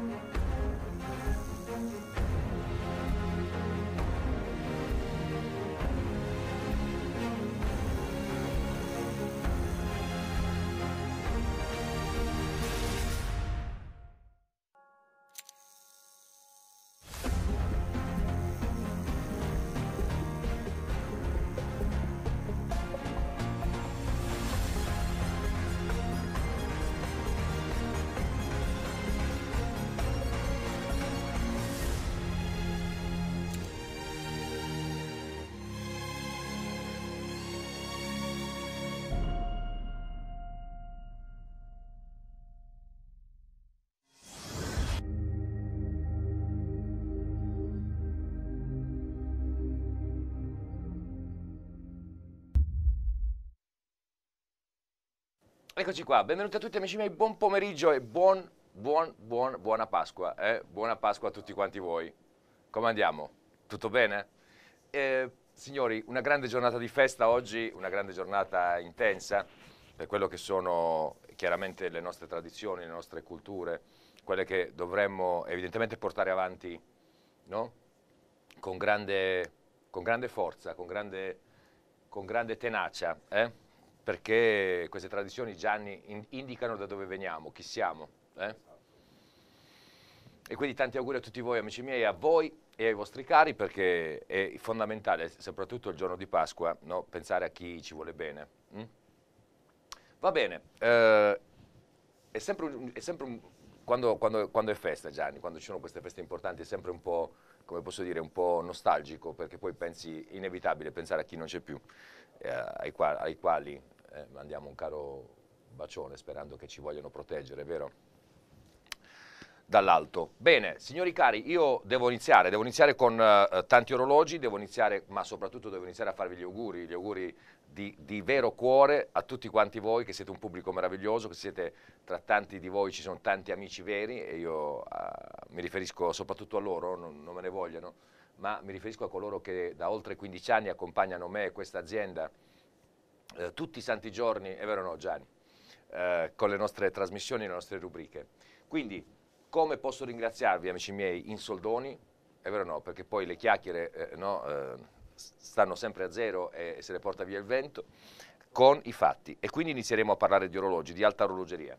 Okay. Eccoci qua, benvenuti a tutti amici miei, buon pomeriggio e buon, buon, buon, buona Pasqua, eh? buona Pasqua a tutti quanti voi. Come andiamo? Tutto bene? Eh, signori, una grande giornata di festa oggi, una grande giornata intensa per quello che sono chiaramente le nostre tradizioni, le nostre culture, quelle che dovremmo evidentemente portare avanti no? con, grande, con, grande, forza, con grande, con grande tenacia. Eh? Perché queste tradizioni, Gianni, in, indicano da dove veniamo, chi siamo. Eh? E quindi tanti auguri a tutti voi, amici miei, a voi e ai vostri cari, perché è fondamentale, soprattutto il giorno di Pasqua, no? pensare a chi ci vuole bene. Mm? Va bene, eh, è sempre, un, è sempre un, quando, quando, quando, è festa, Gianni, quando ci sono queste feste importanti, è sempre un po', come posso dire, un po' nostalgico, perché poi pensi, inevitabile pensare a chi non c'è più eh, ai, quali, ai, quali eh, mandiamo un caro bacione sperando che ci vogliano proteggere, vero? Dall'alto. Bene, signori cari, io devo iniziare, devo iniziare con uh, tanti orologi, devo iniziare, ma soprattutto devo iniziare a farvi gli auguri, gli auguri di, di, vero cuore a tutti quanti voi, che siete un pubblico meraviglioso, che siete, tra tanti di voi ci sono tanti amici veri e io uh, mi riferisco soprattutto a loro, non, non me ne vogliono, ma mi riferisco a coloro che da oltre 15 anni accompagnano me e questa azienda eh, tutti i santi giorni, è vero o no Gianni, eh, con le nostre trasmissioni le nostre rubriche. Quindi come posso ringraziarvi amici miei in soldoni, è vero o no, perché poi le chiacchiere eh, no, eh, stanno sempre a zero e, e se le porta via il vento, con i fatti. E quindi inizieremo a parlare di orologi, di alta orologeria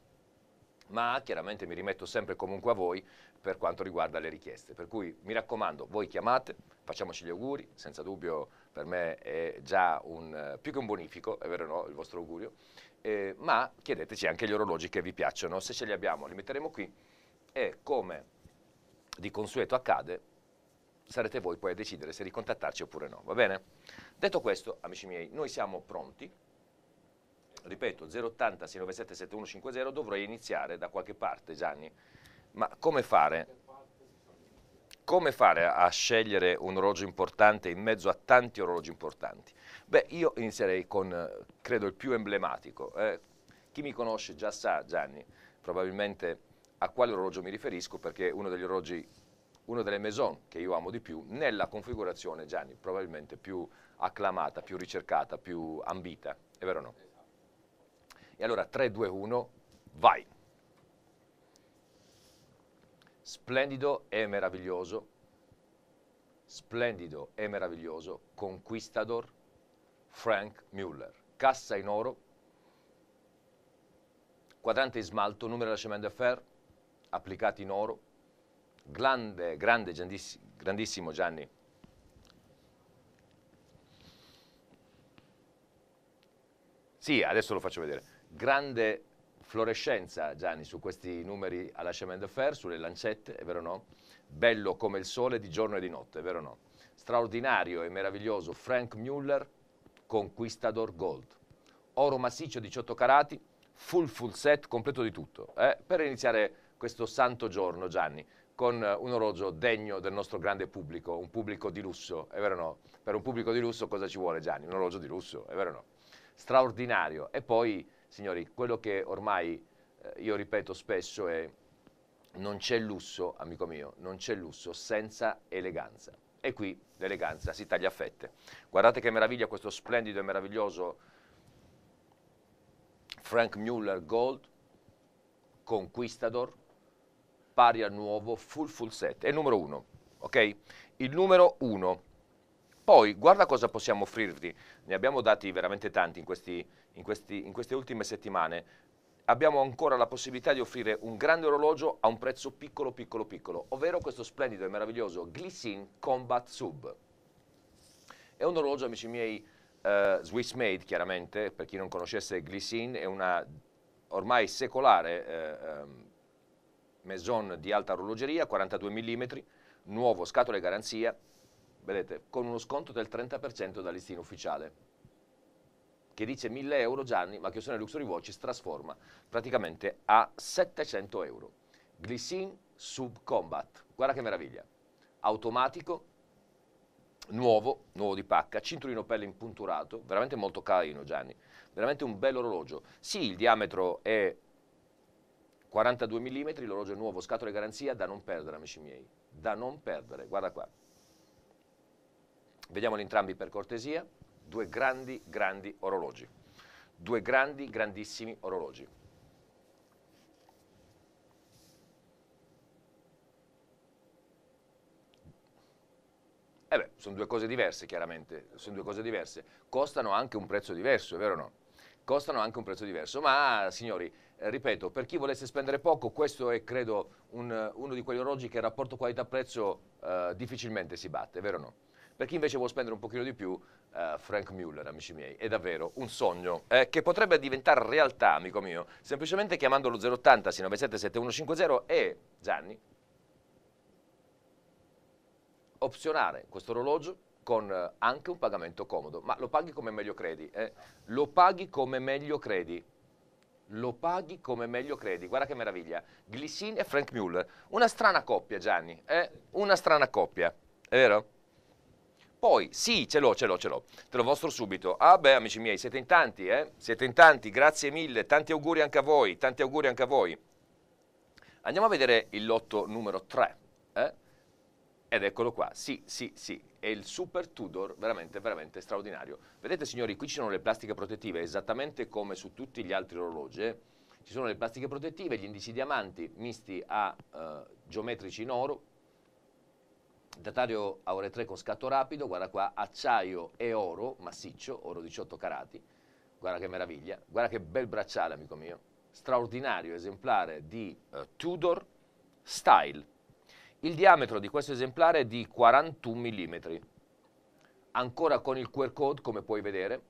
ma chiaramente mi rimetto sempre comunque a voi per quanto riguarda le richieste. Per cui mi raccomando, voi chiamate, facciamoci gli auguri, senza dubbio per me è già un, più che un bonifico, è vero no, il vostro augurio, eh, ma chiedeteci anche gli orologi che vi piacciono, se ce li abbiamo li metteremo qui e come di consueto accade sarete voi poi a decidere se ricontattarci oppure no, va bene? Detto questo, amici miei, noi siamo pronti. Ripeto 080 697 7150 dovrei iniziare da qualche parte Gianni. Ma come fare come fare a scegliere un orologio importante in mezzo a tanti orologi importanti beh io inizierei con credo il più emblematico eh, chi mi conosce già sa Gianni probabilmente a quale orologio mi riferisco perché è uno degli orologi una delle maison che io amo di più nella configurazione Gianni probabilmente più acclamata, più ricercata, più ambita, è vero o no? E allora 3, 2, 1, vai! Splendido e meraviglioso, splendido e meraviglioso, Conquistador Frank Muller. Cassa in oro, quadrante in smalto, numero della chemin de fer, applicati in oro, grande, grande, grandissimo Gianni, Sì, adesso lo faccio vedere. Grande fluorescenza, Gianni, su questi numeri alla chemin de fer, sulle lancette, è vero o no? Bello come il sole di giorno e di notte, è vero o no? Straordinario e meraviglioso Frank Muller, Conquistador Gold. Oro massiccio 18 carati, full full set, completo di tutto. Eh? Per iniziare questo santo giorno, Gianni, con un orologio degno del nostro grande pubblico, un pubblico di lusso, è vero o no? Per un pubblico di lusso cosa ci vuole, Gianni? Un orologio di lusso, è vero o no? Straordinario. E poi Signori, quello che ormai eh, io ripeto spesso è non c'è lusso, amico mio, non c'è lusso senza eleganza. E qui l'eleganza si taglia a fette. Guardate che meraviglia questo splendido e meraviglioso Frank Muller Gold, Conquistador, pari al nuovo full full set, è il numero uno, ok? Il numero uno. Poi guarda cosa possiamo offrirti, ne abbiamo dati veramente tanti in, questi, in, questi, in queste ultime settimane, abbiamo ancora la possibilità di offrire un grande orologio a un prezzo piccolo piccolo piccolo, ovvero questo splendido e meraviglioso Glycine Combat Sub. È un orologio, amici miei, uh, Swiss made chiaramente, per chi non conoscesse Glycine, è una ormai secolare eh, um, Maison di alta orologeria, 42 mm, nuovo, scatole garanzia, vedete, con uno sconto del 30% dal listino ufficiale che dice 1000 euro Gianni, ma che sono Luxury Watches trasforma praticamente a 700 euro. Glycine Sub Combat, guarda che meraviglia, automatico, nuovo, nuovo di pacca, cinturino pelle impunturato, veramente molto carino Gianni, veramente un bel orologio. Sì, il diametro è 42 mm, l'orologio è nuovo, scatole garanzia, da non perdere amici miei, da non perdere, guarda qua. Vediamoli entrambi per cortesia, due grandi, grandi orologi, due grandi, grandissimi orologi. Eh beh, sono due cose diverse chiaramente, sono due cose diverse, costano anche un prezzo diverso, è vero o no? Costano anche un prezzo diverso, ma signori, eh, ripeto, per chi volesse spendere poco, questo è credo un, uno di quegli orologi che il rapporto qualità-prezzo eh, difficilmente si batte, è vero o no? Per chi invece vuole spendere un pochino di più, eh, Frank Muller, amici miei, è davvero un sogno eh, che potrebbe diventare realtà, amico mio, semplicemente chiamandolo 080 697 7150 e Gianni, opzionare questo orologio con eh, anche un pagamento comodo, ma lo paghi come meglio credi, eh? lo paghi come meglio credi, lo paghi come meglio credi, guarda che meraviglia, Glycine e Frank Muller, una strana coppia Gianni, eh? una strana coppia, è vero? Poi, sì, ce l'ho, ce l'ho, ce l'ho, te lo mostro subito. Ah beh, amici miei, siete in tanti, eh? Siete in tanti, grazie mille, tanti auguri anche a voi, tanti auguri anche a voi. Andiamo a vedere il lotto numero 3, eh? Ed eccolo qua, sì, sì, sì, è il Super Tudor, veramente, veramente straordinario. Vedete signori, qui ci sono le plastiche protettive, esattamente come su tutti gli altri orologi. Eh? Ci sono le plastiche protettive, gli indici diamanti misti a eh, geometrici in oro, datario a ore 3 con scatto rapido, guarda qua, acciaio e oro, massiccio, oro 18 carati, guarda che meraviglia, guarda che bel bracciale amico mio, straordinario esemplare di uh, Tudor Style. Il diametro di questo esemplare è di 41 mm, ancora con il QR code come puoi vedere,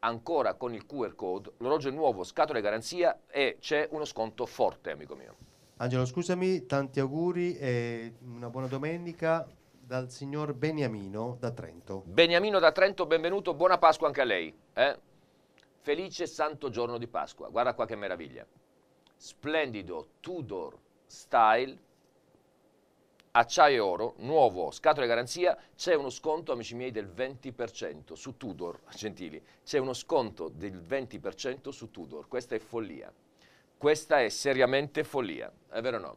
ancora con il QR code, l'orologio è nuovo, scatola garanzia e c'è uno sconto forte amico mio. Angelo, scusami, tanti auguri e una buona domenica dal signor Beniamino da Trento. Beniamino da Trento, benvenuto, buona Pasqua anche a lei. Eh? Felice santo giorno di Pasqua, guarda qua che meraviglia. Splendido Tudor Style, acciaio e oro, nuovo, scatole garanzia, c'è uno sconto, amici miei, del 20% su Tudor, gentili, c'è uno sconto del 20% su Tudor, questa è follia. Questa è seriamente follia, è vero o no?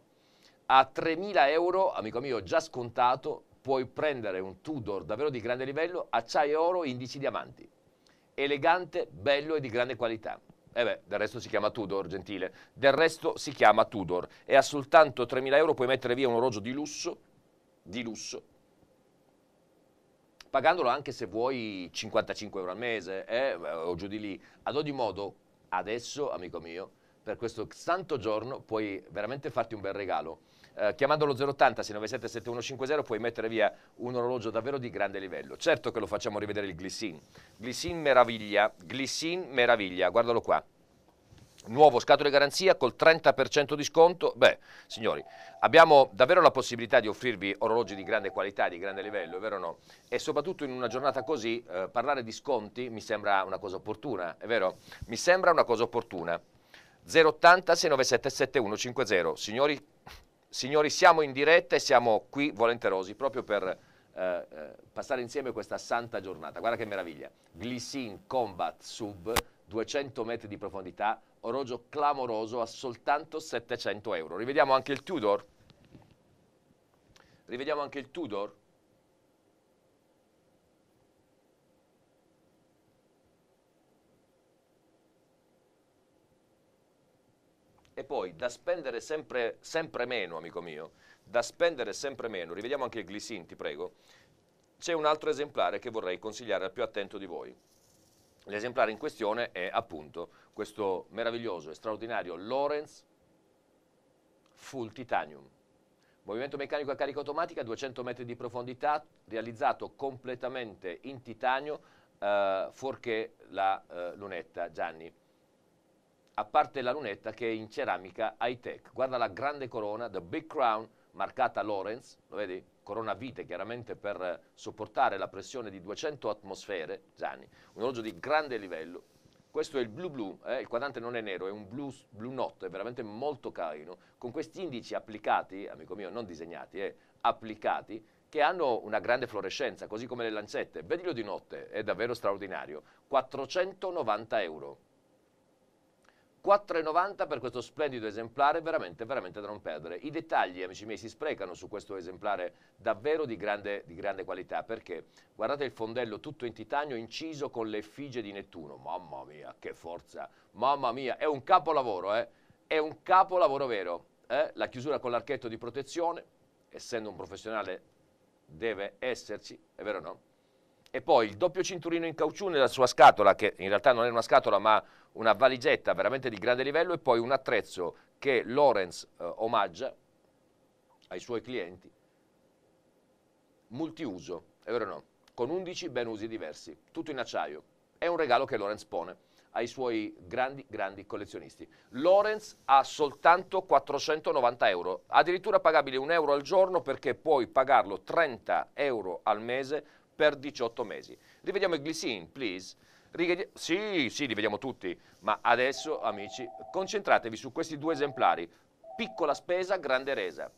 A 3.000 euro, amico mio, già scontato, puoi prendere un Tudor davvero di grande livello, acciaio e oro, indici diamanti. Elegante, bello e di grande qualità. E eh beh, del resto si chiama Tudor, gentile. Del resto si chiama Tudor. E a soltanto 3.000 euro puoi mettere via un orologio di lusso, di lusso, pagandolo anche se vuoi 55 euro al mese, eh, o giù di lì. Ad ogni modo, adesso, amico mio, per questo santo giorno puoi veramente farti un bel regalo. Eh, chiamandolo 080 697 7150 puoi mettere via un orologio davvero di grande livello. Certo che lo facciamo rivedere il Glycine. Glycine meraviglia, Glycine meraviglia, guardalo qua. Nuovo scatole garanzia col 30% di sconto. Beh, signori, abbiamo davvero la possibilità di offrirvi orologi di grande qualità, di grande livello, è vero o no? E soprattutto in una giornata così, eh, parlare di sconti mi sembra una cosa opportuna, è vero? Mi sembra una cosa opportuna. 080 697 7150. Signori, signori, siamo in diretta e siamo qui volenterosi proprio per eh, eh, passare insieme questa santa giornata. Guarda che meraviglia. Glycine Combat Sub, 200 metri di profondità, orologio clamoroso a soltanto 700 euro. Rivediamo anche il Tudor. Rivediamo anche il Tudor. E poi da spendere sempre, sempre meno, amico mio, da spendere sempre meno, rivediamo anche il Glycine, ti prego, c'è un altro esemplare che vorrei consigliare al più attento di voi. L'esemplare in questione è appunto questo meraviglioso e straordinario Lawrence Full Titanium. Movimento meccanico a carica automatica, 200 metri di profondità, realizzato completamente in titanio, eh, fuorché la eh, lunetta, Gianni. A parte la lunetta che è in ceramica high-tech. Guarda la grande corona, The Big Crown, marcata Lawrence, lo vedi? Corona vite chiaramente per sopportare la pressione di 200 atmosfere, Gianni. Un orologio di grande livello, questo è il blu blu, eh? il quadrante non è nero, è un blu, blu notte, è veramente molto carino, con questi indici applicati, amico mio, non disegnati, eh, applicati, che hanno una grande fluorescenza, così come le lancette. Vedilo di notte, è davvero straordinario. 490 euro. 4,90 per questo splendido esemplare, veramente, veramente da non perdere. I dettagli, amici miei, si sprecano su questo esemplare davvero di grande, di grande qualità, perché guardate il fondello tutto in titanio inciso con l'effigie di Nettuno. Mamma mia, che forza! Mamma mia, è un capolavoro, eh? È un capolavoro vero. Eh? La chiusura con l'archetto di protezione, essendo un professionale deve esserci, è vero o no? E poi il doppio cinturino in caucciù nella sua scatola, che in realtà non è una scatola ma una valigetta veramente di grande livello, e poi un attrezzo che Lorenz eh, omaggia ai suoi clienti, multiuso, è vero o no? Con 11 ben usi diversi, tutto in acciaio. È un regalo che Lorenz pone ai suoi grandi, grandi collezionisti. Lorenz ha soltanto 490 euro, addirittura pagabile un euro al giorno perché puoi pagarlo 30 euro al mese per 18 mesi. Rivediamo il glycine, please. Righe... Sì, sì, li vediamo tutti, ma adesso, amici, concentratevi su questi due esemplari. Piccola spesa, grande resa.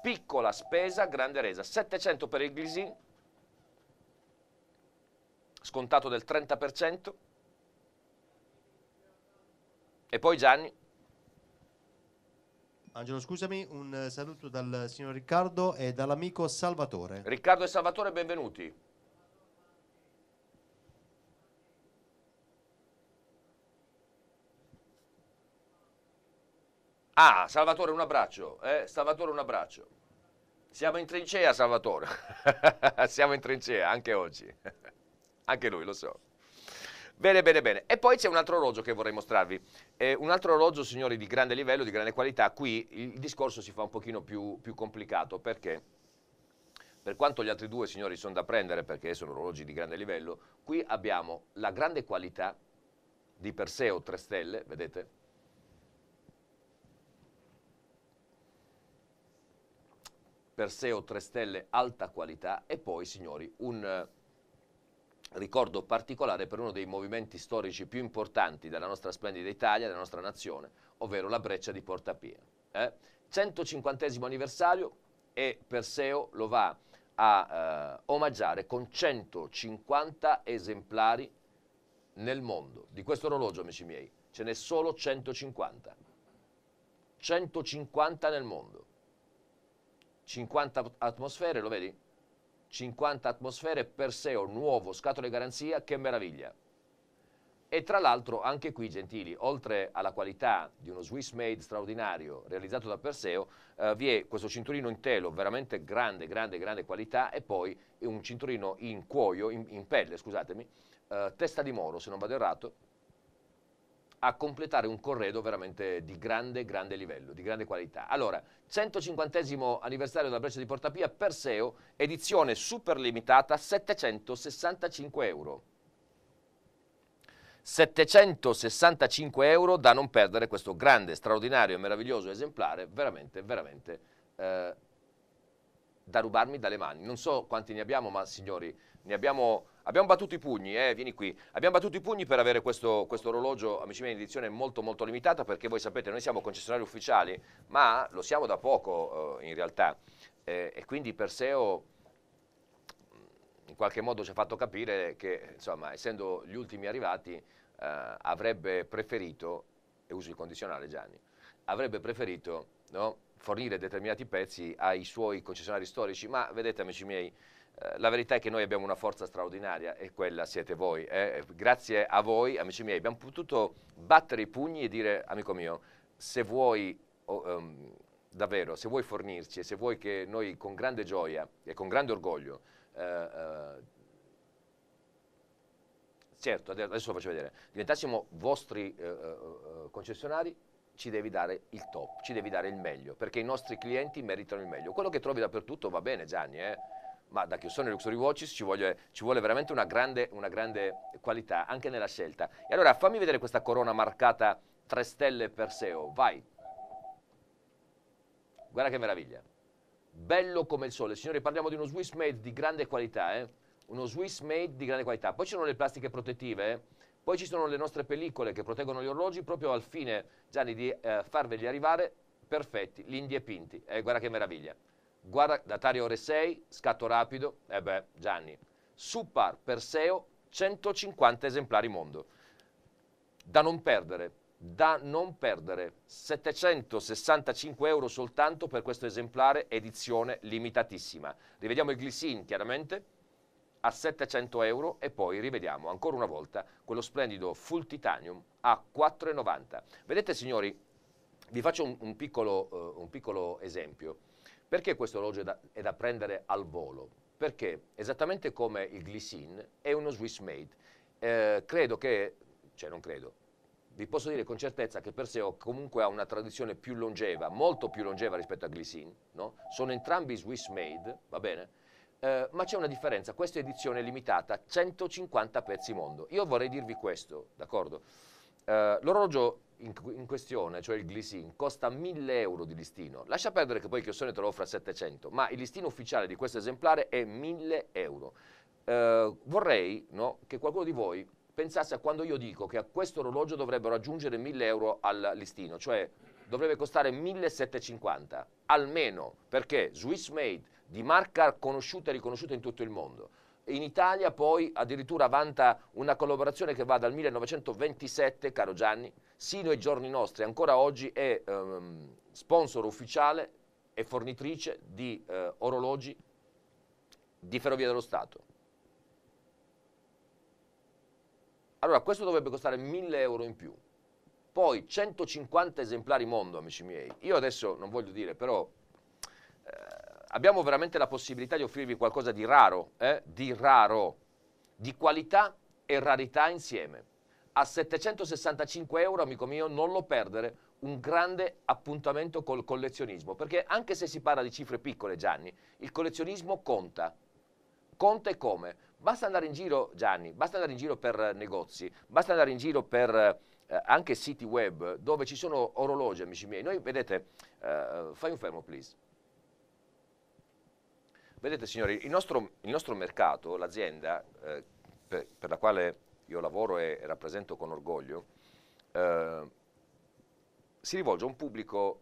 Piccola spesa, grande resa. 700 per il glycine, scontato del 30%. E poi Gianni? Angelo, scusami, un saluto dal signor Riccardo e dall'amico Salvatore. Riccardo e Salvatore, benvenuti. Ah, Salvatore, un abbraccio. Eh? Salvatore, un abbraccio. Siamo in trincea, Salvatore. Siamo in trincea, anche oggi. anche lui, lo so. Bene, bene, bene. E poi c'è un altro orologio che vorrei mostrarvi. Eh, un altro orologio, signori, di grande livello, di grande qualità. Qui il discorso si fa un pochino più, più complicato perché per quanto gli altri due, signori, sono da prendere perché sono orologi di grande livello, qui abbiamo la grande qualità di Perseo 3 stelle, vedete? Perseo 3 stelle alta qualità e poi, signori, un eh, ricordo particolare per uno dei movimenti storici più importanti della nostra splendida Italia, della nostra nazione, ovvero la breccia di Porta Pia. Eh? 150 anniversario e Perseo lo va a eh, omaggiare con 150 esemplari nel mondo. Di questo orologio, amici miei, ce n'è solo 150. 150 nel mondo. 50 atmosfere, lo vedi? 50 atmosfere Perseo nuovo, scatole garanzia, che meraviglia. E tra l'altro anche qui, gentili, oltre alla qualità di uno Swiss made straordinario realizzato da Perseo, eh, vi è questo cinturino in telo veramente grande, grande, grande qualità e poi un cinturino in cuoio, in, in pelle, scusatemi, eh, testa di moro, se non vado errato, a completare un corredo veramente di grande, grande livello, di grande qualità. Allora, 150 anniversario della Breccia di Portapia, Perseo, edizione super limitata, 765 euro. 765 euro da non perdere questo grande, straordinario e meraviglioso esemplare, veramente, veramente eh, da rubarmi dalle mani. Non so quanti ne abbiamo, ma signori, ne abbiamo, abbiamo battuto i pugni, eh, vieni qui. Abbiamo battuto i pugni per avere questo, questo orologio, amici miei, in edizione molto molto limitata, perché voi sapete, noi siamo concessionari ufficiali, ma lo siamo da poco eh, in realtà. Eh, e quindi Perseo in qualche modo ci ha fatto capire che, insomma, essendo gli ultimi arrivati, eh, avrebbe preferito, e uso il condizionale Gianni, avrebbe preferito no, fornire determinati pezzi ai suoi concessionari storici, ma vedete amici miei, la verità è che noi abbiamo una forza straordinaria e quella siete voi. Eh? Grazie a voi, amici miei, abbiamo potuto battere i pugni e dire, amico mio, se vuoi, oh, um, davvero, se vuoi fornirci e se vuoi che noi con grande gioia e con grande orgoglio, uh, uh, certo, adesso lo faccio vedere, diventassimo vostri uh, concessionari, ci devi dare il top, ci devi dare il meglio, perché i nostri clienti meritano il meglio. Quello che trovi dappertutto va bene, Gianni, eh? Ma da che i Luxury Watches ci vuole, ci vuole veramente una grande, una grande, qualità anche nella scelta. E allora fammi vedere questa corona marcata 3 stelle per SEO, vai. Guarda che meraviglia. Bello come il sole. Signori, parliamo di uno Swiss made di grande qualità, eh? Uno Swiss made di grande qualità. Poi ci sono le plastiche protettive, eh? Poi ci sono le nostre pellicole che proteggono gli orologi proprio al fine, Gianni, di eh, farveli arrivare perfetti, lindi e pinti. Eh, guarda che meraviglia. Guarda, datario ore 6, scatto rapido, e eh beh, Gianni. Super Perseo, 150 esemplari mondo. Da non perdere, da non perdere. 765 euro soltanto per questo esemplare, edizione limitatissima. Rivediamo il glycine, chiaramente, a 700 euro e poi rivediamo ancora una volta quello splendido full titanium a 4,90. Vedete signori, vi faccio un, un, piccolo, uh, un piccolo, esempio. Perché questo orologio è da, è da, prendere al volo? Perché esattamente come il Glycine è uno Swiss made. Eh, credo che, cioè non credo, vi posso dire con certezza che Perseo comunque ha una tradizione più longeva, molto più longeva rispetto a Glycine, no? Sono entrambi Swiss made, va bene? Eh, ma c'è una differenza, questa edizione è limitata a 150 pezzi mondo. Io vorrei dirvi questo, d'accordo? Eh, l'orologio in, in, questione, cioè il Glycine, costa 1000 euro di listino. Lascia perdere che poi Chiossone te lo offre a 700, ma il listino ufficiale di questo esemplare è 1000 euro. Eh, vorrei no, che qualcuno di voi pensasse a quando io dico che a questo orologio dovrebbero aggiungere 1000 euro al listino, cioè dovrebbe costare 1750, almeno perché Swiss Made di marca conosciuta e riconosciuta in tutto il mondo. In Italia poi addirittura vanta una collaborazione che va dal 1927, caro Gianni, sino ai giorni nostri, ancora oggi è um, sponsor ufficiale e fornitrice di uh, orologi di Ferrovie dello Stato. Allora, questo dovrebbe costare 1000 euro in più. Poi 150 esemplari mondo, amici miei. Io adesso non voglio dire, però abbiamo veramente la possibilità di offrirvi qualcosa di raro, eh? di raro, di qualità e rarità insieme. A 765 euro, amico mio, non lo perdere, un grande appuntamento col collezionismo, perché anche se si parla di cifre piccole, Gianni, il collezionismo conta. Conta e come? Basta andare in giro, Gianni, basta andare in giro per negozi, basta andare in giro per eh, anche siti web dove ci sono orologi, amici miei. Noi, vedete, eh, fai un fermo, please. Vedete signori, il nostro, il nostro mercato, l'azienda eh, per, per, la quale io lavoro e, rappresento con orgoglio, eh, si rivolge a un pubblico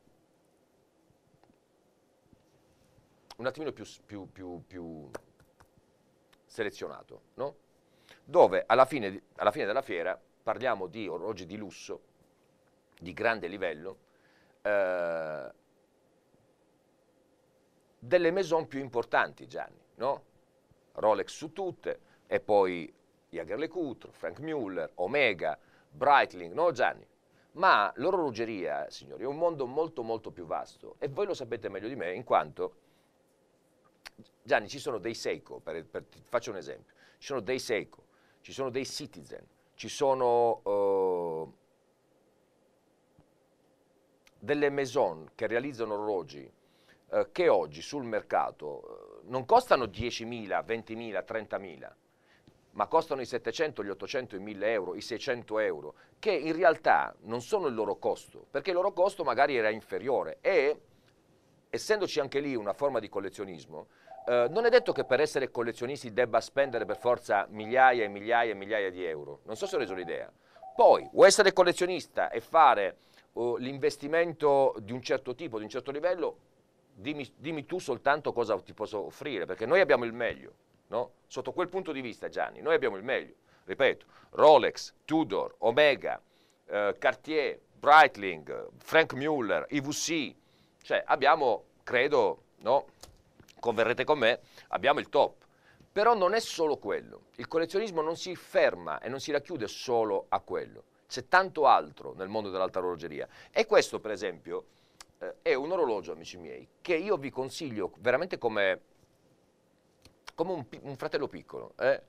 un attimino più, più, più, più selezionato, no? dove alla fine, alla fine, della fiera parliamo di orologi di lusso, di grande livello, eh, delle maison più importanti, Gianni, no? Rolex su tutte, e poi Jaeger LeCoultre, Frank Muller, Omega, Breitling, no Gianni? Ma l'orologeria, signori, è un mondo molto molto più vasto e voi lo sapete meglio di me in quanto, Gianni, ci sono dei Seiko, per, per, faccio un esempio, ci sono dei Seiko, ci sono dei Citizen, ci sono uh, delle maison che realizzano orologi eh, che oggi sul mercato eh, non costano 10.000, 20.000, 30.000, ma costano i 700, gli 800, i 1000 euro, i 600 euro, che in realtà non sono il loro costo, perché il loro costo magari era inferiore e, essendoci anche lì una forma di collezionismo, eh, non è detto che per essere collezionisti debba spendere per forza migliaia e migliaia e migliaia di euro, non so se ho reso l'idea. Poi, vuoi essere collezionista e fare uh, l'investimento di un certo tipo, di un certo livello, dimmi, dimmi, tu soltanto cosa ti posso offrire, perché noi abbiamo il meglio, no? Sotto quel punto di vista, Gianni, noi abbiamo il meglio. Ripeto, Rolex, Tudor, Omega, eh, Cartier, Breitling, Frank Muller, IVC, cioè abbiamo, credo, no? Converrete con me, abbiamo il top. Però non è solo quello. Il collezionismo non si ferma e non si racchiude solo a quello c'è tanto altro nel mondo dell'alta orologeria. E questo, per esempio, eh, è un orologio, amici miei, che io vi consiglio veramente come, come un, un, fratello piccolo. Eh?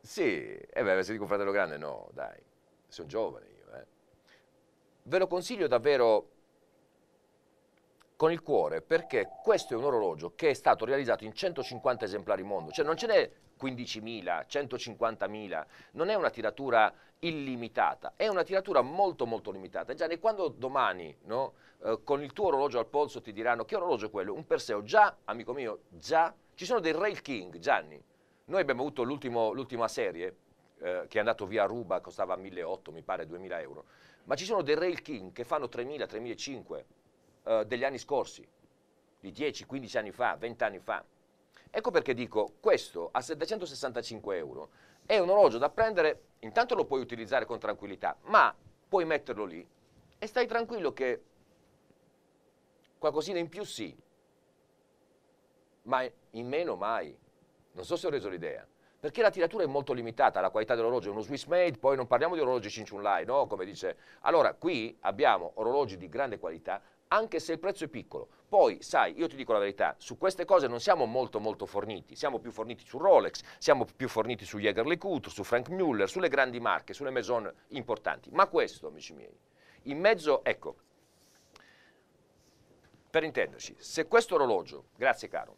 Sì, eh beh, se dico un fratello grande, no, dai, sono giovane io. Eh. Ve lo consiglio davvero con il cuore perché questo è un orologio che è stato realizzato in 150 esemplari mondo, cioè non ce n'è 15.000, 150.000, non è una tiratura illimitata, è una tiratura molto molto limitata. Già, quando domani no, eh, con il tuo orologio al polso ti diranno che orologio è quello, un Perseo, già, amico mio, già, ci sono dei Rail King, Gianni, noi abbiamo avuto l'ultima serie eh, che è andato via a Ruba, costava 1.800, mi pare 2.000 euro, ma ci sono dei Rail King che fanno 3.000, 3.500 eh, degli anni scorsi, di 10, 15 anni fa, 20 anni fa. Ecco perché dico, questo a 765 euro è un orologio da prendere, intanto lo puoi utilizzare con tranquillità, ma puoi metterlo lì e stai tranquillo che qualcosina in più sì, ma in meno mai. Non so se ho reso l'idea. Perché la tiratura è molto limitata, la qualità dell'orologio è uno Swiss made, poi non parliamo di orologi Cinciunlai, no? Come dice. Allora, qui abbiamo orologi di grande qualità, anche se il prezzo è piccolo. Poi, sai, io ti dico la verità, su queste cose non siamo molto molto forniti, siamo più forniti su Rolex, siamo più forniti su Jäger LeCoultre, su Frank Muller, sulle grandi marche, sulle maison importanti. Ma questo, amici miei, in mezzo, ecco, per intenderci, se questo orologio, grazie caro,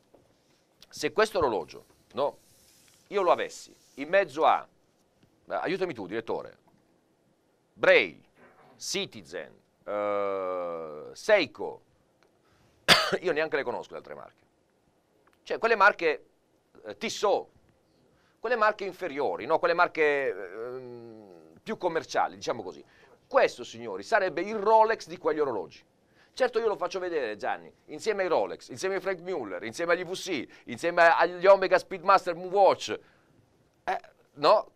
se questo orologio, no, io lo avessi in mezzo a, aiutami tu direttore, Braille, Citizen, uh, Seiko, io neanche le conosco le altre marche. Cioè quelle marche eh, Tissot, quelle marche inferiori, no? quelle marche eh, più commerciali, diciamo così. Questo, signori, sarebbe il Rolex di quegli orologi. Certo io lo faccio vedere Gianni, insieme ai Rolex, insieme ai Frank Muller, insieme agli VC, insieme agli Omega Speedmaster Moonwatch. Eh, no,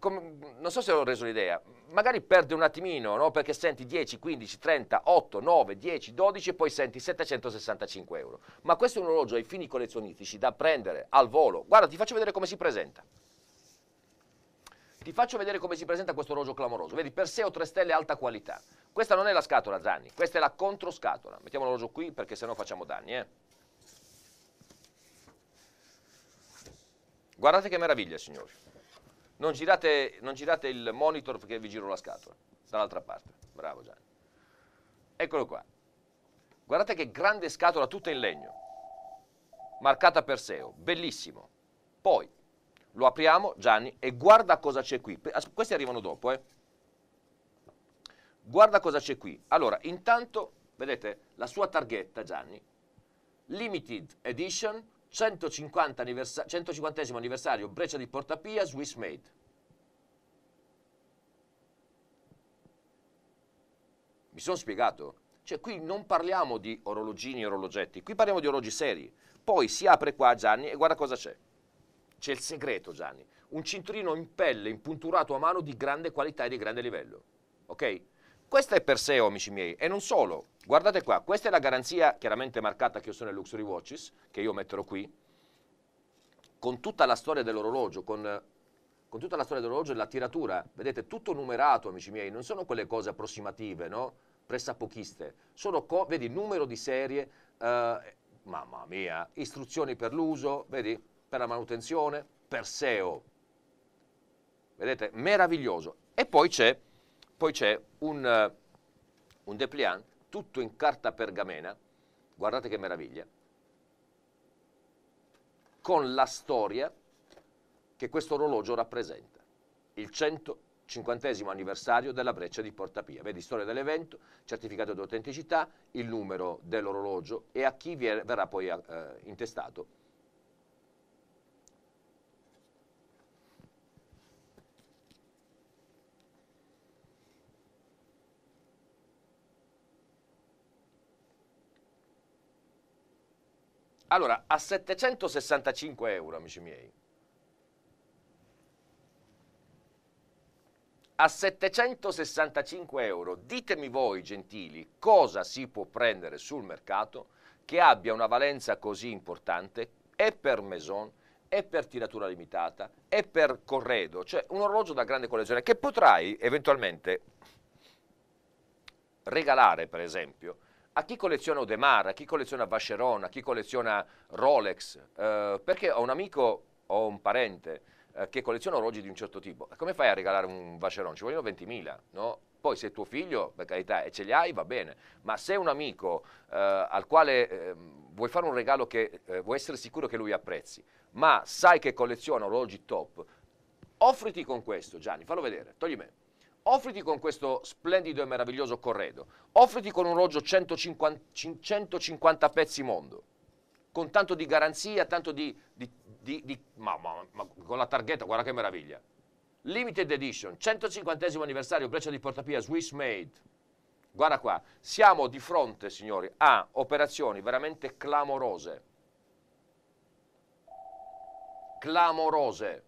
com, non so se ho reso l'idea, magari perde un attimino, no? perché senti 10, 15, 30, 8, 9, 10, 12 e poi senti 765 euro. Ma questo è un orologio ai fini collezionistici da prendere al volo. Guarda, ti faccio vedere come si presenta. Ti faccio vedere come si presenta questo orologio clamoroso. Vedi, Perseo 3 stelle alta qualità. Questa non è la scatola, Zanni, questa è la controscatola. Mettiamo l'orologio qui perché sennò facciamo danni, eh. Guardate che meraviglia, signori. Non girate, non girate il monitor perché vi giro la scatola, dall'altra parte. Bravo Gianni. Eccolo qua. Guardate che grande scatola tutta in legno, marcata Perseo, bellissimo. Poi lo apriamo, Gianni, e guarda cosa c'è qui. Questi arrivano dopo, eh. Guarda cosa c'è qui. Allora, intanto, vedete, la sua targhetta, Gianni, limited edition 150 anniversa 150 anniversario Breccia di Portapia Swiss Made. Mi sono spiegato? Cioè qui non parliamo di orologini e orologetti, qui parliamo di orologi seri. Poi si apre qua Gianni e guarda cosa c'è. C'è il segreto Gianni, un cinturino in pelle impunturato a mano di grande qualità e di grande livello. Ok? Questa è Perseo, amici miei, e non solo. Guardate qua, questa è la garanzia chiaramente marcata che io sono nel Luxury Watches, che io metterò qui, con tutta la storia dell'orologio, con, con, tutta la storia dell'orologio e la tiratura, vedete, tutto numerato, amici miei, non sono quelle cose approssimative, no? Pressapochiste, sono, vedi, numero di serie, eh, mamma mia, istruzioni per l'uso, vedi, per la manutenzione, Perseo, vedete, meraviglioso. E poi c'è poi c'è un, uh, un dépliant tutto in carta pergamena, guardate che meraviglia, con la storia che questo orologio rappresenta, il 150 anniversario della breccia di Portapia. Vedi, storia dell'evento, certificato di autenticità, il numero dell'orologio e a chi verrà poi eh, intestato Allora, a 765 euro, amici miei, a 765 euro, ditemi voi, gentili, cosa si può prendere sul mercato che abbia una valenza così importante e per Maison è per tiratura limitata, è per corredo, cioè un orologio da grande collezione che potrai eventualmente regalare, per esempio, a chi colleziona Audemars, a chi colleziona Vacheron, a chi colleziona Rolex, eh, perché ho un amico o un parente eh, che colleziona orologi di un certo tipo, come fai a regalare un Vacheron? Ci vogliono 20.000, no? Poi se tuo figlio, per carità, e ce li hai, va bene, ma se un amico eh, al quale eh, vuoi fare un regalo che eh, vuoi essere sicuro che lui apprezzi, ma sai che colleziona orologi top, offriti con questo, Gianni, fallo vedere, togli me. Offriti con questo splendido e meraviglioso corredo, offriti con un orologio 150, 150 pezzi mondo, con tanto di garanzia, tanto di, di, di, di ma, ma, ma, con la targhetta, guarda che meraviglia. Limited Edition, 150 anniversario, breccia di portapia Swiss Made. Guarda qua, siamo di fronte, signori, a operazioni veramente clamorose. Clamorose.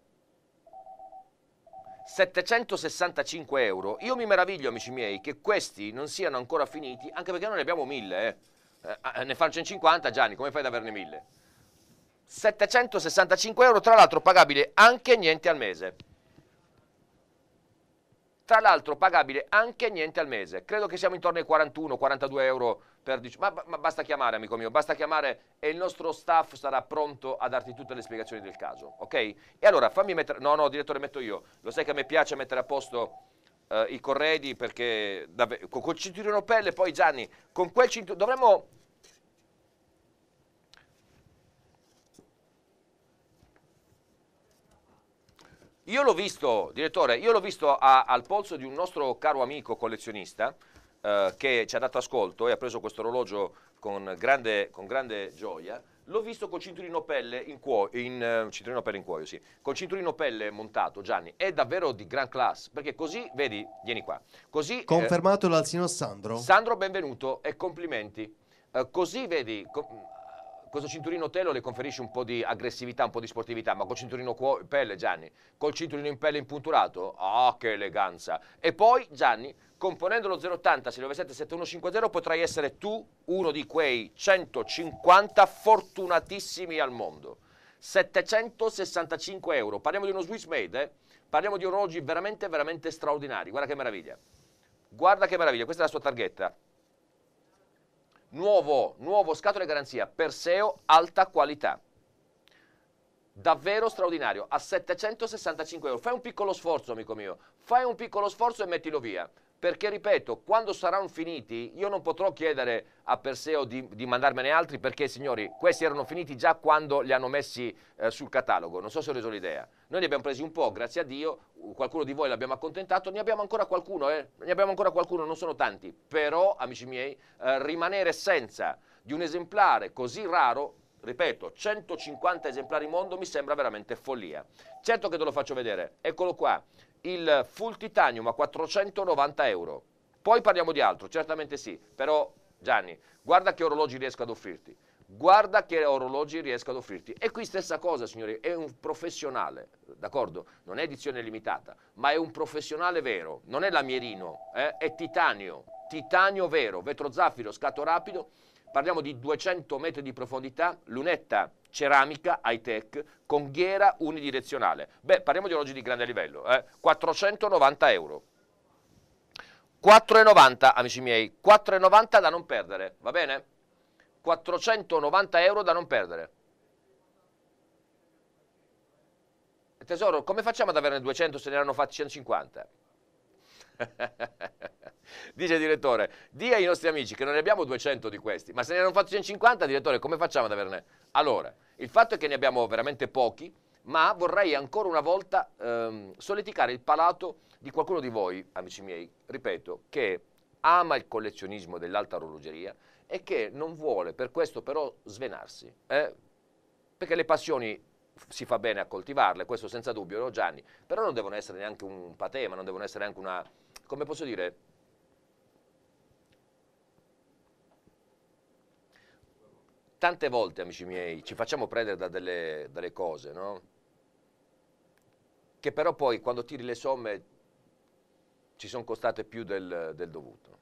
765 euro. Io mi meraviglio, amici miei, che questi non siano ancora finiti, anche perché noi ne abbiamo 1000, eh. Eh, ne faccio 50, Gianni, come fai ad averne 1000? 765 euro, tra l'altro pagabile anche niente al mese. Tra l'altro pagabile anche niente al mese. Credo che siamo intorno ai 41-42 euro per... Ma, ma basta chiamare, amico mio, basta chiamare e il nostro staff sarà pronto a darti tutte le spiegazioni del caso, ok? E allora fammi mettere... No, no, direttore, metto io. Lo sai che a me piace mettere a posto uh, i corredi perché... Davvero, con quel cinturino pelle, poi Gianni, con quel cinturino... Dovremmo Io l'ho visto, direttore, io l'ho visto a, al polso di un nostro caro amico collezionista eh, che ci ha dato ascolto e ha preso questo orologio con grande, con grande gioia. L'ho visto con cinturino pelle in cuoio, in, uh, cinturino pelle in cuoio, sì, con cinturino pelle montato, Gianni, è davvero di gran class, perché così, vedi, vieni qua, così... Eh, Confermato eh, dal signor Sandro. Sandro, benvenuto e complimenti. Uh, così, vedi, co questo cinturino telo le conferisce un po' di aggressività, un po' di sportività, ma col cinturino pelle, Gianni, col cinturino in pelle impunturato, ah oh, che eleganza. E poi, Gianni, componendo lo 080 697 7150 potrai essere tu uno di quei 150 fortunatissimi al mondo. 765 euro, parliamo di uno Swiss made, eh? parliamo di orologi veramente, veramente straordinari, guarda che meraviglia. Guarda che meraviglia, questa è la sua targhetta nuovo, nuovo scatole garanzia Perseo alta qualità. Davvero straordinario, a 765 euro. Fai un piccolo sforzo, amico mio, fai un piccolo sforzo e mettilo via perché ripeto, quando saranno finiti io non potrò chiedere a Perseo di, di mandarmene altri perché signori, questi erano finiti già quando li hanno messi eh, sul catalogo, non so se ho reso l'idea. Noi ne abbiamo presi un po', grazie a Dio, qualcuno di voi l'abbiamo accontentato, ne abbiamo ancora qualcuno, eh? ne abbiamo ancora qualcuno, non sono tanti, però amici miei, eh, rimanere senza di un esemplare così raro ripeto, 150 esemplari mondo mi sembra veramente follia. Certo che te lo faccio vedere, eccolo qua, il full titanium a 490 euro. Poi parliamo di altro, certamente sì, però Gianni, guarda che orologi riesco ad offrirti. Guarda che orologi riesco ad offrirti. E qui stessa cosa, signori, è un professionale, d'accordo? Non è edizione limitata, ma è un professionale vero, non è lamierino, eh? è titanio, titanio vero, vetro zaffiro, scatto rapido, parliamo di 200 metri di profondità, lunetta ceramica high tech con ghiera unidirezionale. Beh, parliamo di orologi di grande livello, eh? 490 euro. 4,90 amici miei, 4,90 da non perdere, va bene? 490 euro da non perdere. Tesoro, come facciamo ad averne 200 se ne erano fatti 150? Dice direttore, di ai nostri amici che non ne abbiamo 200 di questi, ma se ne hanno fatti 150, direttore, come facciamo ad averne? Allora, il fatto è che ne abbiamo veramente pochi, ma vorrei ancora una volta ehm, solleticare il palato di qualcuno di voi, amici miei, ripeto, che ama il collezionismo dell'alta orologeria e che non vuole per questo però svenarsi, eh? perché le passioni si fa bene a coltivarle, questo senza dubbio, no Gianni? Però non devono essere neanche un patema, non devono essere neanche una, come posso dire, tante volte, amici miei, ci facciamo prendere da delle, dalle cose, no? Che però poi quando tiri le somme ci sono costate più del, del dovuto.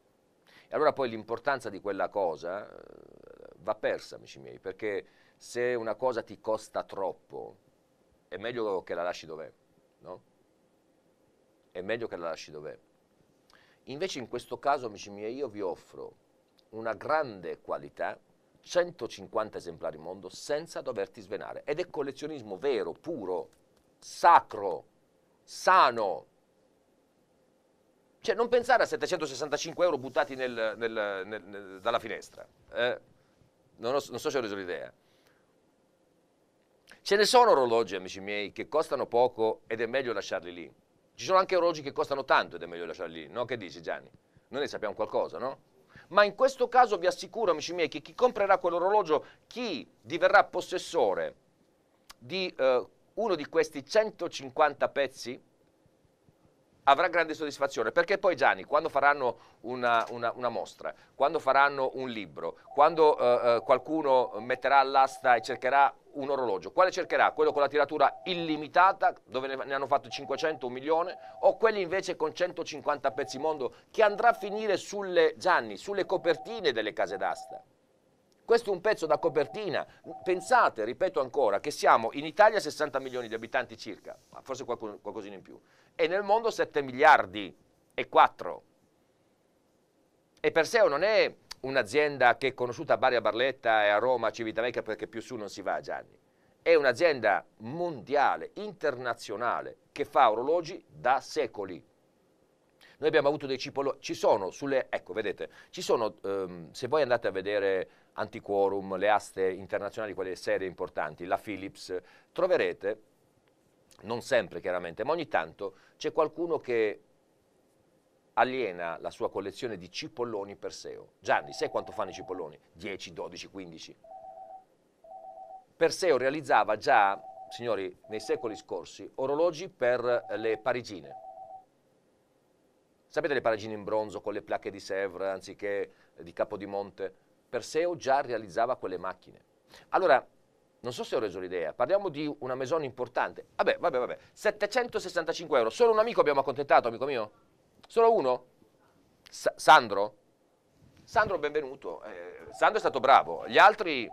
E allora poi l'importanza di quella cosa eh, va persa, amici miei, perché se una cosa ti costa troppo, è meglio che la lasci dov'è, no? È meglio che la lasci dov'è. Invece in questo caso, amici miei, io vi offro una grande qualità, 150 esemplari mondo, senza doverti svenare. Ed è collezionismo vero, puro, sacro, sano. Cioè non pensare a 765 euro buttati nel, nel, nel, dalla finestra. Eh? Non, ho, non so se ho reso l'idea. Ce ne sono orologi, amici miei, che costano poco ed è meglio lasciarli lì. Ci sono anche orologi che costano tanto ed è meglio lasciarli lì, no? Che dici Gianni? Noi ne sappiamo qualcosa, no? Ma in questo caso vi assicuro, amici miei, che chi comprerà quell'orologio, chi diverrà possessore di eh, uno di questi 150 pezzi, avrà grande soddisfazione, perché poi Gianni, quando faranno una, una, una mostra, quando faranno un libro, quando eh, eh qualcuno metterà all'asta e cercherà un orologio, quale cercherà? Quello con la tiratura illimitata, dove ne hanno fatto 500, un milione, o quelli invece con 150 pezzi mondo, che andrà a finire sulle, Gianni, sulle copertine delle case d'asta? Questo è un pezzo da copertina. Pensate, ripeto ancora, che siamo in Italia 60 milioni di abitanti circa, forse qualcosina in più, e nel mondo 7 miliardi e 4. E Perseo non è un'azienda che è conosciuta a Bari, a Barletta e a Roma, a Civitavecchia perché più su non si va, Gianni. È un'azienda mondiale, internazionale, che fa orologi da secoli. Noi abbiamo avuto dei cipolloni, ci sono sulle, ecco vedete, ci sono, um, se voi andate a vedere Antiquorum, le aste internazionali, quelle serie importanti, la Philips, troverete, non sempre chiaramente, ma ogni tanto c'è qualcuno che aliena la sua collezione di cipolloni Perseo. Gianni, sai quanto fanno i cipolloni? 10, 12, 15. Perseo realizzava già, signori, nei secoli scorsi, orologi per le parigine Sapete le paragine in bronzo con le placche di Sèvres anziché di Capodimonte? Perseo già realizzava quelle macchine. Allora, non so se ho reso l'idea, parliamo di una maison importante. Vabbè, vabbè, vabbè, 765 euro. Solo un amico abbiamo accontentato, amico mio? Solo uno? Sa Sandro? Sandro, benvenuto. Eh, Sandro è stato bravo. Gli altri...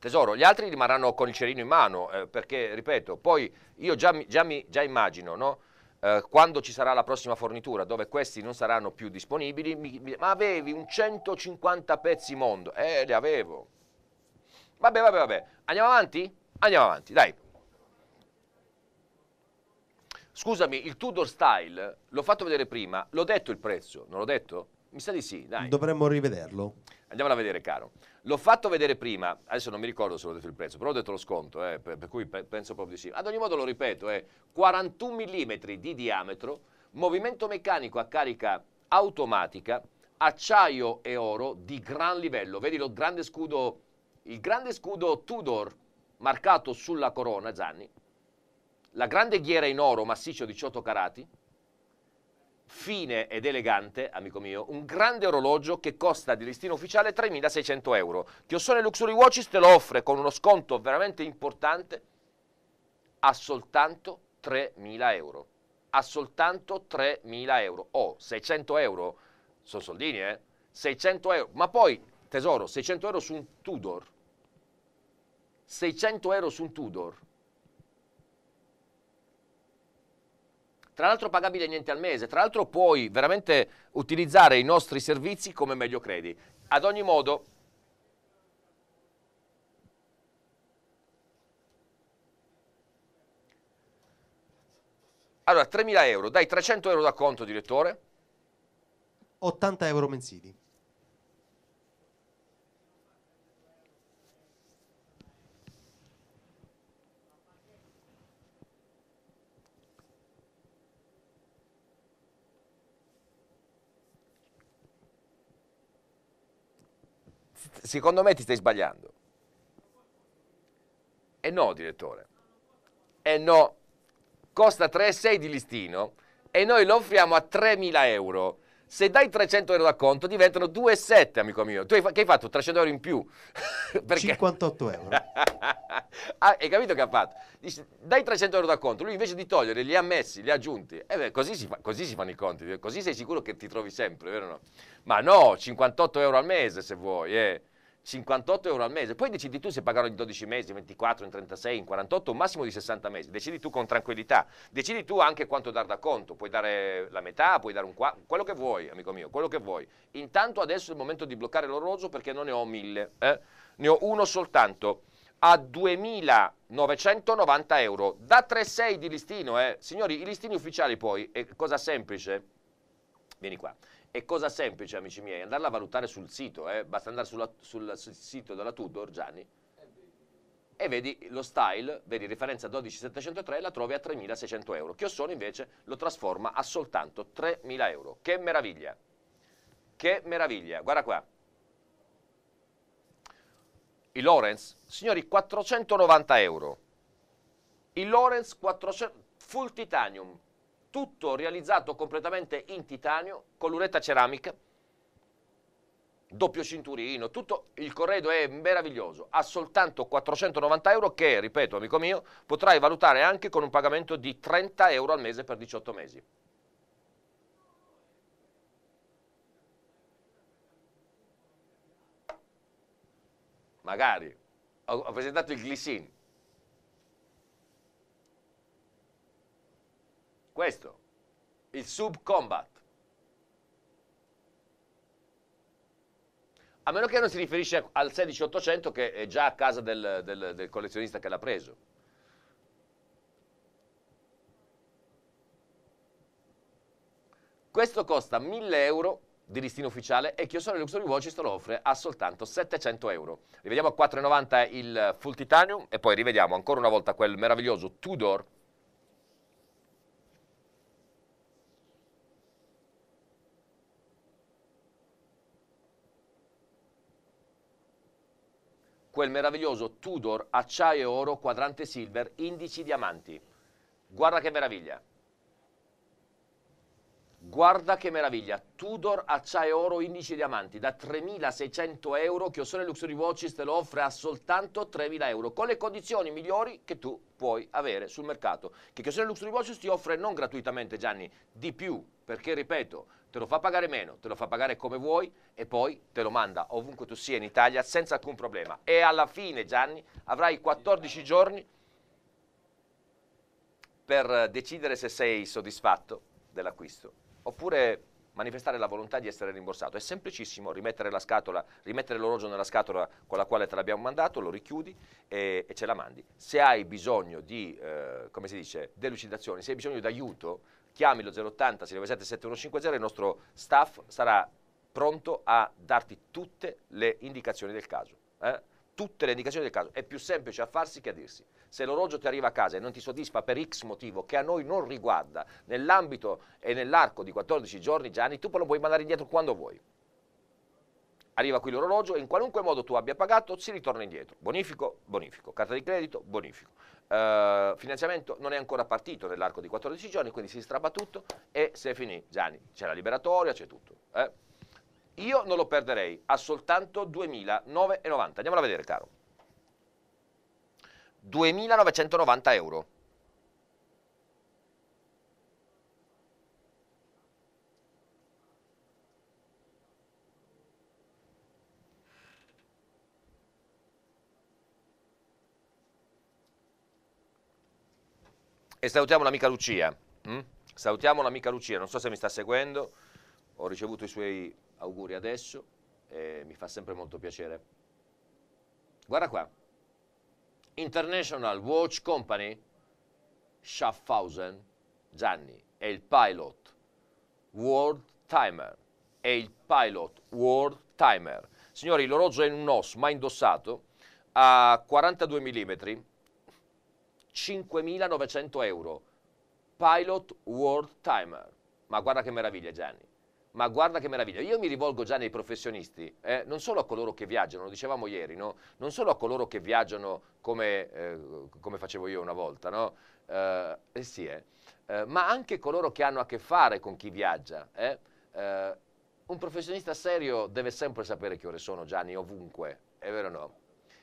Tesoro, gli altri rimarranno con il cerino in mano, eh, perché, ripeto, poi io già, già, mi, già immagino, no? eh, quando ci sarà la prossima fornitura dove questi non saranno più disponibili, mi, mi, ma avevi un 150 pezzi mondo, eh li avevo. Vabbè, vabbè, vabbè, andiamo avanti? Andiamo avanti, dai. Scusami, il Tudor Style, l'ho fatto vedere prima, l'ho detto il prezzo, non l'ho detto? Mi sa di sì, dai. Dovremmo rivederlo. Andiamola a vedere, caro. L'ho fatto vedere prima, adesso non mi ricordo se l'ho detto il prezzo, però ho detto lo sconto, eh, per, per, cui pe penso proprio di sì. Ad ogni modo lo ripeto, è 41 mm di diametro, movimento meccanico a carica automatica, acciaio e oro di gran livello. Vedi lo grande scudo, il grande scudo Tudor marcato sulla corona, Gianni, la grande ghiera in oro massiccio 18 carati, fine ed elegante, amico mio, un grande orologio che costa di listino ufficiale 3.600 euro. Chiossone Luxury Watches te lo offre con uno sconto veramente importante a soltanto 3.000 euro. A soltanto 3.000 euro. Oh, 600 euro sono soldini, eh? 600 euro. Ma poi, tesoro, 600 euro su un Tudor. 600 euro su un Tudor tra l'altro pagabile niente al mese, tra l'altro puoi veramente utilizzare i nostri servizi come meglio credi. Ad ogni modo, Allora, 3.000 euro, dai 300 euro da conto, direttore. 80 euro mensili. Secondo me ti stai sbagliando. E no, direttore. E no. Costa 3,6 di listino e noi lo offriamo a 3.000 euro. Se dai 300 euro da conto diventano 2,7 amico mio. Tu hai, che hai fatto? 300 euro in più? 58 euro. ah, hai capito che ha fatto? Dice, dai 300 euro da conto, lui invece di togliere li ha messi, li ha aggiunti. E beh, così si, fa, così si fanno i conti, così sei sicuro che ti trovi sempre, vero no? Ma no, 58 euro al mese se vuoi, eh. 58 euro al mese, poi decidi tu se pagarlo in 12 mesi, in 24, in 36, in 48, un massimo di 60 mesi, decidi tu con tranquillità, decidi tu anche quanto dar da conto, puoi dare la metà, puoi dare un quarto, quello che vuoi, amico mio, quello che vuoi. Intanto adesso è il momento di bloccare l'orologio perché non ne ho mille, eh? ne ho uno soltanto. A 2.990 euro. Da 3,6 di listino, eh. signori, i listini ufficiali poi, è cosa semplice, vieni qua, è cosa semplice, amici miei, andarla a valutare sul sito, eh? basta andare sulla, sul, sul, sito della Tudor, Gianni, e vedi lo style, vedi referenza 12703, la trovi a 3600 euro. Chiossone invece lo trasforma a soltanto 3000 euro. Che meraviglia! Che meraviglia! Guarda qua. Il Lorenz, signori, 490 euro. Il Lorenz 400, full titanium, tutto realizzato completamente in titanio, con l'uretta ceramica, doppio cinturino, tutto il corredo è meraviglioso, ha soltanto 490 euro che, ripeto amico mio, potrai valutare anche con un pagamento di 30 euro al mese per 18 mesi. Magari, ho, ho presentato il glycine, Questo, il Sub Combat. A meno che non si riferisce al 16800 che è già a casa del, del, del collezionista che l'ha preso. Questo costa 1000 euro di listino ufficiale e Chiosone Luxury Watches lo offre a soltanto 700 euro. Rivediamo a 4,90 il Full Titanium e poi rivediamo ancora una volta quel meraviglioso Tudor quel meraviglioso Tudor acciaio e oro quadrante silver indici diamanti. Guarda che meraviglia. Guarda che meraviglia, Tudor acciaio oro indici diamanti da 3.600 euro, Chiosone Luxury Watches te lo offre a soltanto 3.000 euro, con le condizioni migliori che tu puoi avere sul mercato, che Chiosone Luxury Watches ti offre non gratuitamente Gianni, di più, perché ripeto, te lo fa pagare meno, te lo fa pagare come vuoi e poi te lo manda ovunque tu sia in Italia senza alcun problema. E alla fine, Gianni, avrai 14 giorni per decidere se sei soddisfatto dell'acquisto oppure manifestare la volontà di essere rimborsato. È semplicissimo rimettere la scatola, rimettere l'orologio nella scatola con la quale te l'abbiamo mandato, lo richiudi e, e, ce la mandi. Se hai bisogno di, eh, come si dice, delucidazioni, se hai bisogno di aiuto, chiami lo 080 697 7150 il nostro staff sarà pronto a darti tutte le indicazioni del caso. Eh? Tutte le indicazioni del caso. È più semplice a farsi che a dirsi. Se l'orologio ti arriva a casa e non ti soddisfa per X motivo che a noi non riguarda, nell'ambito e nell'arco di 14 giorni, Gianni, tu lo puoi mandare indietro quando vuoi. Arriva qui l'orologio e in qualunque modo tu abbia pagato si ritorna indietro. Bonifico, bonifico. Carta di credito, bonifico. Uh, finanziamento non è ancora partito nell'arco di 14 giorni, quindi si strappa tutto e se finì, Gianni, c'è la liberatoria, c'è tutto. Eh? Io non lo perderei, ha soltanto 2.990. Andiamola a vedere, caro. 2.990 euro. E salutiamo l'amica Lucia. Mm? Salutiamo l'amica Lucia, non so se mi sta seguendo, ho ricevuto i suoi auguri adesso e mi fa sempre molto piacere. Guarda qua. International Watch Company, Schaffhausen, Gianni, è il pilot World Timer, è il pilot World Timer. Signori, l'orologio è un os, mai indossato, a 42 mm, 5.900 euro. Pilot World Timer. Ma guarda che meraviglia Gianni. Ma guarda che meraviglia, io mi rivolgo già ai professionisti, eh, non solo a coloro che viaggiano, lo dicevamo ieri, no? non solo a coloro che viaggiano come, eh, come facevo io una volta, no? eh, eh sì, eh, eh, ma anche coloro che hanno a che fare con chi viaggia. un professionista serio deve sempre sapere che ore sono, Gianni, ovunque, è vero o no?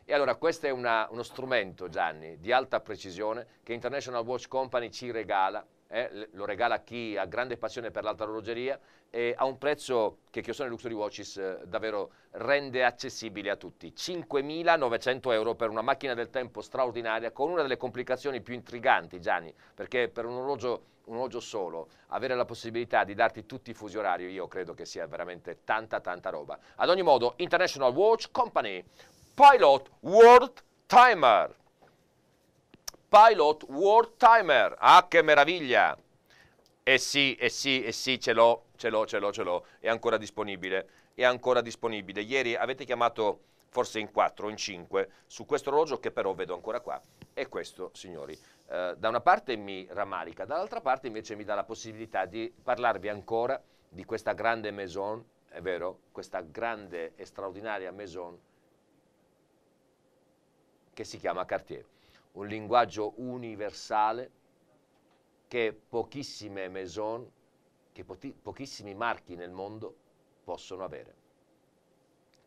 E allora questo è una, uno strumento, Gianni, di alta precisione che International Watch Company ci regala eh, lo regala a chi ha grande passione per l'alta orologeria e a un prezzo che Chiosone Luxury Watches eh, davvero rende accessibile a tutti. 5.900 euro per una macchina del tempo straordinaria con una delle complicazioni più intriganti, Gianni, perché per un orologio, un orologio solo avere la possibilità di darti tutti i fusi orari io credo che sia veramente tanta tanta roba. Ad ogni modo, International Watch Company, Pilot World Timer. Pilot World Timer. Ah, che meraviglia! Eh sì, eh sì, eh sì, ce l'ho, ce l'ho, ce l'ho, ce l'ho. È ancora disponibile. È ancora disponibile. Ieri avete chiamato forse in quattro o in cinque su questo orologio che però vedo ancora qua. E questo, signori, eh, da una parte mi rammarica, dall'altra parte invece mi dà la possibilità di parlarvi ancora di questa grande maison, è vero? Questa grande e straordinaria maison che si chiama Cartier un linguaggio universale che pochissime maison, che pochissimi marchi nel mondo possono avere.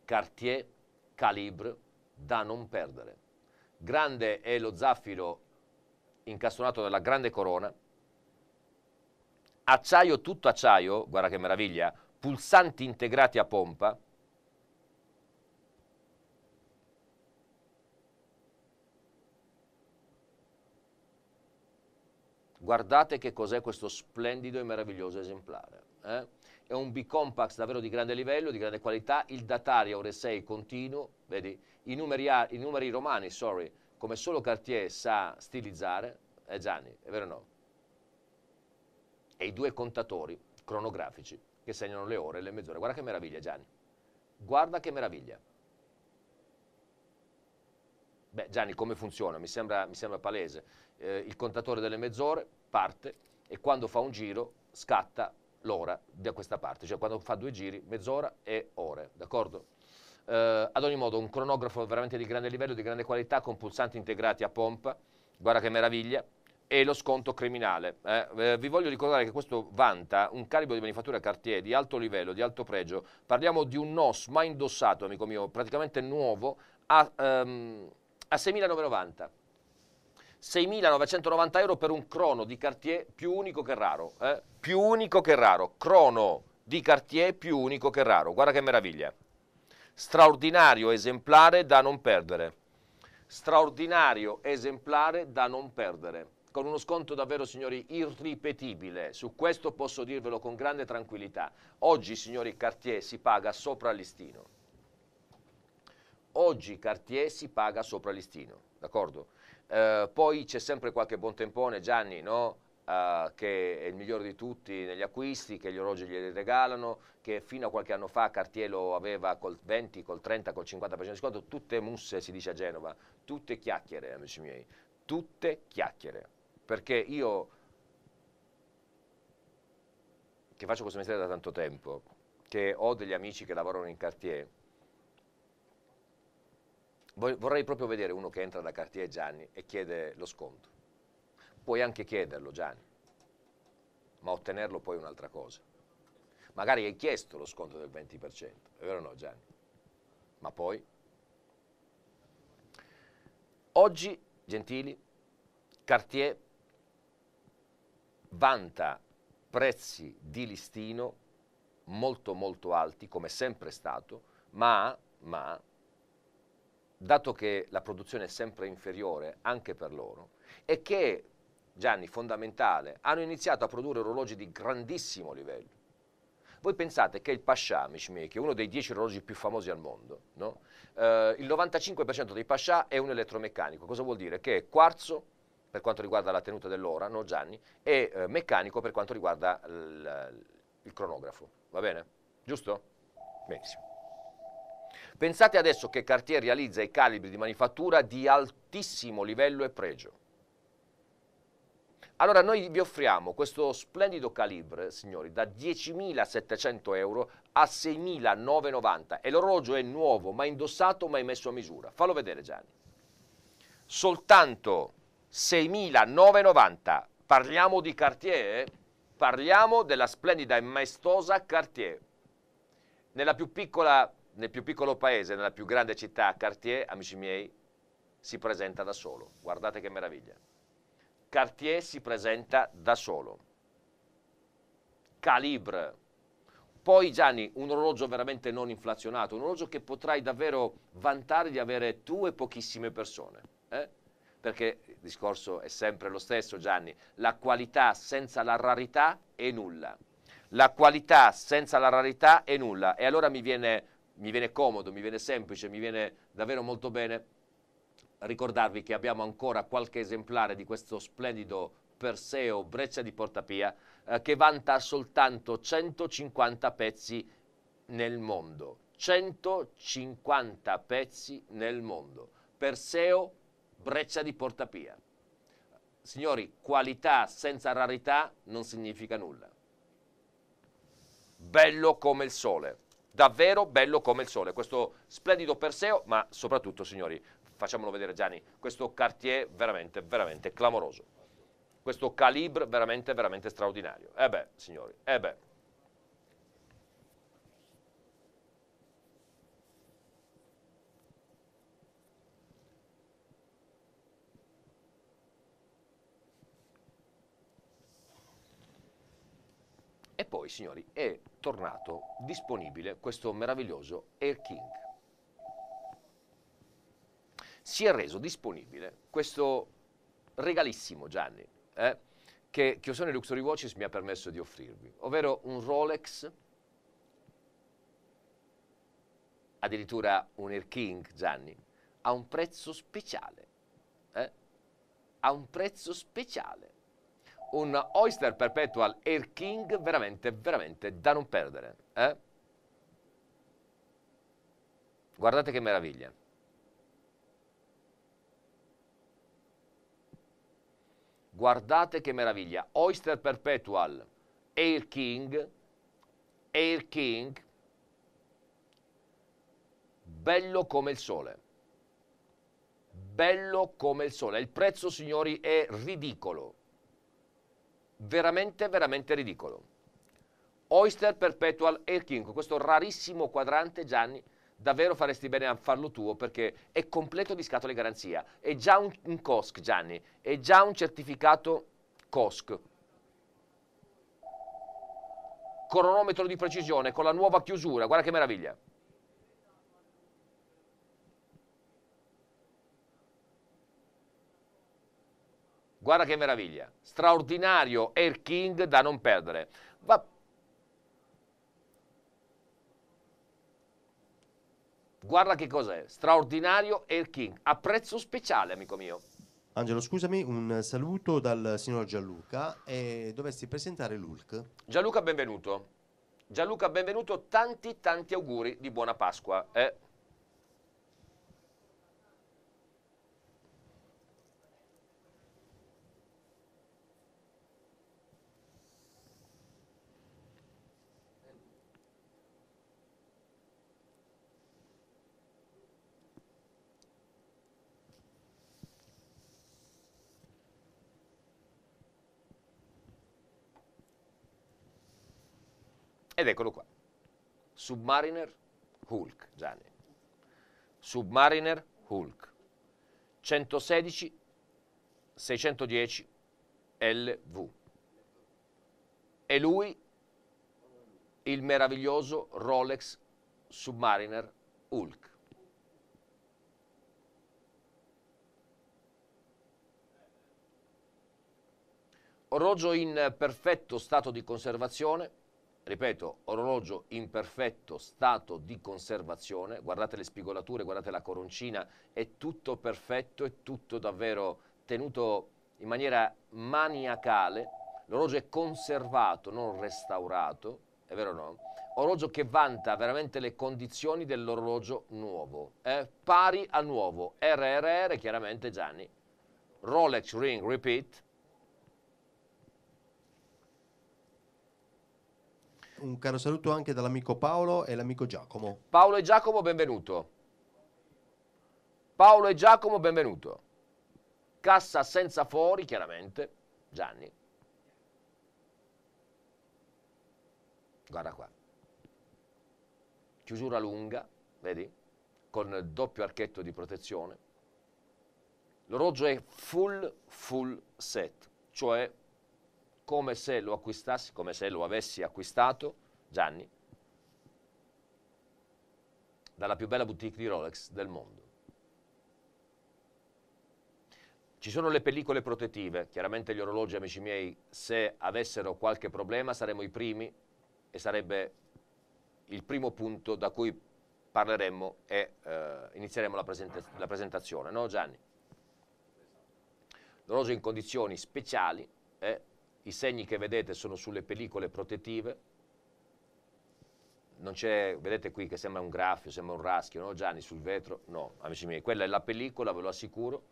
Cartier, calibre, da non perdere. Grande è lo zaffiro incastonato nella grande corona, acciaio tutto acciaio, guarda che meraviglia, pulsanti integrati a pompa, Guardate che cos'è questo splendido e meraviglioso esemplare. Eh? È un B-Compax davvero di grande livello, di grande qualità, il datario Ore 6 continuo, vedi, i numeri, i numeri romani, sorry, come solo Cartier sa stilizzare, eh Gianni, è vero o no? E i due contatori cronografici che segnano le ore e le mezz'ore. Guarda che meraviglia Gianni, guarda che meraviglia. Beh Gianni come funziona? Mi sembra, mi sembra palese. Eh, il contatore delle mezz'ore parte e quando fa un giro scatta l'ora da questa parte, cioè quando fa due giri, mezz'ora e ore, d'accordo? Eh, ad ogni modo un cronografo veramente di grande livello, di grande qualità, con pulsanti integrati a pompa, guarda che meraviglia, e lo sconto criminale. Eh, eh, vi voglio ricordare che questo vanta un calibro di manifattura Cartier di alto livello, di alto pregio, parliamo di un NOS mai indossato, amico mio, praticamente nuovo, a, um, a 6.990. 6.990 euro per un crono di Cartier più unico che raro, eh? più unico che raro, crono di Cartier più unico che raro, guarda che meraviglia, straordinario esemplare da non perdere, straordinario esemplare da non perdere, con uno sconto davvero signori irripetibile, su questo posso dirvelo con grande tranquillità, oggi signori Cartier si paga sopra listino, oggi Cartier si paga sopra listino, d'accordo? Eh, poi c'è sempre qualche buon tempone, Gianni, no? Uh, che è il migliore di tutti negli acquisti, che gli orologi glieli regalano, che fino a qualche anno fa Cartier lo aveva col 20, col 30, col 50% di sconto, tutte musse si dice a Genova, tutte chiacchiere amici miei, tutte chiacchiere, perché io che faccio questo mestiere da tanto tempo, che ho degli amici che lavorano in Cartier, Vorrei proprio vedere uno che entra da Cartier Gianni e chiede lo sconto. Puoi anche chiederlo Gianni, ma ottenerlo poi è un'altra cosa. Magari hai chiesto lo sconto del 20%, è vero o no Gianni? Ma poi? Oggi, gentili, Cartier vanta prezzi di listino molto molto alti, come sempre stato, ma, ma dato che la produzione è sempre inferiore anche per loro, e che, Gianni, fondamentale, hanno iniziato a produrre orologi di grandissimo livello. Voi pensate che il Pasha, amici miei, che è uno dei dieci orologi più famosi al mondo, no? eh, il 95% dei Pasha è un elettromeccanico. Cosa vuol dire? Che è quarzo per quanto riguarda la tenuta dell'ora, no Gianni, e eh, meccanico per quanto riguarda il, il cronografo. Va bene? Giusto? Benissimo. Pensate adesso che Cartier realizza i calibri di manifattura di altissimo livello e pregio. Allora noi vi offriamo questo splendido calibre, signori, da 10.700 euro a 6.990 e l'orologio è nuovo, mai indossato, mai messo a misura. Fallo vedere Gianni. Soltanto 6.990. Parliamo di Cartier, eh? parliamo della splendida e maestosa Cartier. Nella più piccola nel più piccolo paese, nella più grande città, Cartier, amici miei, si presenta da solo. Guardate che meraviglia. Cartier si presenta da solo. Calibre. Poi Gianni, un orologio veramente non inflazionato, un orologio che potrai davvero vantare di avere tu e pochissime persone. Eh? Perché il discorso è sempre lo stesso Gianni, la qualità senza la rarità è nulla. La qualità senza la rarità è nulla. E allora mi viene, mi viene comodo, mi viene semplice, mi viene davvero molto bene ricordarvi che abbiamo ancora qualche esemplare di questo splendido Perseo Breccia di Portapia eh, che vanta soltanto 150 pezzi nel mondo. 150 pezzi nel mondo. Perseo Breccia di Portapia. Signori, qualità senza rarità non significa nulla. Bello come il sole davvero bello come il sole, questo splendido Perseo, ma soprattutto, signori, facciamolo vedere Gianni, questo Cartier veramente, veramente clamoroso. Questo calibre veramente, veramente straordinario. Eh beh, signori, eh beh. E poi, signori, è tornato disponibile questo meraviglioso Air King si è reso disponibile questo regalissimo Gianni eh, che Chiosone Luxury Watches mi ha permesso di offrirvi, ovvero un Rolex, addirittura un Air King Gianni, a un prezzo speciale, eh? a un prezzo speciale. Un Oyster Perpetual Air King veramente, veramente da non perdere. Eh? Guardate che meraviglia. Guardate che meraviglia. Oyster Perpetual, Air King, Air King, bello come il sole. Bello come il sole. Il prezzo, signori, è ridicolo. Veramente, veramente ridicolo. Oyster Perpetual Air King, questo rarissimo quadrante, Gianni, davvero faresti bene a farlo tuo perché è completo di scatole garanzia. È già un, un COSC, Gianni, è già un certificato COSC. Cronometro di precisione con la nuova chiusura, guarda che meraviglia. Guarda che meraviglia, straordinario Air King da non perdere. Va Guarda che cos'è, straordinario Air King, a prezzo speciale, amico mio. Angelo, scusami, un saluto dal signor Gianluca e dovresti presentare l'ULC. Gianluca, benvenuto. Gianluca, benvenuto, tanti tanti auguri di buona Pasqua. Eh? Ed eccolo qua. Submariner Hulk, Gianni. Submariner Hulk. 116 610 LV. E lui il meraviglioso Rolex Submariner Hulk. Orologio in perfetto stato di conservazione, ripeto, orologio in perfetto stato di conservazione, guardate le spigolature, guardate la coroncina, è tutto perfetto, è tutto davvero tenuto in maniera maniacale, l'orologio è conservato, non restaurato, è vero o no? Orologio che vanta veramente le condizioni dell'orologio nuovo, eh? pari al nuovo, RRR chiaramente Gianni, Rolex Ring Repeat, Un caro saluto anche dall'amico Paolo e l'amico Giacomo. Paolo e Giacomo, benvenuto. Paolo e Giacomo, benvenuto. Cassa senza fuori, chiaramente. Gianni. Guarda qua. Chiusura lunga, vedi? Con doppio archetto di protezione. L'orologio è full, full set, cioè come se lo acquistassi, come se lo avessi acquistato, Gianni, dalla più bella boutique di Rolex del mondo. Ci sono le pellicole protettive, chiaramente gli orologi, amici miei, se avessero qualche problema saremmo i primi e sarebbe il primo punto da cui parleremmo e eh, inizieremo la, presenta la presentazione, no Gianni? L'orologio è in condizioni speciali, eh? I segni che vedete sono sulle pellicole protettive, non c'è, vedete qui che sembra un graffio, sembra un raschio, no Gianni, sul vetro? No, amici miei, quella è la pellicola, ve lo assicuro,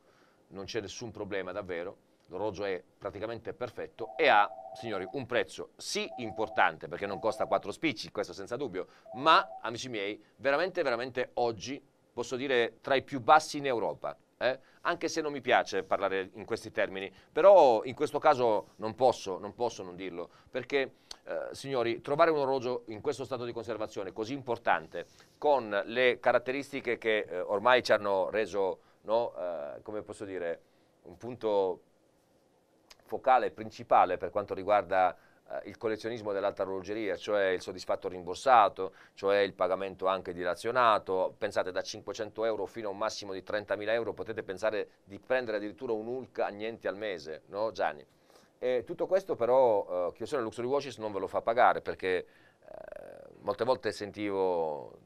non c'è nessun problema davvero, l'orologio è praticamente perfetto e ha, signori, un prezzo sì importante perché non costa 4 spicci, questo senza dubbio, ma, amici miei, veramente, veramente oggi posso dire tra i più bassi in Europa. Eh? Anche se non mi piace parlare in questi termini, però in questo caso non posso non, posso non dirlo, perché eh, signori, trovare un orologio in questo stato di conservazione così importante, con le caratteristiche che eh, ormai ci hanno reso no, eh, come posso dire, un punto focale principale per quanto riguarda il collezionismo dell'alta orologeria, cioè il soddisfatto rimborsato, cioè il pagamento anche dilazionato, pensate da 500 euro fino a un massimo di 30.000 euro potete pensare di prendere addirittura un Hulk a niente al mese, no Gianni? E tutto questo però eh, Chiosone Luxury Watches non ve lo fa pagare perché eh, molte volte sentivo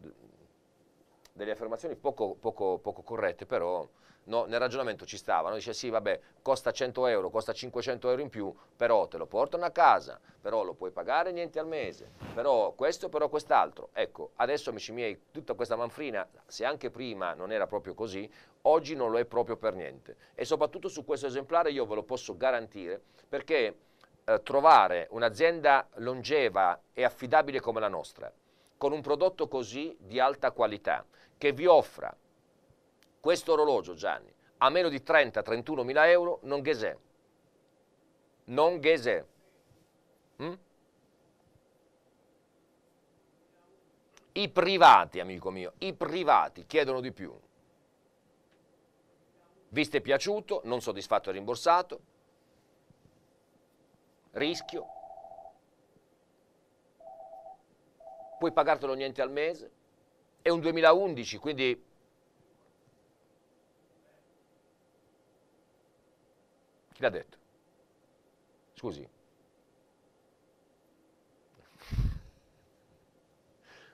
delle affermazioni poco, poco, poco corrette, però no, nel ragionamento ci stavano, dice sì vabbè costa 100 euro, costa 500 euro in più, però te lo portano a casa, però lo puoi pagare niente al mese, però questo, però quest'altro. Ecco, adesso amici miei, tutta questa manfrina, se anche prima non era proprio così, oggi non lo è proprio per niente. E soprattutto su questo esemplare io ve lo posso garantire, perché eh, trovare un'azienda longeva e affidabile come la nostra, con un prodotto così di alta qualità, che vi offra questo orologio, Gianni, a meno di 30-31 mila euro, non ghesè. Non ghesè. Mm? I privati, amico mio, i privati chiedono di più. Vi è piaciuto, non soddisfatto e rimborsato, rischio, puoi pagartelo niente al mese, è un 2011, quindi chi l'ha detto? Scusi.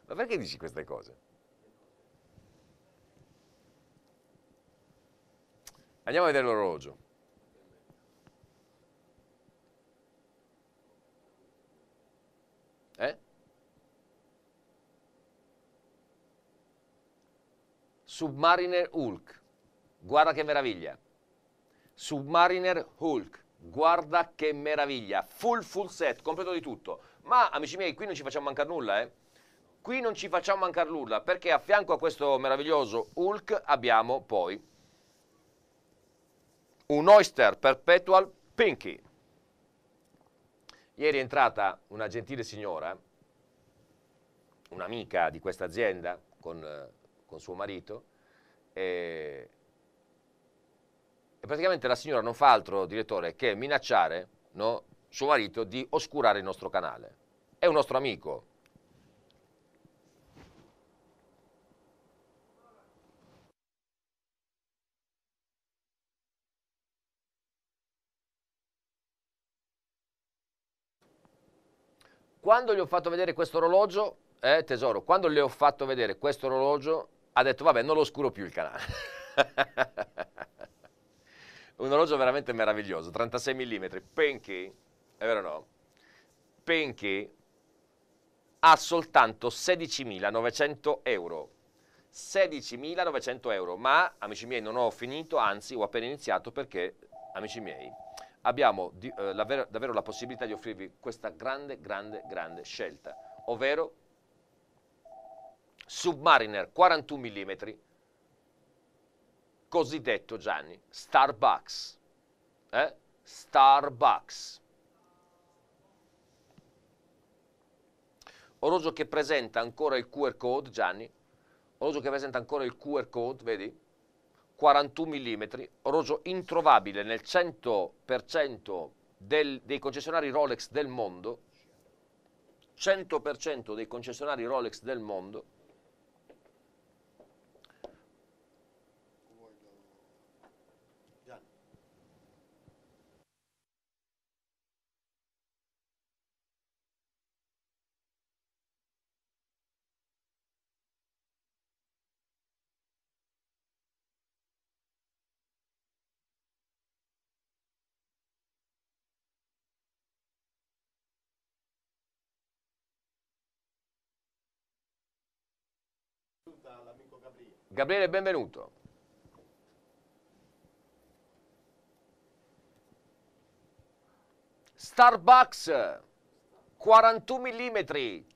Ma perché dici queste cose? Andiamo a vedere l'orologio. Eh? Submariner Hulk, guarda che meraviglia. Submariner Hulk, guarda che meraviglia. Full full set, completo di tutto. Ma amici miei, qui non ci facciamo mancare nulla, eh? Qui non ci facciamo mancare nulla, perché a fianco a questo meraviglioso Hulk abbiamo poi un Oyster Perpetual Pinky. Ieri è entrata una gentile signora, un'amica di questa azienda, con eh, con suo marito e, e, praticamente la signora non fa altro, direttore, che minacciare no, suo marito di oscurare il nostro canale. È un nostro amico. Quando gli ho fatto vedere questo orologio, eh, tesoro, quando le ho fatto vedere questo orologio, ha detto vabbè non lo oscuro più il canale. un orologio veramente meraviglioso, 36 mm, Penke, è vero o no? Penke ha soltanto 16.900 euro. 16.900 euro, ma amici miei non ho finito, anzi ho appena iniziato perché, amici miei, abbiamo di, eh, davvero, davvero la possibilità di offrirvi questa grande, grande, grande scelta, ovvero Submariner 41 mm, cosiddetto Gianni, Starbucks. Eh? Starbucks. Orologio che presenta ancora il QR code, Gianni. Orologio che presenta ancora il QR code, vedi? 41 mm, orologio introvabile nel 100% del, dei concessionari Rolex del mondo, 100% dei concessionari Rolex del mondo, all'amico Gabriele. Benvenuto. Starbucks 41 mm,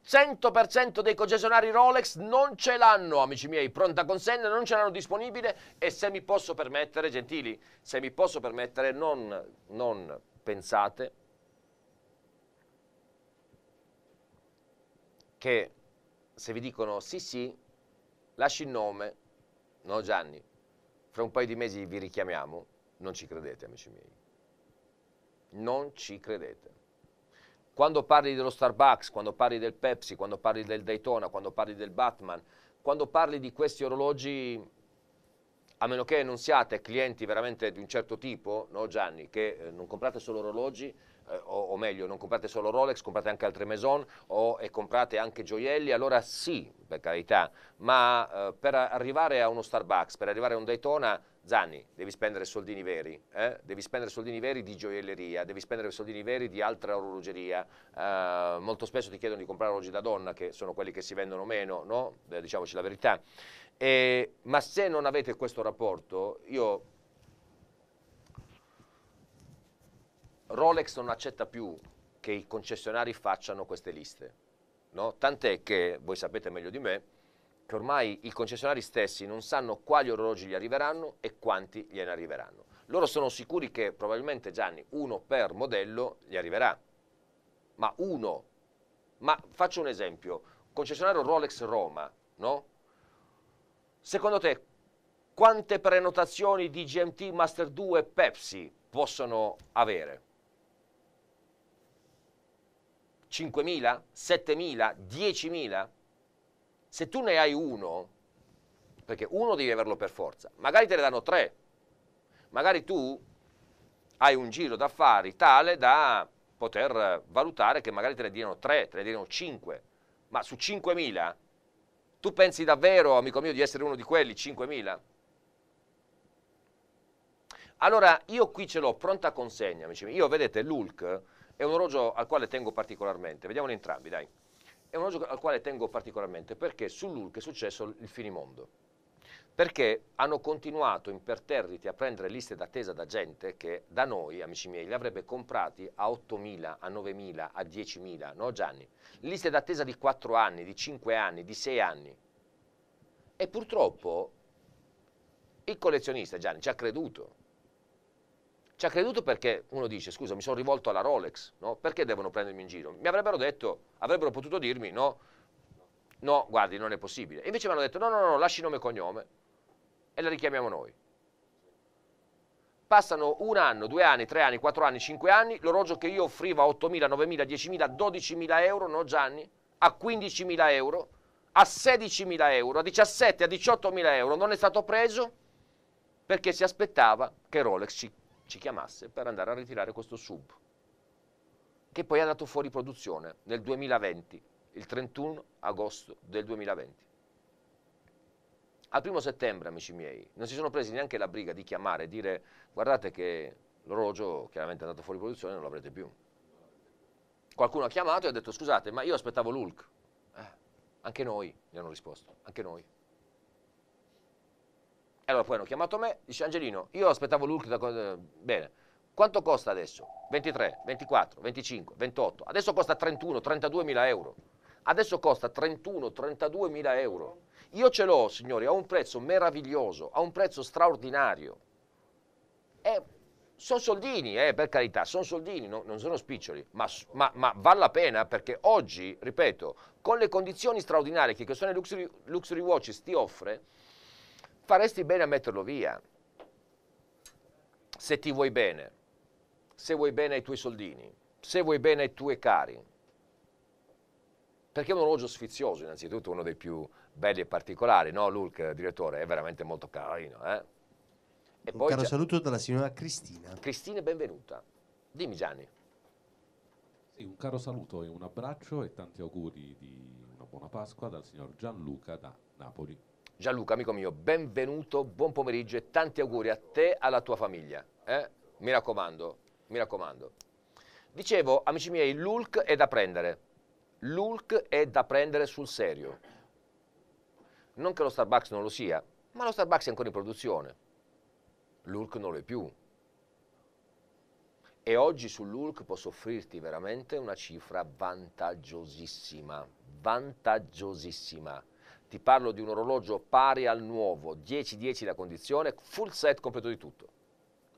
100% dei concessionari Rolex non ce l'hanno, amici miei, pronta consegna, non ce l'hanno disponibile e se mi posso permettere, gentili, se mi posso permettere, non, non pensate che se vi dicono sì sì, lasci il nome, no Gianni, fra un paio di mesi vi richiamiamo, non ci credete amici miei, non ci credete. Quando parli dello Starbucks, quando parli del Pepsi, quando parli del Daytona, quando parli del Batman, quando parli di questi orologi, a meno che non siate clienti veramente di un certo tipo, no Gianni, che eh, non comprate solo orologi, eh, o, o, meglio, non comprate solo Rolex, comprate anche altre Maison o, e comprate anche gioielli, allora sì, per carità, ma eh, per arrivare a uno Starbucks, per arrivare a un Daytona, Zanni, devi spendere soldini veri, eh? devi spendere soldini veri di gioielleria, devi spendere soldini veri di altra orologeria, eh, molto spesso ti chiedono di comprare orologi da donna, che sono quelli che si vendono meno, no? Beh, diciamoci la verità, ma se non avete questo rapporto, io Rolex non accetta più che i concessionari facciano queste liste, no? tant'è che, voi sapete meglio di me, che ormai i concessionari stessi non sanno quali orologi gli arriveranno e quanti gliene arriveranno. Loro sono sicuri che probabilmente Gianni, uno per modello, gli arriverà, ma uno. Ma faccio un esempio, concessionario Rolex Roma, no? Secondo te quante prenotazioni di GMT Master 2 Pepsi possono avere? 5.000, 7.000, 10.000? Se tu ne hai uno, perché uno devi averlo per forza, magari te ne danno tre, magari tu hai un giro d'affari tale da poter valutare che magari te ne diano tre, te ne diano cinque, ma su 5.000 tu pensi davvero, amico mio, di essere uno di quelli, 5.000? Allora, io qui ce l'ho pronta consegna, amici miei. Io, vedete, l'Ulk è un orologio al quale tengo particolarmente, vediamolo entrambi, dai. È un orologio al quale tengo particolarmente perché sull'ULC è successo il finimondo. Perché hanno continuato imperterriti a prendere liste d'attesa da gente che da noi, amici miei, li avrebbe comprati a 8.000, a 9.000, a 10.000, no Gianni? Liste d'attesa di 4 anni, di 5 anni, di 6 anni. E purtroppo il collezionista Gianni ci ha creduto ci ha creduto perché uno dice, scusa, mi sono rivolto alla Rolex, no? Perché devono prendermi in giro? Mi avrebbero detto, avrebbero potuto dirmi, no, no, guardi, non è possibile. Invece mi hanno detto, no, no, no, lasci nome e cognome e la richiamiamo noi. Passano un anno, due anni, tre anni, quattro anni, cinque anni, l'orologio che io offrivo a 8.000, 9.000, 10.000, 12.000 euro, no Gianni? A 15.000 euro, a 16.000 euro, a 17, a 18.000 euro non è stato preso perché si aspettava che Rolex ci ci chiamasse per andare a ritirare questo sub, che poi è andato fuori produzione nel 2020, il 31 agosto del 2020. Al primo settembre, amici miei, non si sono presi neanche la briga di chiamare e dire guardate che l'orologio chiaramente è andato fuori produzione non l'avrete più. Qualcuno ha chiamato e ha detto scusate ma io aspettavo l'ULC. Eh, anche noi, gli hanno risposto, anche noi. Allora poi hanno chiamato me, dice Angelino, io aspettavo l'ULC da... Bene, quanto costa adesso? 23, 24, 25, 28, adesso costa 31, 32 mila euro. Adesso costa 31, 32 mila euro. Io ce l'ho, signori, a un prezzo meraviglioso, a un prezzo straordinario. E sono soldini, eh, per carità, sono soldini, no, non sono spiccioli, ma, ma, ma, vale la pena perché oggi, ripeto, con le condizioni straordinarie che Questione Luxury, Luxury Watches ti offre, faresti bene a metterlo via. Se ti vuoi bene, se vuoi bene ai tuoi soldini, se vuoi bene ai tuoi cari. Perché è un orologio sfizioso, innanzitutto uno dei più belli e particolari, no? Lulk, direttore, è veramente molto carino. Eh? E un poi caro saluto dalla signora Cristina. Cristina, benvenuta. Dimmi Gianni. Sì, un caro saluto e un abbraccio e tanti auguri di una buona Pasqua dal signor Gianluca da Napoli. Gianluca, amico mio, benvenuto, buon pomeriggio e tanti auguri a te e alla tua famiglia. Eh? Mi raccomando, mi raccomando. Dicevo, amici miei, l'Ulk è da prendere. L'Ulk è da prendere sul serio. Non che lo Starbucks non lo sia, ma lo Starbucks è ancora in produzione. L'Ulk non lo è più. E oggi sull'Ulk posso offrirti veramente una cifra vantaggiosissima, vantaggiosissima. Ti parlo di un orologio pari al nuovo, 10-10 la condizione, full set completo di tutto.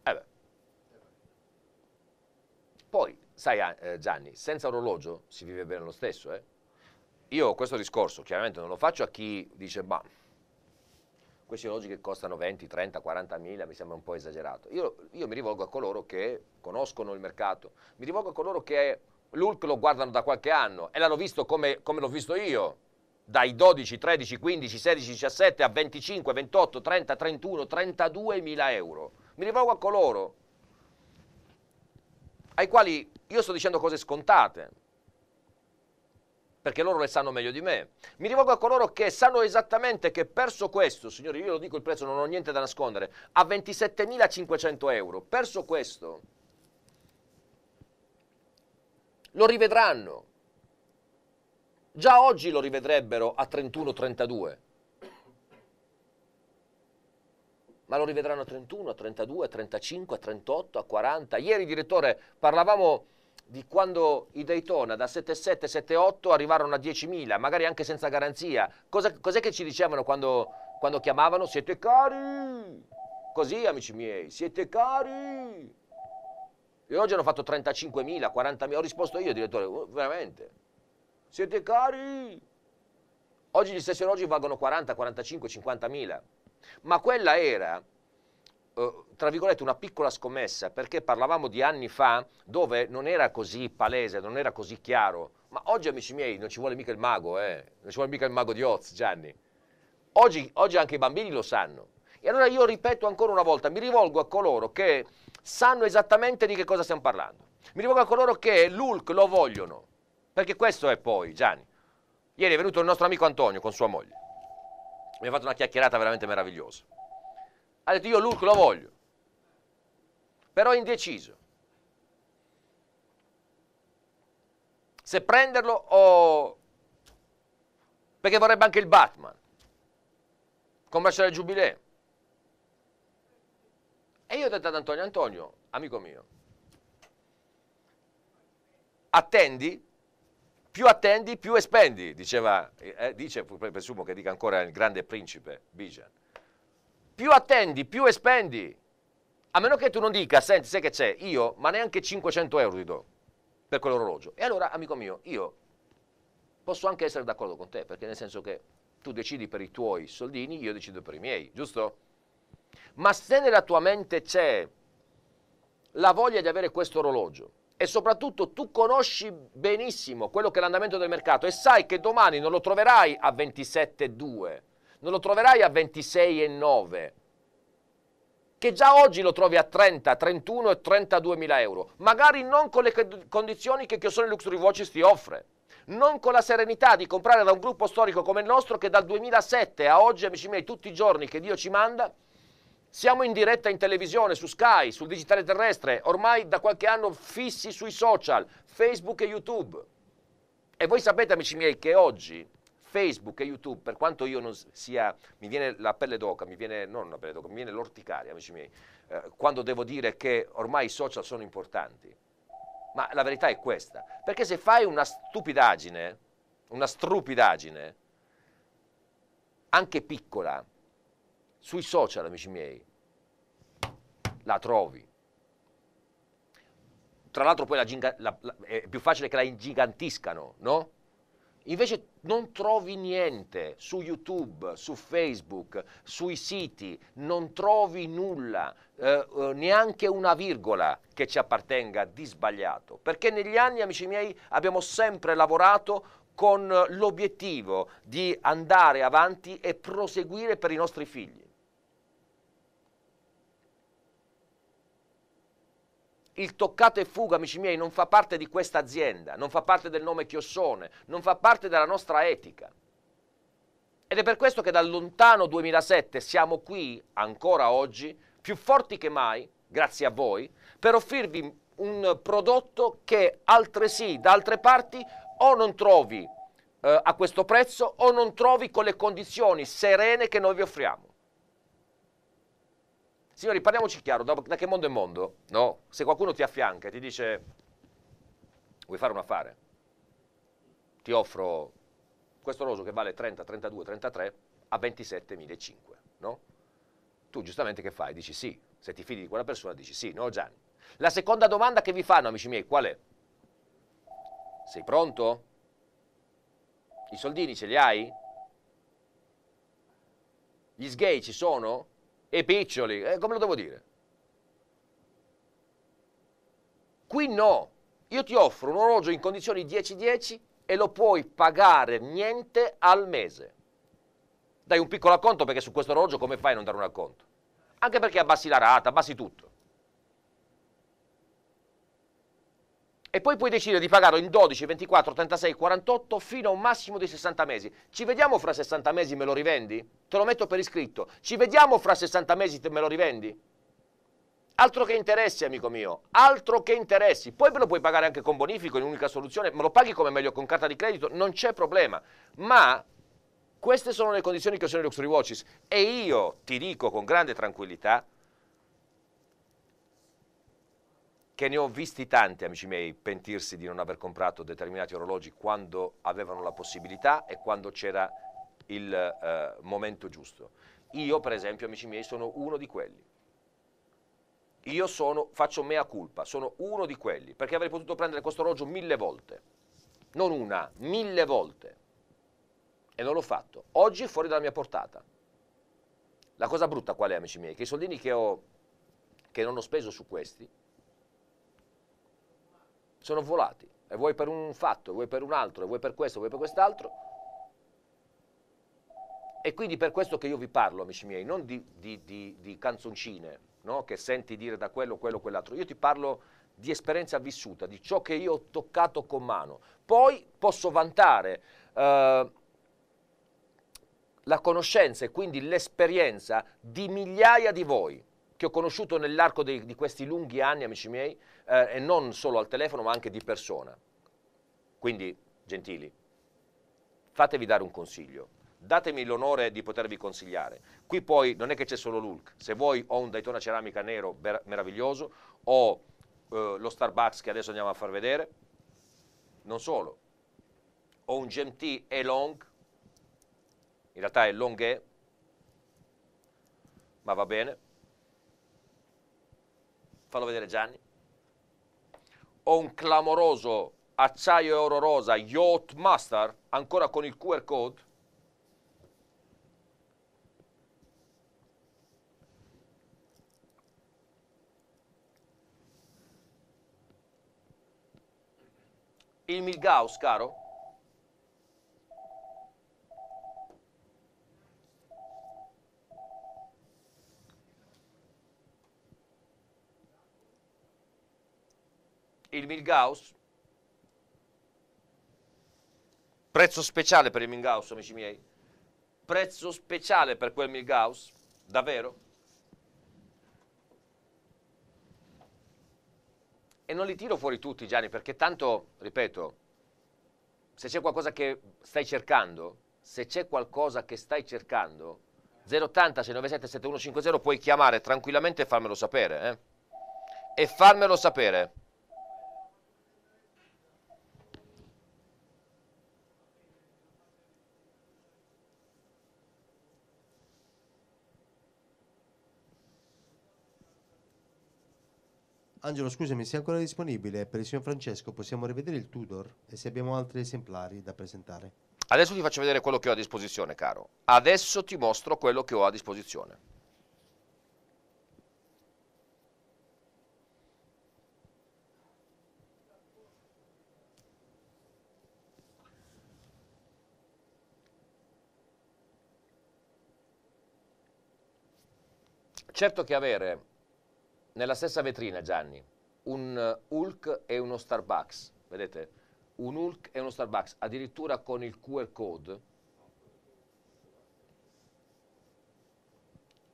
Eh. Poi, sai eh, Gianni, senza orologio si vive bene lo stesso. Eh? Io questo discorso chiaramente non lo faccio a chi dice, ma questi orologi che costano 20, 30, 40 mila mi sembra un po' esagerato. Io, io, mi rivolgo a coloro che conoscono il mercato, mi rivolgo a coloro che l'ULC lo guardano da qualche anno e l'hanno visto come, come l'ho visto io, dai 12, 13, 15, 16, 17 a 25, 28, 30, 31, 32 mila euro. Mi rivolgo a coloro ai quali io sto dicendo cose scontate, perché loro le sanno meglio di me. Mi rivolgo a coloro che sanno esattamente che perso questo, signori, io lo dico il prezzo, non ho niente da nascondere, a 27.500 euro, perso questo, lo rivedranno. Già oggi lo rivedrebbero a 31-32. Ma lo rivedranno a 31, a 32, a 35, a 38, a 40. Ieri, direttore, parlavamo di quando i Daytona da 7,7, 7,8 arrivarono a 10.000, magari anche senza garanzia. Cosa, cos'è che ci dicevano quando, quando chiamavano? Siete cari! Così, amici miei, siete cari! E oggi hanno fatto 35.000, 40.000, ho risposto io, direttore, veramente. Siete cari! Oggi gli stessi orologi valgono 40, 45, 50.000. Ma quella era Uh, tra virgolette una piccola scommessa perché parlavamo di anni fa dove non era così palese, non era così chiaro, ma oggi amici miei non ci vuole mica il mago, eh? non ci vuole mica il mago di Oz, Gianni. Oggi, oggi anche i bambini lo sanno. E allora io ripeto ancora una volta, mi rivolgo a coloro che sanno esattamente di che cosa stiamo parlando. Mi rivolgo a coloro che l'ULC lo vogliono, perché questo è poi, Gianni. Ieri è venuto il nostro amico Antonio con sua moglie. Mi ha fatto una chiacchierata veramente meravigliosa ha detto io Luke lo voglio, però è indeciso. Se prenderlo o... perché vorrebbe anche il Batman, commerciale giubileo. E io ho detto ad Antonio, Antonio, amico mio, attendi, più attendi, più espendi, diceva, eh, dice, presumo che dica ancora il grande principe Bijan più attendi, più espendi. A meno che tu non dica, senti, sai che c'è, io, ma neanche 500 euro ti do per quell'orologio. E allora, amico mio, io posso anche essere d'accordo con te, perché nel senso che tu decidi per i tuoi soldini, io decido per i miei, giusto? Ma se nella tua mente c'è la voglia di avere questo orologio e soprattutto tu conosci benissimo quello che è l'andamento del mercato e sai che domani non lo troverai a 27,2 non lo troverai a 26,9 che già oggi lo trovi a 30, 31 e 32 mila euro, magari non con le condizioni che Chiosone Luxury Watches ti offre, non con la serenità di comprare da un gruppo storico come il nostro che dal 2007 a oggi, amici miei, tutti i giorni che Dio ci manda, siamo in diretta in televisione, su Sky, sul digitale terrestre, ormai da qualche anno fissi sui social, Facebook e YouTube. E voi sapete, amici miei, che oggi Facebook e YouTube, per quanto io non sia, mi viene la pelle d'oca, mi viene, non la pelle d'oca, mi viene l'orticaria, amici miei, eh, quando devo dire che ormai i social sono importanti. Ma la verità è questa, perché se fai una stupidaggine, una strupidaggine, anche piccola, sui social, amici miei, la trovi. Tra l'altro poi la, la, la, è più facile che la ingigantiscano, no? Invece non trovi niente su YouTube, su Facebook, sui siti, non trovi nulla, eh, eh, neanche una virgola che ci appartenga di sbagliato, perché negli anni, amici miei, abbiamo sempre lavorato con l'obiettivo di andare avanti e proseguire per i nostri figli. Il toccato e fuga, amici miei, non fa parte di questa azienda, non fa parte del nome Chiossone, non fa parte della nostra etica. Ed è per questo che dal lontano 2007 siamo qui, ancora oggi, più forti che mai, grazie a voi, per offrirvi un prodotto che altresì da altre parti o non trovi eh, a questo prezzo o non trovi con le condizioni serene che noi vi offriamo. Signori, parliamoci chiaro, da, da che mondo è mondo, no? Se qualcuno ti affianca e ti dice, vuoi fare un affare? Ti offro questo orologio che vale 30, 32, 33 a 27.500, no? Tu giustamente che fai? Dici sì, se ti fidi di quella persona dici sì, no Gianni? La seconda domanda che vi fanno, amici miei, qual è? Sei pronto? I soldini ce li hai? Gli sgay ci sono? E piccioli, eh, come lo devo dire? Qui no, io ti offro un orologio in condizioni 10-10 e lo puoi pagare niente al mese. Dai un piccolo acconto perché su questo orologio come fai a non dare un acconto? Anche perché abbassi la rata, abbassi tutto. E poi puoi decidere di pagarlo in 12, 24, 36, 48 fino a un massimo di 60 mesi. Ci vediamo fra 60 mesi me lo rivendi? Te lo metto per iscritto. Ci vediamo fra 60 mesi me lo rivendi? Altro che interessi, amico mio, altro che interessi. Poi me lo puoi pagare anche con bonifico, in unica soluzione, me lo paghi come meglio con carta di credito, non c'è problema. Ma queste sono le condizioni che sono i Luxury Watches e io ti dico con grande tranquillità che ne ho visti tanti, amici miei, pentirsi di non aver comprato determinati orologi quando avevano la possibilità e quando c'era il eh, momento giusto. Io, per esempio, amici miei, sono uno di quelli. Io sono, faccio mea culpa, sono uno di quelli, perché avrei potuto prendere questo orologio mille volte. Non una, mille volte. E non l'ho fatto. Oggi è fuori dalla mia portata. La cosa brutta qual è, amici miei? Che i soldini che, ho, che non ho speso su questi, sono volati, e vuoi per un fatto, vuoi per un altro, vuoi per questo, vuoi per quest'altro. E quindi per questo che io vi parlo, amici miei, non di, di, di, di canzoncine, no? che senti dire da quello, quello, quell'altro. Io ti parlo di esperienza vissuta, di ciò che io ho toccato con mano. Poi posso vantare eh, la conoscenza e quindi l'esperienza di migliaia di voi che ho conosciuto nell'arco di questi lunghi anni, amici miei, eh, e non solo al telefono ma anche di persona. Quindi, gentili, fatevi dare un consiglio, datemi l'onore di potervi consigliare. Qui poi non è che c'è solo l'Ulk, se vuoi ho un Daytona ceramica nero meraviglioso, ho eh, lo Starbucks che adesso andiamo a far vedere, non solo, ho un GMT E-Long, in realtà è Long E, ma va bene, fallo vedere Gianni, ho un clamoroso acciaio oro rosa Yacht Master, ancora con il QR code, il Milgauss, caro, il Milgauss, prezzo speciale per il Milgauss, amici miei, prezzo speciale per quel Milgauss, davvero? E non li tiro fuori tutti, Gianni, perché tanto, ripeto, se c'è qualcosa che stai cercando, se c'è qualcosa che stai cercando, 080 697 7150 puoi chiamare tranquillamente e farmelo sapere, eh? E farmelo sapere. Angelo, scusami, se è ancora disponibile per il signor Francesco possiamo rivedere il Tudor e se abbiamo altri esemplari da presentare. Adesso ti faccio vedere quello che ho a disposizione, caro. Adesso ti mostro quello che ho a disposizione. Certo che avere nella stessa vetrina, Gianni, un Hulk e uno Starbucks, vedete? Un Hulk e uno Starbucks, addirittura con il QR code,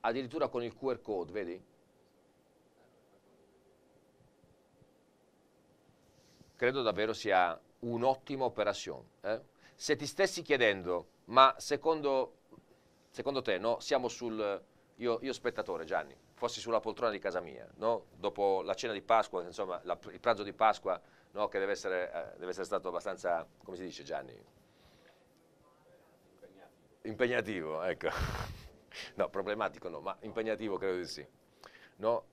addirittura con il QR code, vedi? Credo davvero sia un'ottima operazione. Eh? Se ti stessi chiedendo, ma secondo, secondo te no, siamo sul io, io, spettatore Gianni, fossi sulla poltrona di casa mia, no? dopo la cena di Pasqua, insomma la, il pranzo di Pasqua, no? che deve essere, eh, deve essere, stato abbastanza, come si dice Gianni? Impegnativo. Impegnativo, ecco. no, problematico no, ma impegnativo credo di sì. No?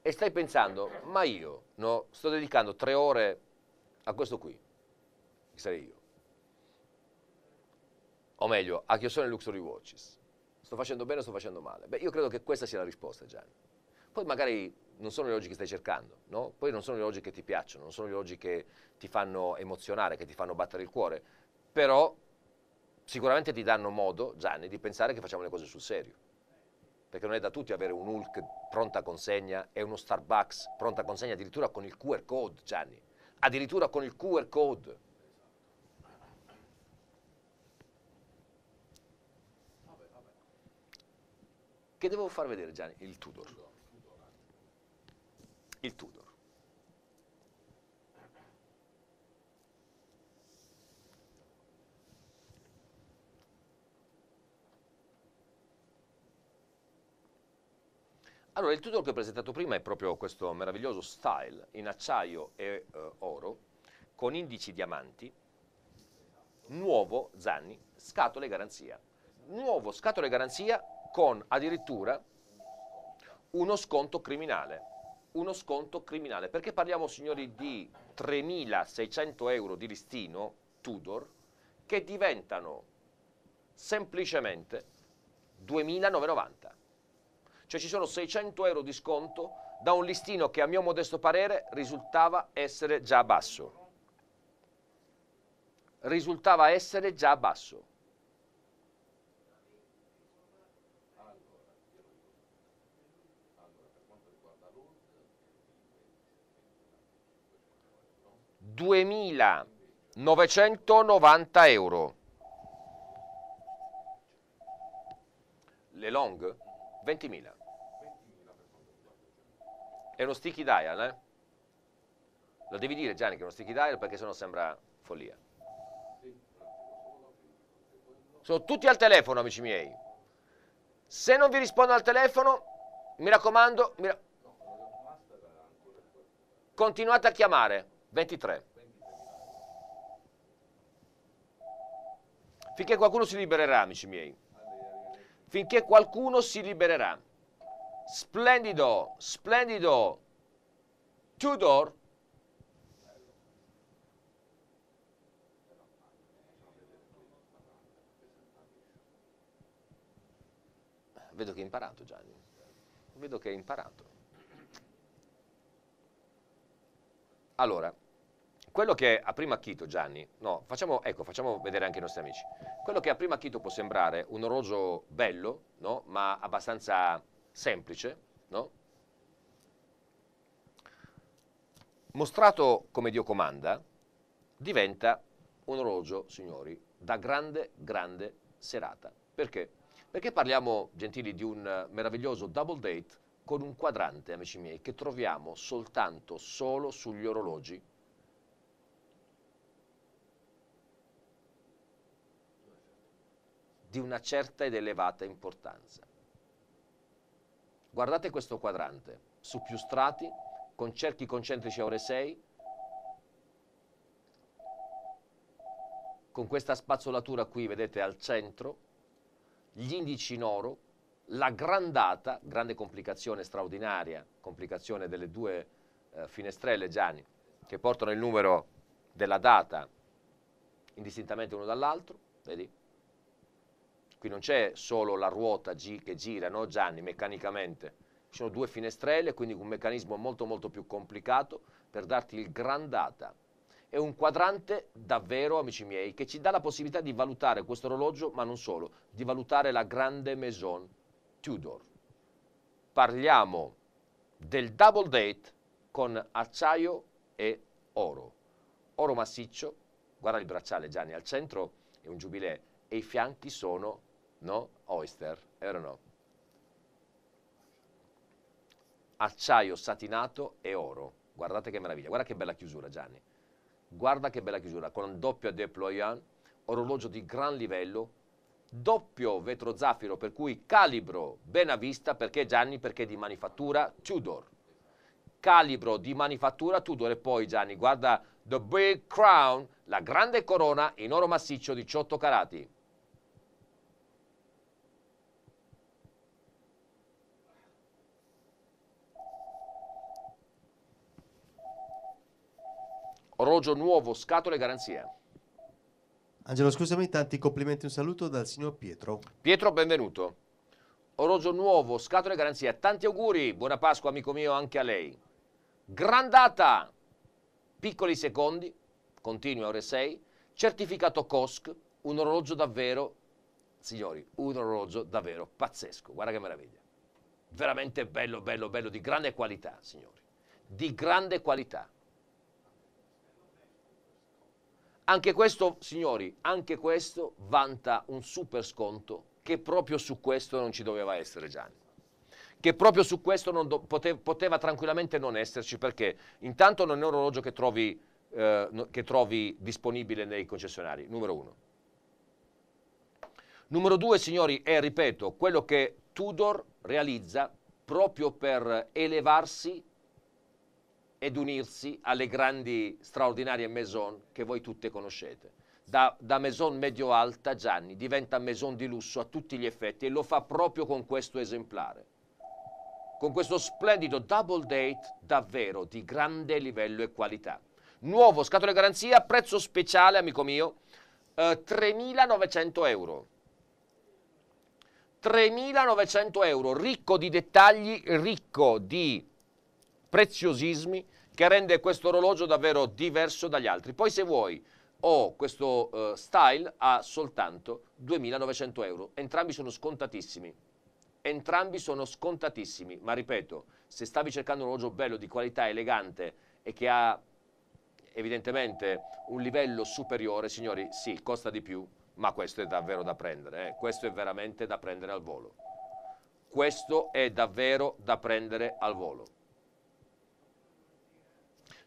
E stai pensando, ma io no, sto dedicando tre ore a questo qui, che sarei io. O meglio, a chi sono i Luxury Watches sto facendo bene o sto facendo male? Beh, io credo che questa sia la risposta, Gianni. Poi magari non sono le oggi che stai cercando, no? Poi non sono le oggi che ti piacciono, non sono le oggi che ti fanno emozionare, che ti fanno battere il cuore, però sicuramente ti danno modo, Gianni, di pensare che facciamo le cose sul serio. Perché non è da tutti avere un Hulk pronta consegna e uno Starbucks pronta consegna addirittura con il QR code, Gianni. Addirittura con il QR code. Che devo far vedere Gianni? Il Tudor. Il Tudor. Allora, il Tudor che ho presentato prima è proprio questo meraviglioso style in acciaio e eh, oro, con indici diamanti, nuovo Zanni, scatole garanzia. Nuovo scatole garanzia con addirittura uno sconto criminale. Uno sconto criminale, perché parliamo signori di 3.600 euro di listino Tudor che diventano semplicemente 2.990. Cioè ci sono 600 euro di sconto da un listino che a mio modesto parere risultava essere già basso. Risultava essere già basso. 2.990 euro. Le long? 20.000. È uno sticky dial, eh? Lo devi dire Gianni che è uno sticky dial perché sennò sembra follia. Sono tutti al telefono, amici miei. Se non vi rispondo al telefono, mi raccomando, mi ra continuate a chiamare. 23. Finché qualcuno si libererà, amici miei. Finché qualcuno si libererà. Splendido, splendido. Tudor. Vedo che hai imparato Gianni. Vedo che hai imparato. Allora, quello che a prima acchito, Gianni, no, facciamo, ecco, facciamo vedere anche i nostri amici. Quello che a prima acchito può sembrare un orologio bello, no, ma abbastanza semplice, no? Mostrato come Dio comanda, diventa un orologio, signori, da grande, grande serata. Perché? Perché parliamo, gentili, di un meraviglioso double date con un quadrante, amici miei, che troviamo soltanto solo sugli orologi di una certa ed elevata importanza. Guardate questo quadrante, su più strati, con cerchi concentrici a ore 6, con questa spazzolatura qui, vedete, al centro, gli indici in oro, la grandata, grande complicazione straordinaria, complicazione delle due eh, finestrelle, Gianni, che portano il numero della data indistintamente uno dall'altro, Vedi? Qui non c'è solo la ruota G che gira, no Gianni, meccanicamente. Ci sono due finestrelle, quindi un meccanismo molto molto più complicato per darti il grandata. È un quadrante davvero, amici miei, che ci dà la possibilità di valutare questo orologio, ma non solo, di valutare la grande Maison Tudor. Parliamo del double date con acciaio e oro. Oro massiccio, guarda il bracciale Gianni, al centro è un giubilè e i fianchi sono, no, oyster, è vero o no? Acciaio satinato e oro. Guardate che meraviglia, guarda che bella chiusura Gianni. Guarda che bella chiusura, con doppio déployant, orologio di gran livello, doppio vetro zaffiro, per cui calibro ben a vista, perché Gianni? Perché di manifattura Tudor. Calibro di manifattura Tudor e poi Gianni, guarda The Big Crown, la grande corona in oro massiccio 18 carati. Orologio nuovo, scatole garanzia. Angelo, scusami, tanti complimenti e un saluto dal signor Pietro. Pietro, benvenuto. Orologio nuovo, scatole garanzia. Tanti auguri, buona Pasqua amico mio anche a lei. Grandata, piccoli secondi, continua ore 6, certificato COSC, un orologio davvero, signori, un orologio davvero pazzesco. Guarda che meraviglia. Veramente bello, bello, bello, di grande qualità, signori. Di grande qualità. Anche questo, signori, anche questo vanta un super sconto che proprio su questo non ci doveva essere Gianni. Che proprio su questo do, poteva, poteva, tranquillamente non esserci perché intanto non è un orologio che trovi, eh, che trovi disponibile nei concessionari, numero uno. Numero due, signori, è, ripeto, quello che Tudor realizza proprio per elevarsi ed unirsi alle grandi straordinarie maison che voi tutte conoscete. Da, da maison medio-alta, Gianni, diventa maison di lusso a tutti gli effetti e lo fa proprio con questo esemplare. Con questo splendido double date davvero di grande livello e qualità. Nuovo, scatole garanzia, prezzo speciale, amico mio, eh, 3.900 euro. 3.900 euro, ricco di dettagli, ricco di preziosismi che rende questo orologio davvero diverso dagli altri. Poi se vuoi ho questo uh, style a soltanto 2.900 euro, entrambi sono scontatissimi. Entrambi sono scontatissimi, ma ripeto, se stavi cercando un orologio bello, di qualità, elegante e che ha evidentemente un livello superiore, signori, sì, costa di più, ma questo è davvero da prendere, eh? questo è veramente da prendere al volo. Questo è davvero da prendere al volo.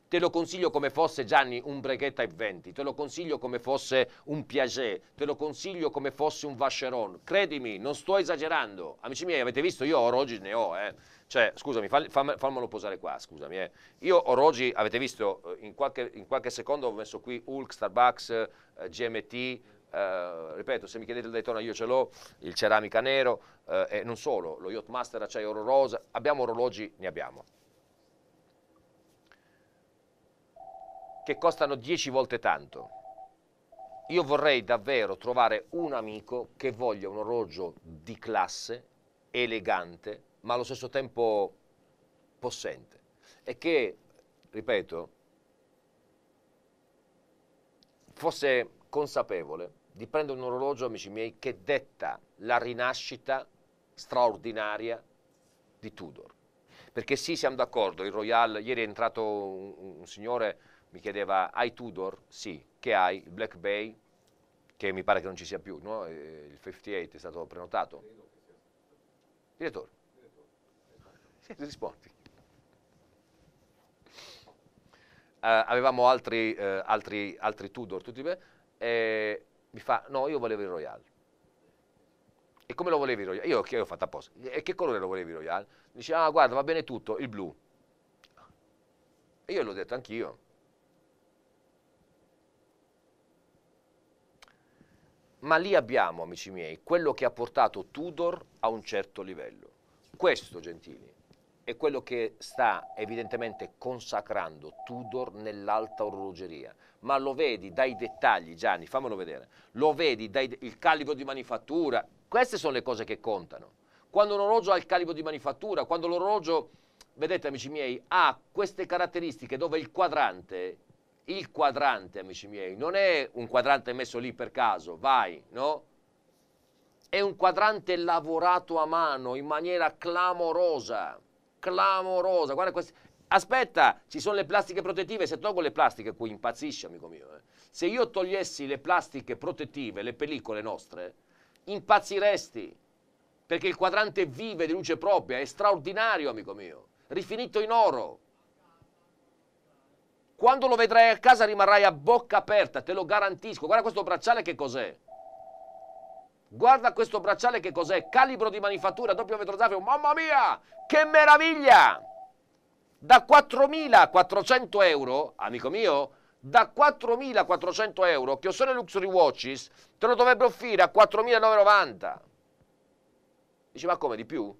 Te lo consiglio come fosse Gianni un Breguet Type 20, te lo consiglio come fosse un Piaget, te lo consiglio come fosse un Vacheron. Credimi, non sto esagerando. Amici miei, avete visto? Io orologi ne ho, eh. Cioè, scusami, fammelo posare qua, scusami. Eh. Io orologi, avete visto, eh, in qualche, in qualche secondo ho messo qui Hulk, Starbucks, eh, GMT, eh, ripeto, se mi chiedete il Daytona io ce l'ho, il ceramica nero eh, e non solo, lo Yachtmaster acciaio oro rosa, abbiamo orologi, ne abbiamo. Che costano 10 volte tanto. Io vorrei davvero trovare un amico che voglia un orologio di classe, elegante, ma allo stesso tempo possente e che, ripeto, fosse consapevole di prendere un orologio, amici miei, che detta la rinascita straordinaria di Tudor. Perché sì, siamo d'accordo, il Royal, ieri è entrato un, un signore mi chiedeva, hai Tudor? Sì. Che hai? Il Black Bay? Che mi pare che non ci sia più, no? Eh, il 58 è stato prenotato? Direttore. Sì, rispondi. Uh, avevamo altri, uh, altri, altri, Tudor, tutti bene, e mi fa, no, io volevo il Royal. E come lo volevi il Royal? Io che ho fatto apposta. E che colore lo volevi il Royal? Dice, ah guarda, va bene tutto, il blu. E io l'ho detto anch'io. Ma lì abbiamo, amici miei, quello che ha portato Tudor a un certo livello. Questo, Gentili, è quello che sta evidentemente consacrando Tudor nell'alta orologeria. Ma lo vedi dai dettagli, Gianni, fammelo vedere, lo vedi dai il calibro di manifattura, queste sono le cose che contano. Quando un orologio ha il calibro di manifattura, quando l'orologio, vedete amici miei, ha queste caratteristiche dove il quadrante, il quadrante amici miei, non è un quadrante messo lì per caso, vai, no? È un quadrante lavorato a mano in maniera clamorosa, clamorosa. Guarda questi. Aspetta, ci sono le plastiche protettive, se tolgo le plastiche qui impazzisci amico mio. Eh. Se io togliessi le plastiche protettive, le pellicole nostre, impazziresti, perché il quadrante vive di luce propria, è straordinario amico mio, rifinito in oro. Quando lo vedrai a casa rimarrai a bocca aperta, te lo garantisco. Guarda questo bracciale che cos'è. Guarda questo bracciale che cos'è, calibro di manifattura, doppio vetro zaffiro, mamma mia, che meraviglia! Da 4.400 euro, amico mio, da 4.400 euro, che sono Luxury Watches, te lo dovrebbe offrire a 4.990. Dici, ma come di più?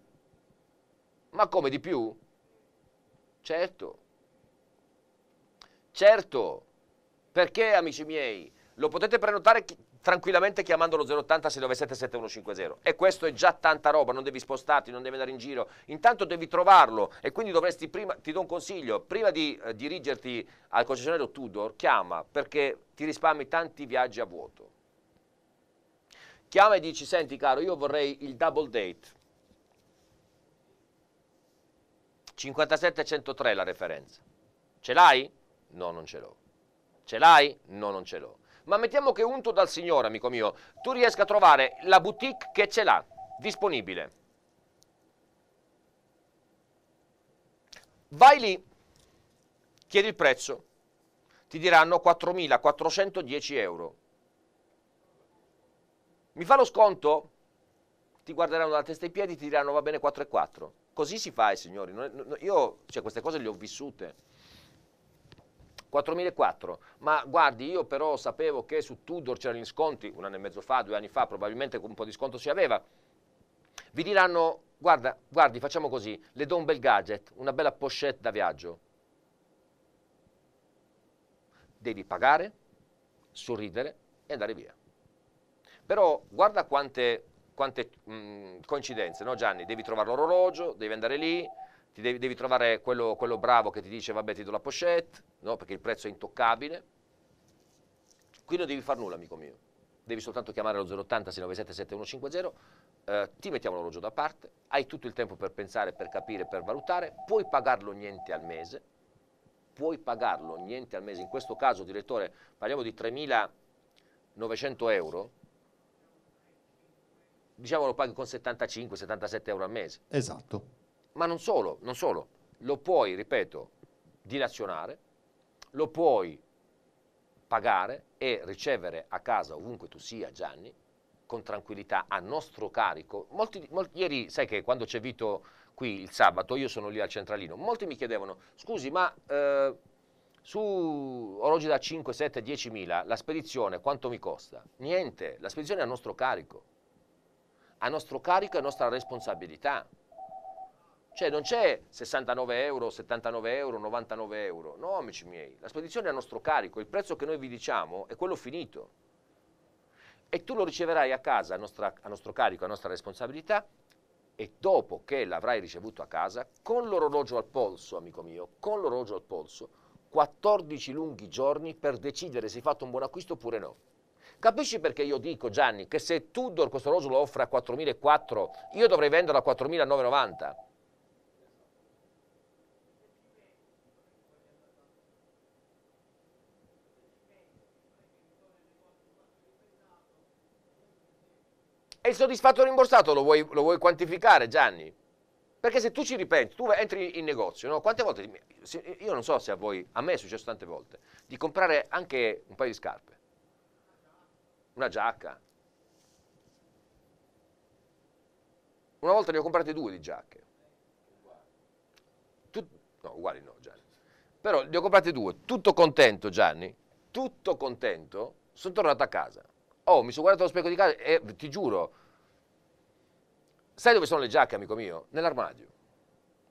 Ma come di più? Certo. Certo. Perché, amici miei, lo potete prenotare tranquillamente chiamando lo 080 697 7150 e questo è già tanta roba, non devi spostarti, non devi andare in giro, intanto devi trovarlo e quindi dovresti prima, ti do un consiglio, prima di eh, dirigerti al concessionario Tudor, chiama perché ti risparmi tanti viaggi a vuoto. Chiama e dici, senti caro, io vorrei il double date, 57-103 la referenza, ce l'hai? No, non ce l'ho. Ce l'hai? No, non ce l'ho ma mettiamo che unto dal Signore, amico mio, tu riesca a trovare la boutique che ce l'ha, disponibile. Vai lì, chiedi il prezzo, ti diranno 4.410 euro. Mi fa lo sconto? Ti guarderanno dalla testa ai piedi e ti diranno va bene 4,4. Così si fa, eh, signori. Io cioè, queste cose le ho vissute. 4.400, ma guardi io però sapevo che su Tudor c'erano gli sconti, un anno e mezzo fa, due anni fa, probabilmente un po' di sconto si aveva, vi diranno, guarda, guardi facciamo così, le do un bel gadget, una bella pochette da viaggio, devi pagare, sorridere e andare via. Però guarda quante, quante mh, coincidenze, no Gianni? Devi trovare l'orologio, devi andare lì, ti devi, devi trovare quello, quello, bravo che ti dice vabbè ti do la pochette, no? perché il prezzo è intoccabile. Qui non devi fare nulla, amico mio. Devi soltanto chiamare lo 080 697 7150, eh, ti mettiamo l'orologio da parte, hai tutto il tempo per pensare, per capire, per valutare, puoi pagarlo niente al mese, puoi pagarlo niente al mese, in questo caso direttore parliamo di 3.900 euro, diciamo lo paghi con 75-77 euro al mese. Esatto. Ma non solo, non solo, lo puoi, ripeto, dilazionare, lo puoi pagare e ricevere a casa ovunque tu sia, Gianni, con tranquillità, a nostro carico. Molti, molti, ieri, sai che quando c'è Vito qui il sabato, io sono lì al centralino, molti mi chiedevano, scusi, ma eh, su orologi da 5, 7, 10 mila, la spedizione quanto mi costa? Niente, la spedizione è a nostro carico. A nostro carico è nostra responsabilità. Cioè non c'è 69 euro, 79 euro, 99 euro. No, amici miei, la spedizione è a nostro carico, il prezzo che noi vi diciamo è quello finito. E tu lo riceverai a casa a, nostra, a nostro carico, a nostra responsabilità, e dopo che l'avrai ricevuto a casa, con l'orologio al polso, amico mio, con l'orologio al polso, 14 lunghi giorni per decidere se hai fatto un buon acquisto oppure no. Capisci perché io dico, Gianni, che se Tudor questo orologio lo offre a 4.400, io dovrei venderlo a 4.990? E il soddisfatto rimborsato lo vuoi, lo vuoi quantificare, Gianni? Perché se tu ci ripensi, tu entri in negozio, no? Quante volte, io non so se a voi, a me è successo tante volte, di comprare anche un paio di scarpe, una giacca. Una volta ne ho comprate due di giacche. Tut, no, uguali no, Gianni. Però ne ho comprate due, tutto contento, Gianni, tutto contento, sono tornato a casa. Oh, mi sono guardato allo specchio di casa e ti giuro, sai dove sono le giacche, amico mio? Nell'armadio.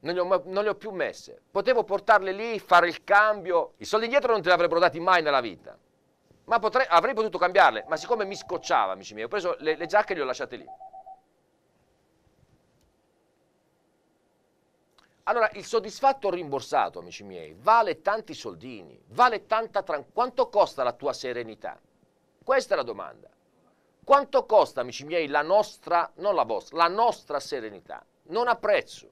non, ho, non le ho più messe. Potevo portarle lì, fare il cambio, i soldi indietro non te li avrebbero dati mai nella vita. Ma potrei, avrei potuto cambiarle, ma siccome mi scocciava, amici miei, ho preso le, le giacche e le ho lasciate lì. Allora, il soddisfatto rimborsato, amici miei, vale tanti soldini, vale tanta tranquillità. Quanto costa la tua serenità? Questa è la domanda. Quanto costa, amici miei, la nostra, non la vostra, la nostra serenità? Non ha prezzo.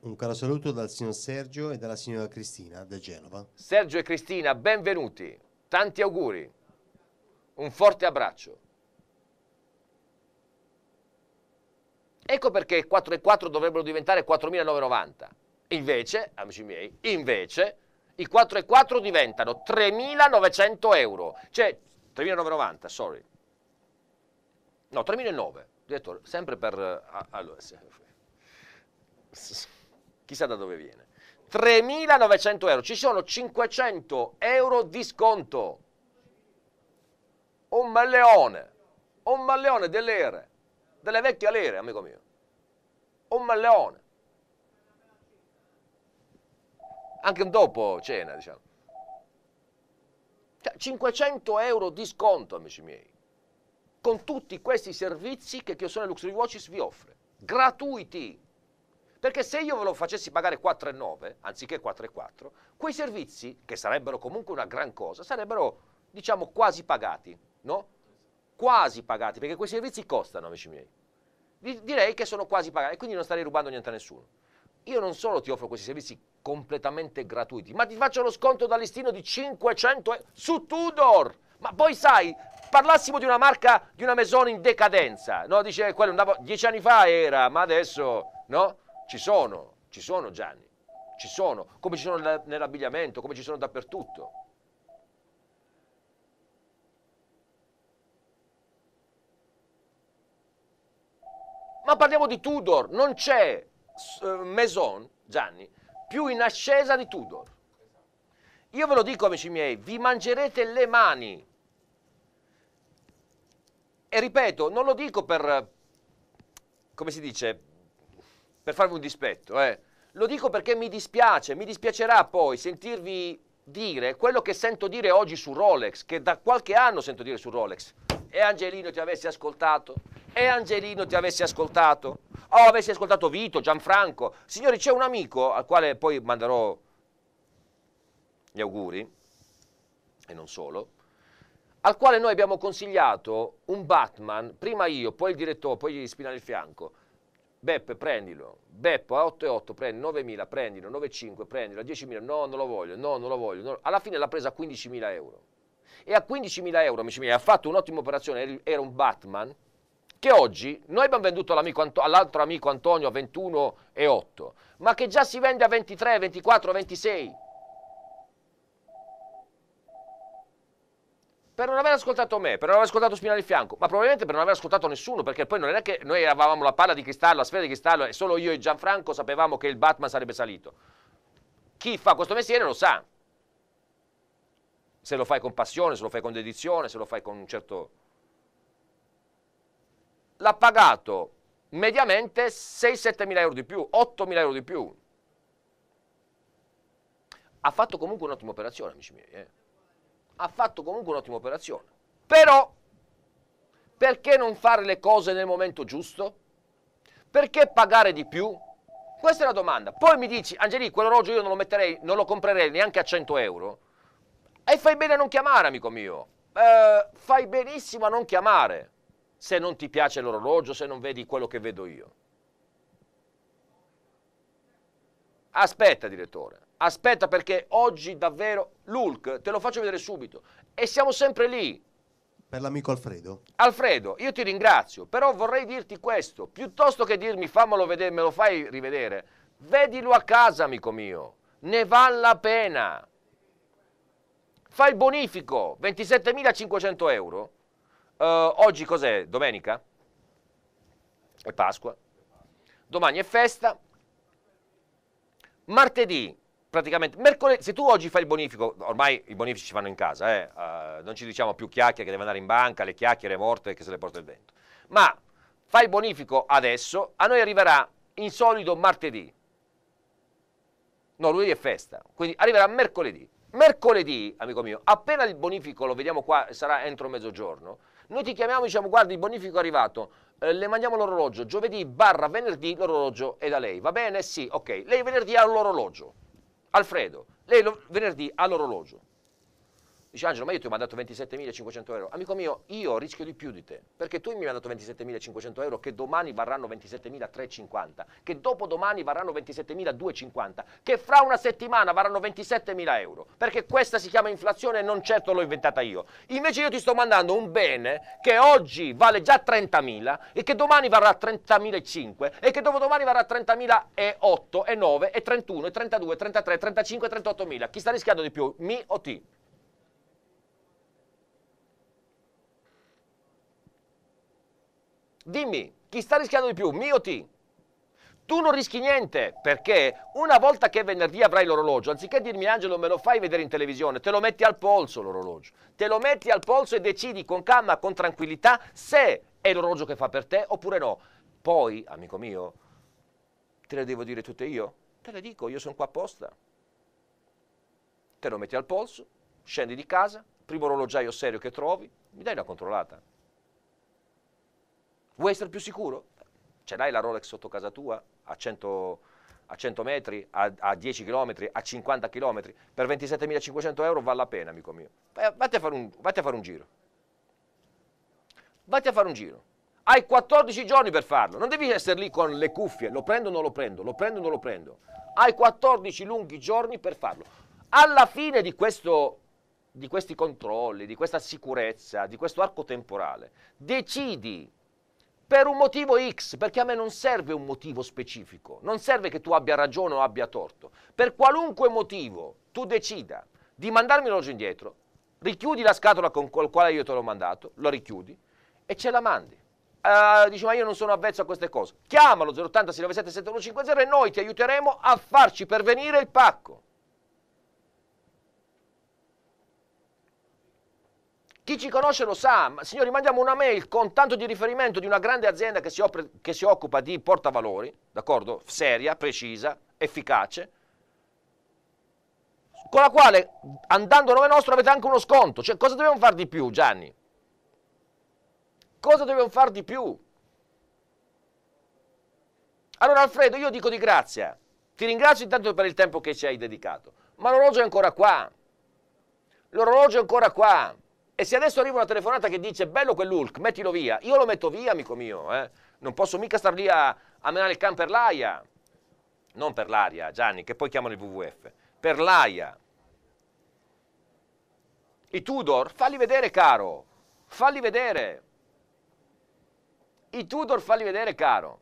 Un caro saluto dal signor Sergio e dalla signora Cristina da Genova. Sergio e Cristina, benvenuti. Tanti auguri. Un forte abbraccio. Ecco perché 4 e 4 dovrebbero diventare 4.990. Invece, amici miei, invece i 4 e 4 diventano 3.900 euro. Cioè, 3.990, sorry. No, 3.900. Detto, sempre per... Uh, allora, chissà da dove viene. 3.900 euro. Ci sono 500 euro di sconto. Un malleone. Un malleone delle ere delle vecchie lire, amico mio. Un malleone. Anche dopo cena, diciamo. Cioè, 500 euro di sconto, amici miei, con tutti questi servizi che Chiosone Luxury Watches vi offre, gratuiti. Perché se io ve lo facessi pagare 4,9 anziché 4,4, quei servizi, che sarebbero comunque una gran cosa, sarebbero, diciamo, quasi pagati, no? quasi pagati, perché quei servizi costano, amici miei. Direi che sono quasi pagati, quindi non starei rubando niente a nessuno. Io non solo ti offro questi servizi completamente gratuiti, ma ti faccio lo sconto da listino di 500 euro su Tudor. Ma poi sai, parlassimo di una marca, di una Maison in decadenza, no? Dice, quello andava, dieci anni fa era, ma adesso, no? Ci sono, ci sono Gianni, ci sono, come ci sono nell'abbigliamento, come ci sono dappertutto. Ma parliamo di Tudor, non c'è Maison, Gianni, più in ascesa di Tudor. Io ve lo dico amici miei, vi mangerete le mani. E ripeto, non lo dico per, come si dice, per farvi un dispetto, eh. Lo dico perché mi dispiace, mi dispiacerà poi sentirvi dire quello che sento dire oggi su Rolex, che da qualche anno sento dire su Rolex. E Angelino ti avessi ascoltato? E Angelino ti avessi ascoltato? O avessi ascoltato Vito, Gianfranco? Signori, c'è un amico al quale poi manderò gli auguri, e non solo, al quale noi abbiamo consigliato un Batman, prima io, poi il direttore, poi gli spinare il fianco. Beppe, prendilo. Beppo a 8,8, prendi 9.000, prendilo, 9,5, prendilo, a 10.000, no, non lo voglio, no, non lo voglio. No. Alla fine l'ha presa a 15.000 euro. E a 15.000 euro, amici miei, ha fatto un'ottima operazione, era un Batman, che oggi noi abbiamo venduto all'altro amico Antonio a 21,8, ma che già si vende a 23, 24, 26. Per non aver ascoltato me, per non aver ascoltato Spinale Fianco, ma probabilmente per non aver ascoltato nessuno, perché poi non è che noi avevamo la palla di cristallo, la sfera di cristallo, e solo io e Gianfranco sapevamo che il Batman sarebbe salito. Chi fa questo mestiere lo sa. Se lo fai con passione, se lo fai con dedizione, se lo fai con un certo l'ha pagato mediamente 6-7 mila euro di più, 8 mila euro di più. Ha fatto comunque un'ottima operazione, amici miei. Eh? Ha fatto comunque un'ottima operazione. Però, perché non fare le cose nel momento giusto? Perché pagare di più? Questa è la domanda. Poi mi dici, Angeli, quell'orologio io non lo metterei, non lo comprerei neanche a 100 euro. E fai bene a non chiamare, amico mio. Eh, fai benissimo a non chiamare se non ti piace l'orologio, se non vedi quello che vedo io. Aspetta, direttore, aspetta perché oggi davvero l'Ulk te lo faccio vedere subito e siamo sempre lì. Per l'amico Alfredo. Alfredo, io ti ringrazio, però vorrei dirti questo, piuttosto che dirmi fammelo vedere, me lo fai rivedere, vedilo a casa, amico mio, ne vale la pena. Fai il bonifico, 27.500 euro, Uh, oggi cos'è? Domenica? È Pasqua. Domani è festa. Martedì, praticamente, mercoledì, se tu oggi fai il bonifico, ormai i bonifici si fanno in casa, eh, uh, non ci diciamo più chiacchiere che deve andare in banca, le chiacchiere morte che se le porta il vento. Ma fai il bonifico adesso, a noi arriverà insolito martedì. No, lunedì è festa, quindi arriverà mercoledì. Mercoledì, amico mio, appena il bonifico lo vediamo qua, sarà entro mezzogiorno, noi ti chiamiamo e diciamo guarda il bonifico è arrivato, eh, le mandiamo l'orologio, giovedì barra venerdì l'orologio è da lei, va bene? Sì, ok. Lei venerdì ha l'orologio, Alfredo, lei lo, venerdì ha l'orologio. Dice Angelo, ma io ti ho mandato 27.500 euro. Amico mio, io rischio di più di te, perché tu mi hai mandato 27.500 euro che domani varranno 27.350, che dopodomani varranno 27.250, che fra una settimana varranno 27.000 euro, perché questa si chiama inflazione e non certo l'ho inventata io. Invece io ti sto mandando un bene che oggi vale già 30.000 e che domani varrà 30.500 e che dopodomani varrà 30.008 e 9 e 31 e 32 e 33 35 e 38.000. Chi sta rischiando di più, mi o ti? Dimmi, chi sta rischiando di più, mi o ti? Tu non rischi niente, perché una volta che venerdì avrai l'orologio, anziché dirmi Angelo me lo fai vedere in televisione, te lo metti al polso l'orologio, te lo metti al polso e decidi con calma, con tranquillità, se è l'orologio che fa per te oppure no. Poi, amico mio, te le devo dire tutte io? Te le dico, io sono qua apposta. Te lo metti al polso, scendi di casa, primo orologiaio serio che trovi, mi dai una controllata. Vuoi essere più sicuro? Ce l'hai la Rolex sotto casa tua a 100, a 100 metri, a, a, 10 km, a 50 km? Per 27.500 euro vale la pena, amico mio. Vatti a, fare un, vatti a fare un giro. Vatti a fare un giro. Hai 14 giorni per farlo, non devi essere lì con le cuffie, lo prendo o non lo prendo, lo prendo o non lo prendo. Hai 14 lunghi giorni per farlo. Alla fine di, questo, di questi controlli, di questa sicurezza, di questo arco temporale, decidi per un motivo X, perché a me non serve un motivo specifico, non serve che tu abbia ragione o abbia torto. Per qualunque motivo tu decida di mandarmi l'orologio indietro, richiudi la scatola con la quale io te l'ho mandato, lo richiudi e ce la mandi. Uh, dici ma io non sono avvezzo a queste cose. Chiamalo 080 697 7150 e noi ti aiuteremo a farci pervenire il pacco. Chi ci conosce lo sa, ma, signori, mandiamo una mail con tanto di riferimento di una grande azienda che si, opre, che si occupa di portavalori, d'accordo? Seria, precisa, efficace, con la quale andando a nome nostro avete anche uno sconto. Cioè, cosa dobbiamo fare di più, Gianni? Cosa dobbiamo fare di più? Allora, Alfredo, io dico di grazia. Ti ringrazio intanto per il tempo che ci hai dedicato, ma l'orologio è ancora qua. L'orologio è ancora qua. E se adesso arriva una telefonata che dice bello quell'Hulk, mettilo via, io lo metto via, amico mio, eh? non posso mica star lì a, a menare il can per l'aia, non per l'aria, Gianni, che poi chiamano il WWF, per l'aia. I Tudor, falli vedere, caro, falli vedere. I Tudor, falli vedere, caro.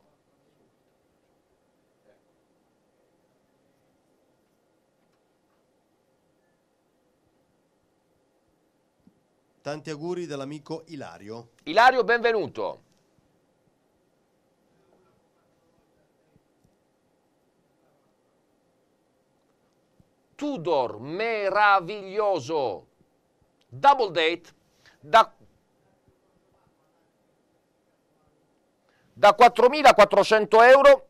Tanti auguri dall'amico Ilario. Ilario, benvenuto. Tudor, meraviglioso. Double date da, da 4.400 euro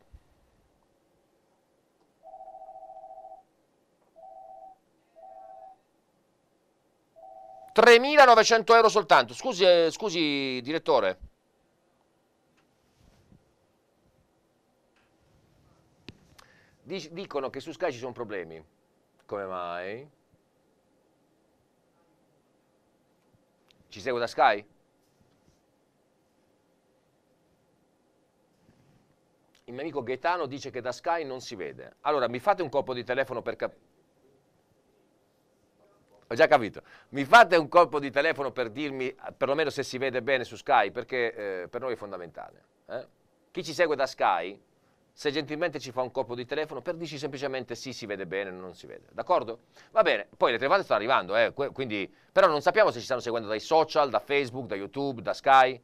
3.900 euro soltanto. Scusi, eh, scusi, direttore. Dicono che su Sky ci sono problemi. Come mai? Ci segue da Sky? Il mio amico Gaetano dice che da Sky non si vede. Allora, mi fate un colpo di telefono per capire ho già capito. Mi fate un colpo di telefono per dirmi perlomeno se si vede bene su Sky, perché eh, per noi è fondamentale. Eh? Chi ci segue da Sky, se gentilmente ci fa un colpo di telefono per dirci semplicemente sì, si vede bene o non si vede. D'accordo? Va bene, poi le telefonate stanno arrivando, eh, quindi, però non sappiamo se ci stanno seguendo dai social, da Facebook, da YouTube, da Sky.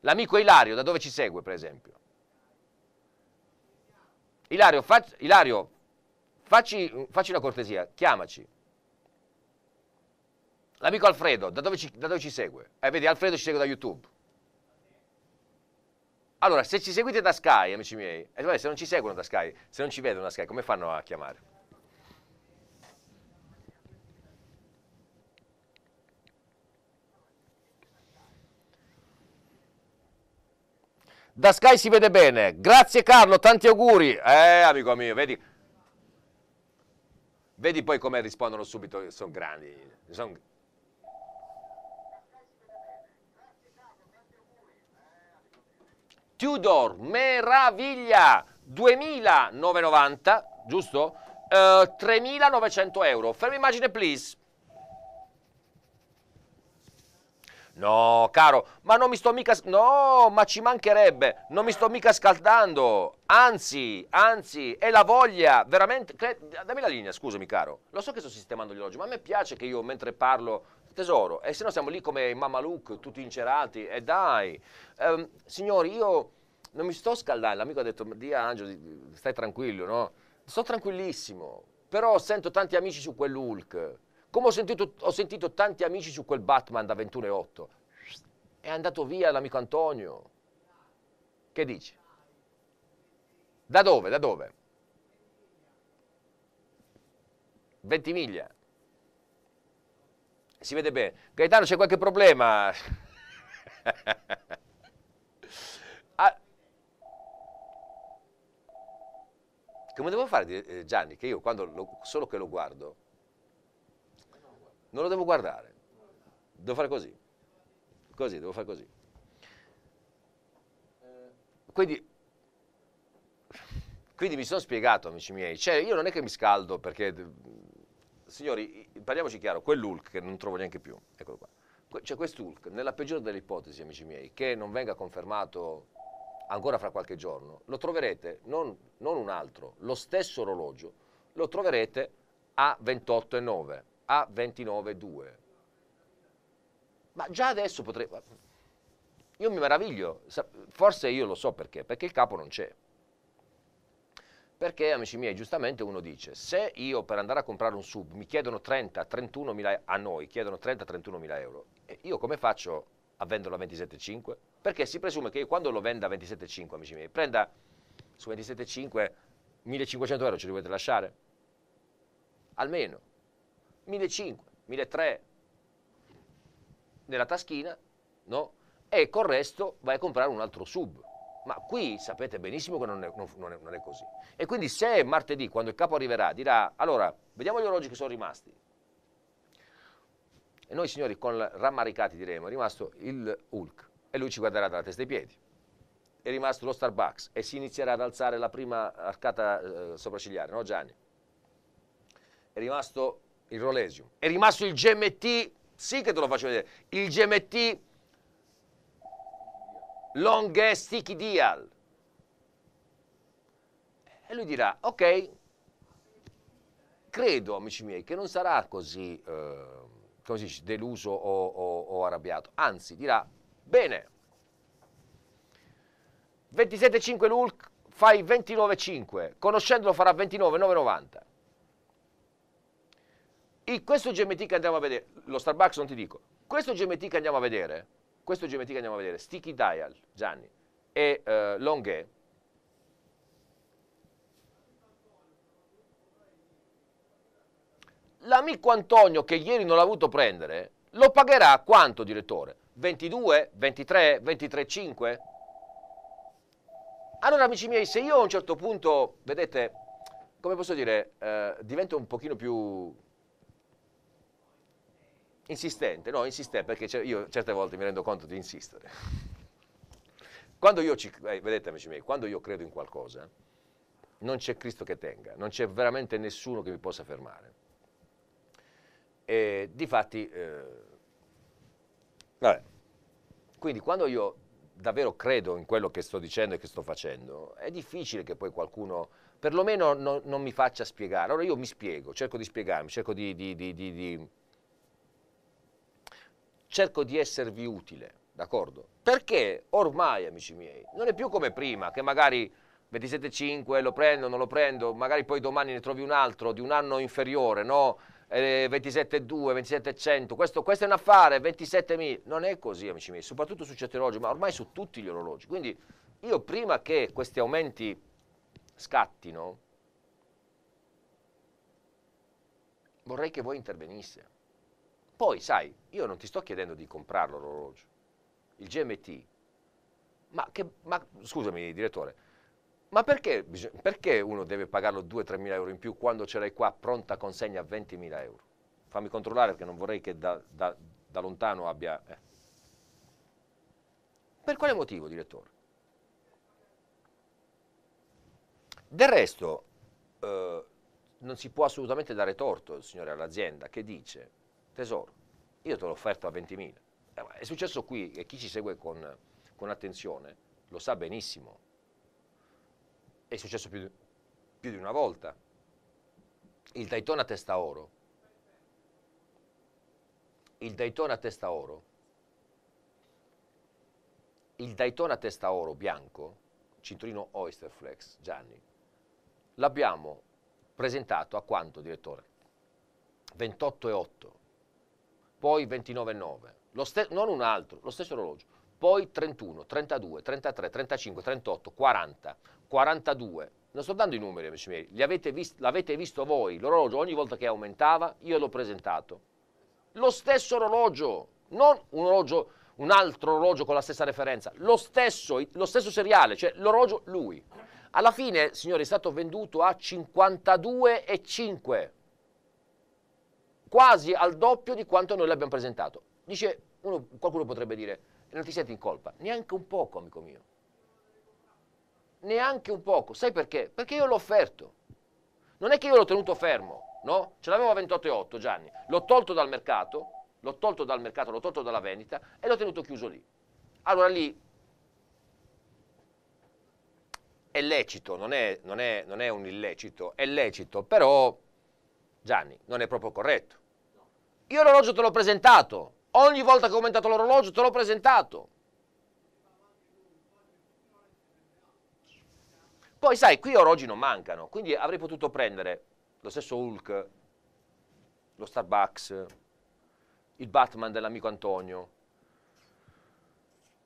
L'amico Ilario, da dove ci segue, per esempio? Ilario, fac, Ilario facci, facci una cortesia, chiamaci. L'amico Alfredo, da dove, ci, da dove ci segue? Eh, vedi, Alfredo ci segue da YouTube. Allora, se ci seguite da Sky, amici miei, eh, vabbè, se non ci seguono da Sky, se non ci vedono da Sky, come fanno a chiamare? Da Sky si vede bene. Grazie Carlo, tanti auguri. Eh, amico mio, vedi. Vedi poi come rispondono subito, sono grandi. Sono... Tudor, meraviglia, 2.990, giusto? Uh, 3.900 euro. Fermi immagine, please. No, caro, ma non mi sto mica... No, ma ci mancherebbe, non mi sto mica scaldando. Anzi, anzi, è la voglia, veramente... Dammi la linea, scusami, caro. Lo so che sto sistemando gli orologi, ma a me piace che io mentre parlo... Tesoro, e se no siamo lì come i Mamaluk, tutti incerati, e dai. Um, signori, io non mi sto scaldando, l'amico ha detto, dia Angelo, stai tranquillo, no? Sto tranquillissimo, però sento tanti amici su quell'Hulk come ho sentito, ho sentito tanti amici su quel Batman da 21,8. È andato via l'amico Antonio. Che dici? Da dove? Da dove? 20 miglia. Si vede bene. Gaetano, c'è qualche problema? ah. Come devo fare, eh, Gianni? Che io quando lo, solo che lo guardo non lo devo guardare, devo fare così, così, devo fare così. Quindi, quindi mi sono spiegato, amici miei, cioè io non è che mi scaldo perché, signori, parliamoci chiaro, quell'Hulk che non trovo neanche più, eccolo qua, cioè quest'Hulk, nella peggiore delle ipotesi, amici miei, che non venga confermato ancora fra qualche giorno, lo troverete, non, non un altro, lo stesso orologio, lo troverete a 28,9 a 29,2. Ma già adesso potrei... Io mi meraviglio, forse io lo so perché, perché il capo non c'è. Perché, amici miei, giustamente uno dice, se io per andare a comprare un sub mi chiedono 30-31 mila, a noi chiedono 30-31 mila euro, io come faccio a venderlo a 27,5? Perché si presume che io quando lo venda a 27,5, amici miei, prenda su 27,5 1500 euro, ce li volete lasciare? Almeno. 1500, 1300 nella taschina, no? E col resto vai a comprare un altro sub. Ma qui sapete benissimo che non è, non, è, non è, così. E quindi se martedì, quando il capo arriverà, dirà, allora, vediamo gli orologi che sono rimasti. E noi signori con rammaricati diremo, è rimasto il Hulk. E lui ci guarderà dalla testa ai piedi. È rimasto lo Starbucks e si inizierà ad alzare la prima arcata eh, sopraccigliare, no Gianni? È rimasto il Rolesium. È rimasto il GMT, sì che te lo faccio vedere, il GMT Long Sticky Dial. E lui dirà, ok, credo, amici miei, che non sarà così, eh, dice, deluso o, o, o arrabbiato. Anzi, dirà, bene, 27,5 l'Ulk, fai 29,5, conoscendolo farà 29,990. Il, questo GMT che andiamo a vedere, lo Starbucks non ti dico, questo GMT che andiamo a vedere, questo GMT che andiamo a vedere, Sticky Dial, Gianni, e uh, Longhe, l'amico Antonio che ieri non l'ha avuto prendere, lo pagherà quanto, direttore? 22, 23, 23,5? Allora, amici miei, se io a un certo punto, vedete, come posso dire, eh, divento un pochino più Insistente, no, insistente, perché io certe volte mi rendo conto di insistere. Quando io ci, eh, vedete amici miei, quando io credo in qualcosa, non c'è Cristo che tenga, non c'è veramente nessuno che mi possa fermare. E difatti, eh, vabbè, quindi quando io davvero credo in quello che sto dicendo e che sto facendo, è difficile che poi qualcuno perlomeno non, non mi faccia spiegare. Allora io mi spiego, cerco di spiegarmi, cerco di, di, di, di cerco di esservi utile, d'accordo? Perché ormai, amici miei, non è più come prima, che magari 27,5 lo prendo, non lo prendo, magari poi domani ne trovi un altro di un anno inferiore, no? Eh, 27,2, 27,100, questo, questo, è un affare, 27.000, non è così amici miei, soprattutto su certi orologi, ma ormai su tutti gli orologi, quindi io prima che questi aumenti scattino, vorrei che voi intervenisse. Poi, sai, io non ti sto chiedendo di comprarlo l'orologio, il GMT, ma, che, ma scusami direttore, ma perché, perché uno deve pagarlo 2-3 mila euro in più quando ce l'hai qua pronta consegna a 20 mila euro? Fammi controllare perché non vorrei che da, da, da lontano abbia... Eh. Per quale motivo, direttore? Del resto, eh, non si può assolutamente dare torto, signore, all'azienda che dice, tesoro, io te l'ho offerto a 20.000. Eh, è successo qui e chi ci segue con, con attenzione lo sa benissimo. È successo più, più di una volta. Il Daytona testa oro. Il Daytona testa oro. Il Daytona testa oro bianco, cinturino Oyster Flex, Gianni, l'abbiamo presentato a quanto, direttore? 28,8, poi 29,9, non un altro, lo stesso orologio, poi 31, 32, 33, 35, 38, 40, 42. Non sto dando i numeri, amici miei, l'avete visto voi, l'orologio ogni volta che aumentava io l'ho presentato. Lo stesso orologio, non un orologio, un altro orologio con la stessa referenza, lo stesso, lo stesso seriale, cioè l'orologio lui. Alla fine, signori, è stato venduto a 52,5, quasi al doppio di quanto noi l'abbiamo presentato. Dice, uno, qualcuno potrebbe dire, non ti senti in colpa? Neanche un poco, amico mio. Neanche un poco. Sai perché? Perché io l'ho offerto. Non è che io l'ho tenuto fermo, no? Ce l'avevo a 28,8 Gianni. L'ho tolto dal mercato, l'ho tolto dal mercato, l'ho tolto dalla vendita e l'ho tenuto chiuso lì. Allora lì è lecito, non è, non, è, non è, un illecito, è lecito, però Gianni, non è proprio corretto. Io l'orologio te l'ho presentato, ogni volta che ho aumentato l'orologio te l'ho presentato. Poi sai, qui orologi non mancano, quindi avrei potuto prendere lo stesso Hulk, lo Starbucks, il Batman dell'amico Antonio,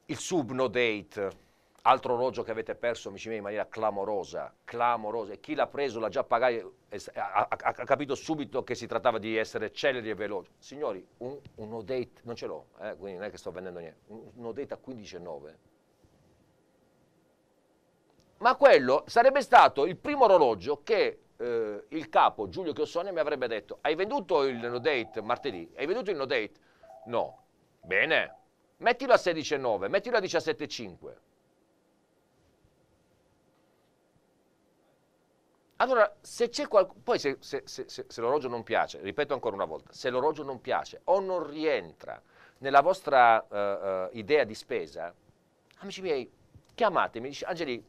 il Subno Date, altro orologio che avete perso, amici miei, in maniera clamorosa, clamorosa, e chi l'ha preso l'ha già pagato, ha, ha, ha, capito subito che si trattava di essere celeri e veloci. Signori, un, un no-date, non ce l'ho, eh, quindi non è che sto vendendo niente, un no-date a 15,9. Ma quello sarebbe stato il primo orologio che eh, il capo Giulio Chiossone mi avrebbe detto, hai venduto il no-date martedì? Hai venduto il no-date? No. Bene, mettilo a 16,9, mettilo a 17,5. Allora, se c'è qualcosa, poi se, se, se, se l'orologio non piace, ripeto ancora una volta, se l'orologio non piace o non rientra nella vostra uh, uh, idea di spesa, amici miei, chiamatemi, dice Angeli,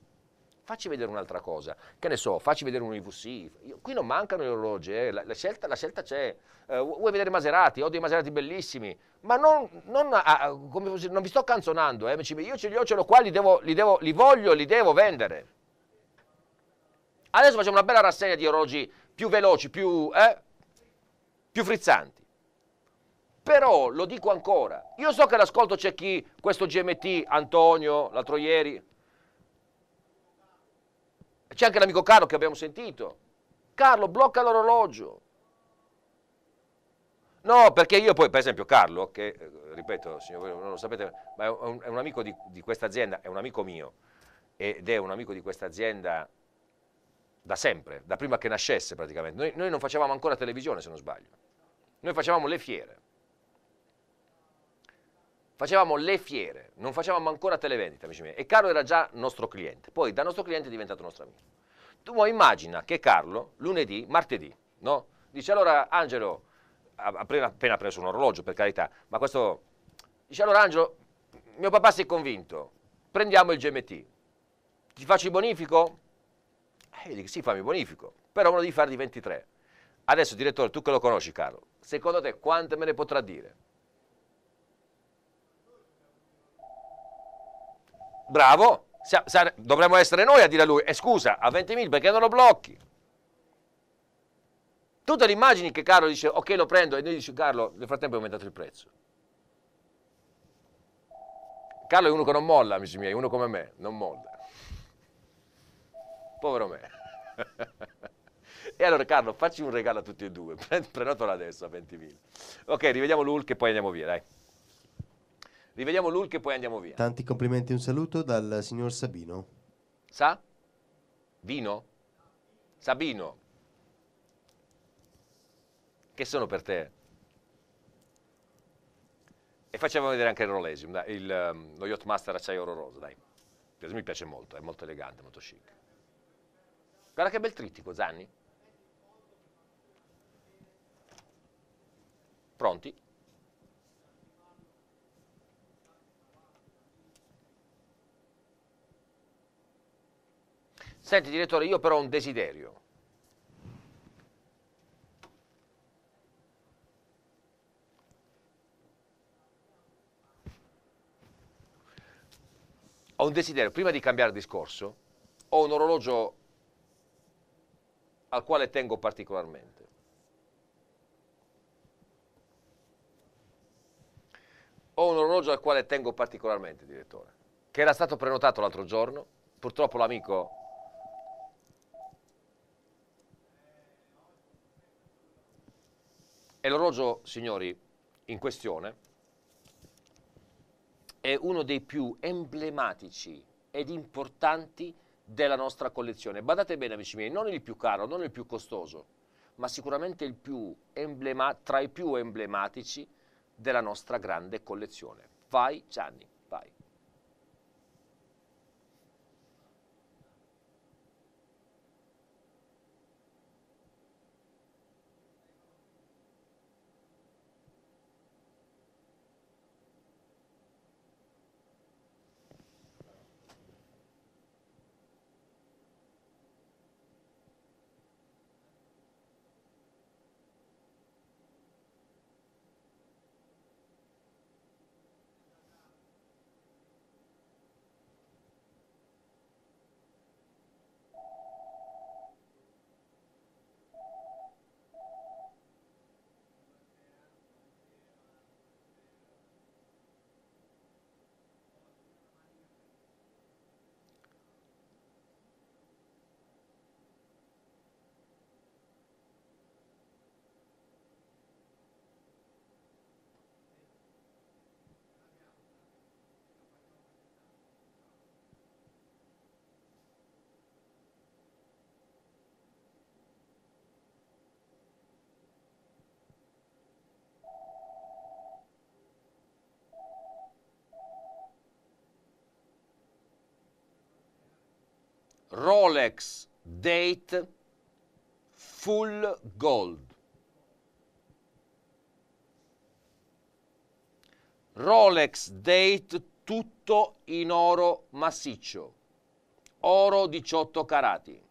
facci vedere un'altra cosa, che ne so, facci vedere un IVC, Io, qui non mancano gli orologi, eh, la, la, scelta, la, scelta, c'è, uh, vuoi vedere Maserati, ho dei Maserati bellissimi, ma non, non, uh, come, non vi sto canzonando, eh, io ce li ho, ce li ho qua, li, devo, li, devo, li voglio, li devo vendere. Adesso facciamo una bella rassegna di orologi più veloci, più, eh, più frizzanti. Però, lo dico ancora, io so che all'ascolto c'è chi, questo GMT, Antonio, l'altro ieri, c'è anche l'amico Carlo che abbiamo sentito. Carlo, blocca l'orologio. No, perché io poi, per esempio, Carlo, che, eh, ripeto, signor, non lo sapete, ma è un, è un amico di, di questa azienda, è un amico mio, ed è un amico di questa azienda da sempre, da prima che nascesse praticamente. Noi, noi, non facevamo ancora televisione se non sbaglio, noi facevamo le fiere. Facevamo le fiere, non facevamo ancora televendita, amici miei, e Carlo era già nostro cliente, poi da nostro cliente è diventato nostro amico. Tu vuoi immagina che Carlo, lunedì, martedì, no? Dice allora Angelo, appena, appena preso un orologio per carità, ma questo, dice allora Angelo, mio papà si è convinto, prendiamo il GMT, ti faccio il bonifico? E io dico, sì, fammi bonifico, però me lo devi fare di 23. Adesso, direttore, tu che lo conosci, Carlo, secondo te quante me ne potrà dire? Bravo, dovremmo essere noi a dire a lui, eh, scusa, a 20.000 perché non lo blocchi? Tu te l'immagini che Carlo dice, ok lo prendo, e noi dici, Carlo, nel frattempo è aumentato il prezzo. Carlo è uno che non molla, amici miei, uno come me, non molla. Povero me. e allora Carlo, facci un regalo a tutti e due, prenotalo adesso a 20.000. Ok, rivediamo l'Ulk e poi andiamo via, dai. Rivediamo l'Ulk e poi andiamo via. Tanti complimenti e un saluto dal signor Sabino. Sa? Vino? Sabino. Che sono per te? E facciamo vedere anche il Rolesium, dai, il, um, lo Yacht Master acciaio oro rosa, dai. Mi piace molto, è molto elegante, molto chic. Guarda che bel trittico, Zanni. Pronti? Senti direttore, io però ho un desiderio. Ho un desiderio, prima di cambiare discorso, ho un orologio al quale tengo particolarmente. Ho un orologio al quale tengo particolarmente, direttore, che era stato prenotato l'altro giorno, purtroppo l'amico E l'orologio, signori, in questione è uno dei più emblematici ed importanti della nostra collezione. Badate bene, amici miei, non il più caro, non il più costoso, ma sicuramente più tra i più emblematici della nostra grande collezione. Vai Gianni, vai. Rolex Date Full Gold. Rolex Date tutto in oro massiccio, oro 18 carati.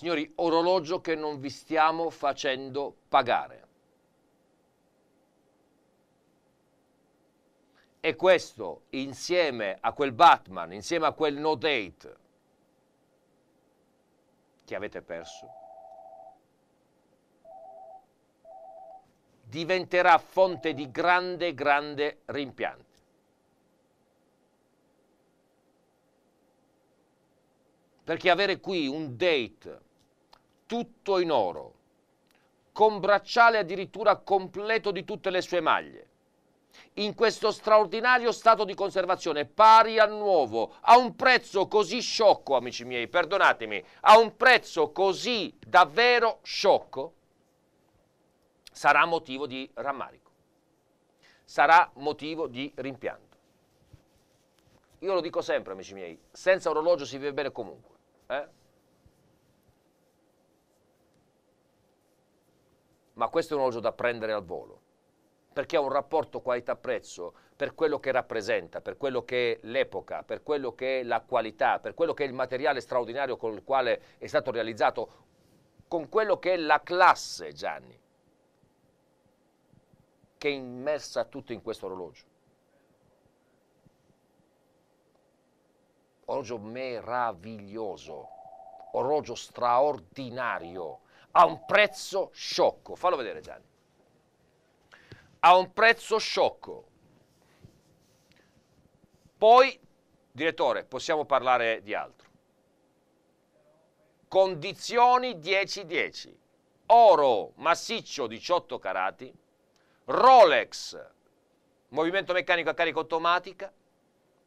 Signori, orologio che non vi stiamo facendo pagare. E questo, insieme a quel Batman, insieme a quel No Date che avete perso, diventerà fonte di grande, grande rimpianto. Perché avere qui un date tutto in oro, con bracciale addirittura completo di tutte le sue maglie, in questo straordinario stato di conservazione, pari al nuovo, a un prezzo così sciocco, amici miei, perdonatemi, a un prezzo così davvero sciocco, sarà motivo di rammarico, sarà motivo di rimpianto. Io lo dico sempre, amici miei, senza orologio si vive bene comunque. Eh? Ma questo è un orologio da prendere al volo, perché ha un rapporto qualità-prezzo per quello che rappresenta, per quello che è l'epoca, per quello che è la qualità, per quello che è il materiale straordinario con il quale è stato realizzato, con quello che è la classe, Gianni, che è immersa tutto in questo orologio. orologio meraviglioso, orologio straordinario, a un prezzo sciocco. Fallo vedere Gianni. A un prezzo sciocco. Poi, direttore, possiamo parlare di altro. Condizioni 10-10. Oro massiccio 18 carati, Rolex, movimento meccanico a carica automatica,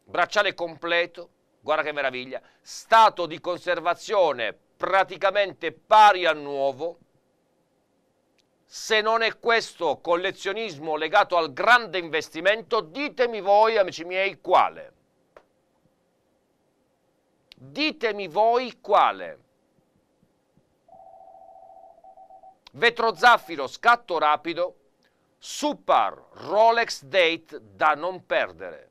bracciale completo, guarda che meraviglia, stato di conservazione praticamente pari a nuovo, se non è questo collezionismo legato al grande investimento, ditemi voi, amici miei, quale. Ditemi voi quale. Vetro zaffiro, scatto rapido, Super Rolex Date da non perdere.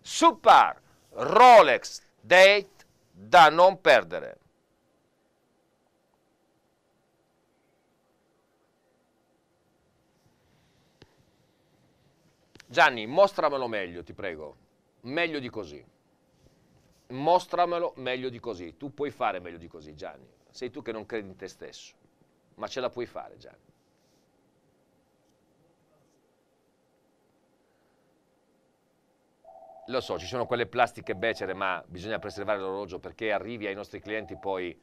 Super Rolex Date da non perdere. Gianni, mostramelo meglio, ti prego. Meglio di così. Mostramelo meglio di così. Tu puoi fare meglio di così, Gianni. Sei tu che non credi in te stesso. Ma ce la puoi fare, Gianni. Lo so, ci sono quelle plastiche becere, ma bisogna preservare l'orologio perché arrivi ai nostri clienti poi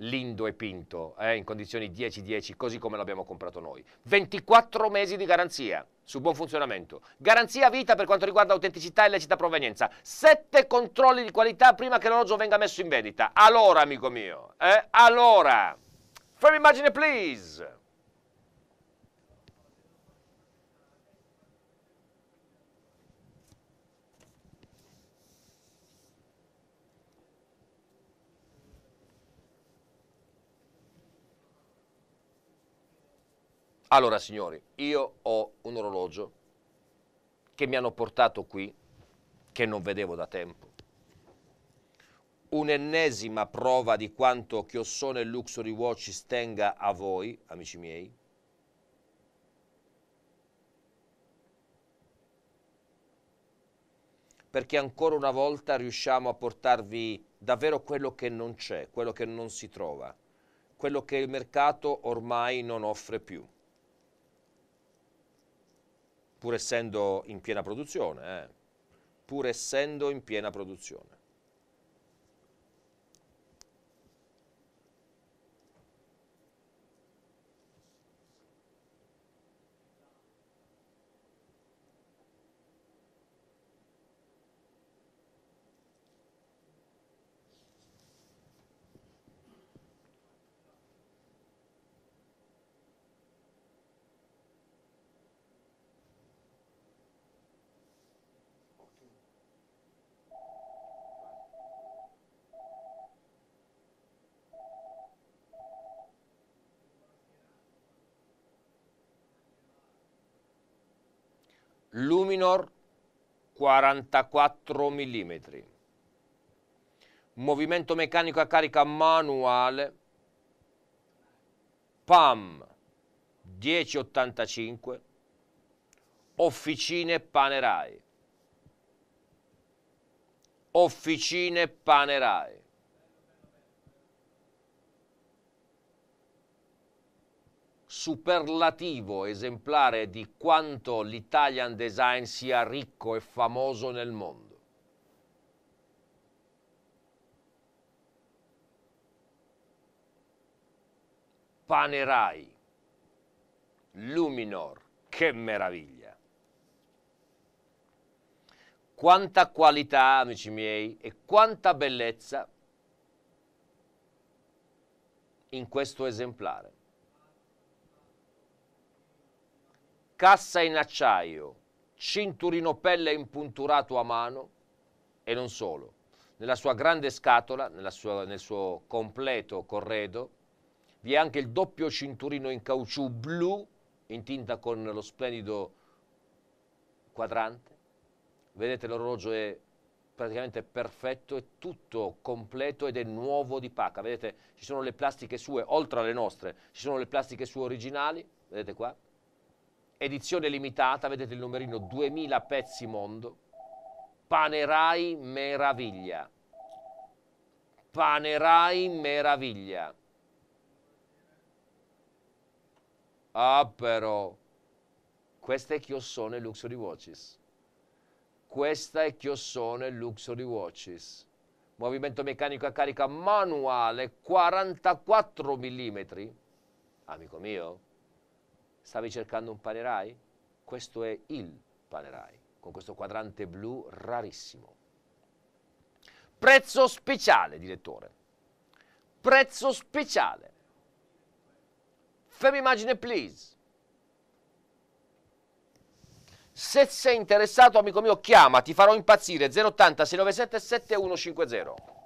lindo e pinto, eh, in condizioni 10-10, così come l'abbiamo comprato noi. 24 mesi di garanzia su buon funzionamento. Garanzia vita per quanto riguarda autenticità e lecita provenienza. 7 controlli di qualità prima che l'orologio venga messo in vendita. Allora, amico mio, eh, allora. Frame immagine, please. Allora signori, io ho un orologio che mi hanno portato qui, che non vedevo da tempo. Un'ennesima prova di quanto Chiossone Luxury Watch stenga a voi, amici miei. Perché ancora una volta riusciamo a portarvi davvero quello che non c'è, quello che non si trova, quello che il mercato ormai non offre più pur essendo in piena produzione, eh? pur essendo in piena produzione. Luminor 44 mm. Movimento meccanico a carica manuale. PAM 1085. Officine Panerai. Officine Panerai. Superlativo esemplare di quanto l'Italian design sia ricco e famoso nel mondo. Panerai, Luminor, che meraviglia! Quanta qualità, amici miei, e quanta bellezza in questo esemplare. Cassa in acciaio, cinturino pelle impunturato a mano e non solo. Nella sua grande scatola, sua, nel suo completo corredo, vi è anche il doppio cinturino in caucciù blu in tinta con lo splendido quadrante. Vedete l'orologio è praticamente perfetto, è tutto completo ed è nuovo di pacca. Vedete, ci sono le plastiche sue, oltre alle nostre, ci sono le plastiche sue originali, vedete qua, edizione limitata, vedete il numerino 2000 pezzi mondo, Panerai meraviglia. Panerai meraviglia. Ah però, questa è Chiossone Luxury Watches. Questa è Chiossone Luxury Watches. Movimento meccanico a carica manuale 44 mm. Amico mio, stavi cercando un Panerai? Questo è il Panerai, con questo quadrante blu rarissimo. Prezzo speciale, direttore. Prezzo speciale. Fammi immagine, please. Se sei interessato, amico mio, chiama, ti farò impazzire 080 697 7150.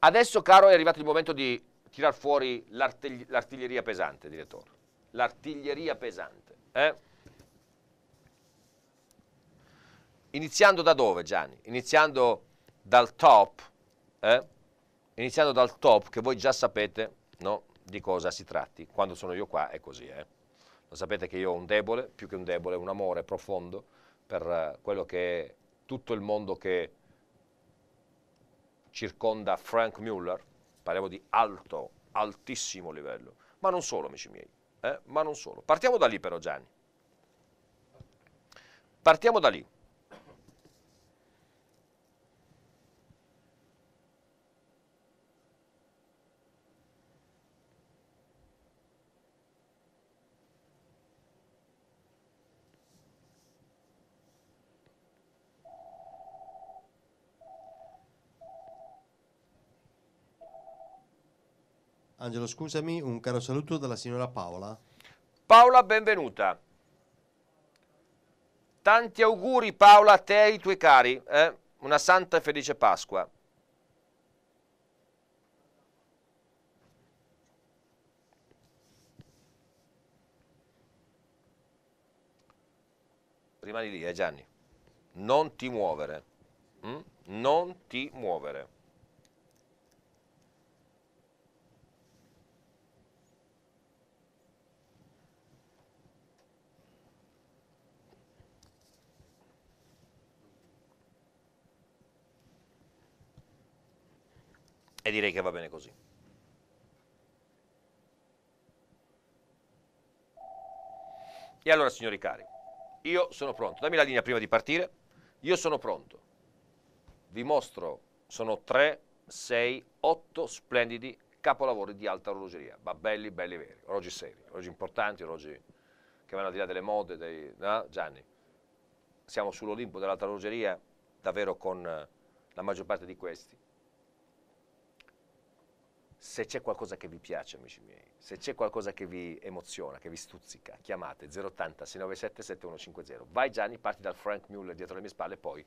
Adesso, caro, è arrivato il momento di tirar fuori l'artigli- l'artiglieria pesante, direttore. L'artiglieria pesante. Eh? Iniziando da dove, Gianni? Iniziando dal top, eh? iniziando dal top, che voi già sapete no, di cosa si tratti. Quando sono io qua è così. Eh? Lo sapete che io ho un debole, più che un debole, un amore profondo per eh, quello che è tutto il mondo che circonda Frank Muller. Parliamo di alto, altissimo livello. Ma non solo, amici miei. Eh? Ma non solo. Partiamo da lì però, Gianni. Partiamo da lì. Angelo, scusami, un caro saluto dalla signora Paola. Paola, benvenuta. Tanti auguri Paola a te e ai tuoi cari. eh? Una santa e felice Pasqua. Rimani lì, eh Gianni. Non ti muovere. mm? Non ti muovere. E direi che va bene così. E allora, signori cari, io sono pronto. Dammi la linea prima di partire. Io sono pronto. Vi mostro, sono 3, 6, 8 splendidi capolavori di alta orologeria, ma belli, belli veri, orologi seri, orologi importanti, orologi che vanno al di là delle mode, dei, no? Gianni, siamo sull'Olimpo dell'alta orologeria, davvero con eh, la maggior parte di questi. Se c'è qualcosa che vi piace, amici miei, se c'è qualcosa che vi emoziona, che vi stuzzica, chiamate 080 697 7150. Vai Gianni, parti dal Frank Muller dietro le mie spalle, poi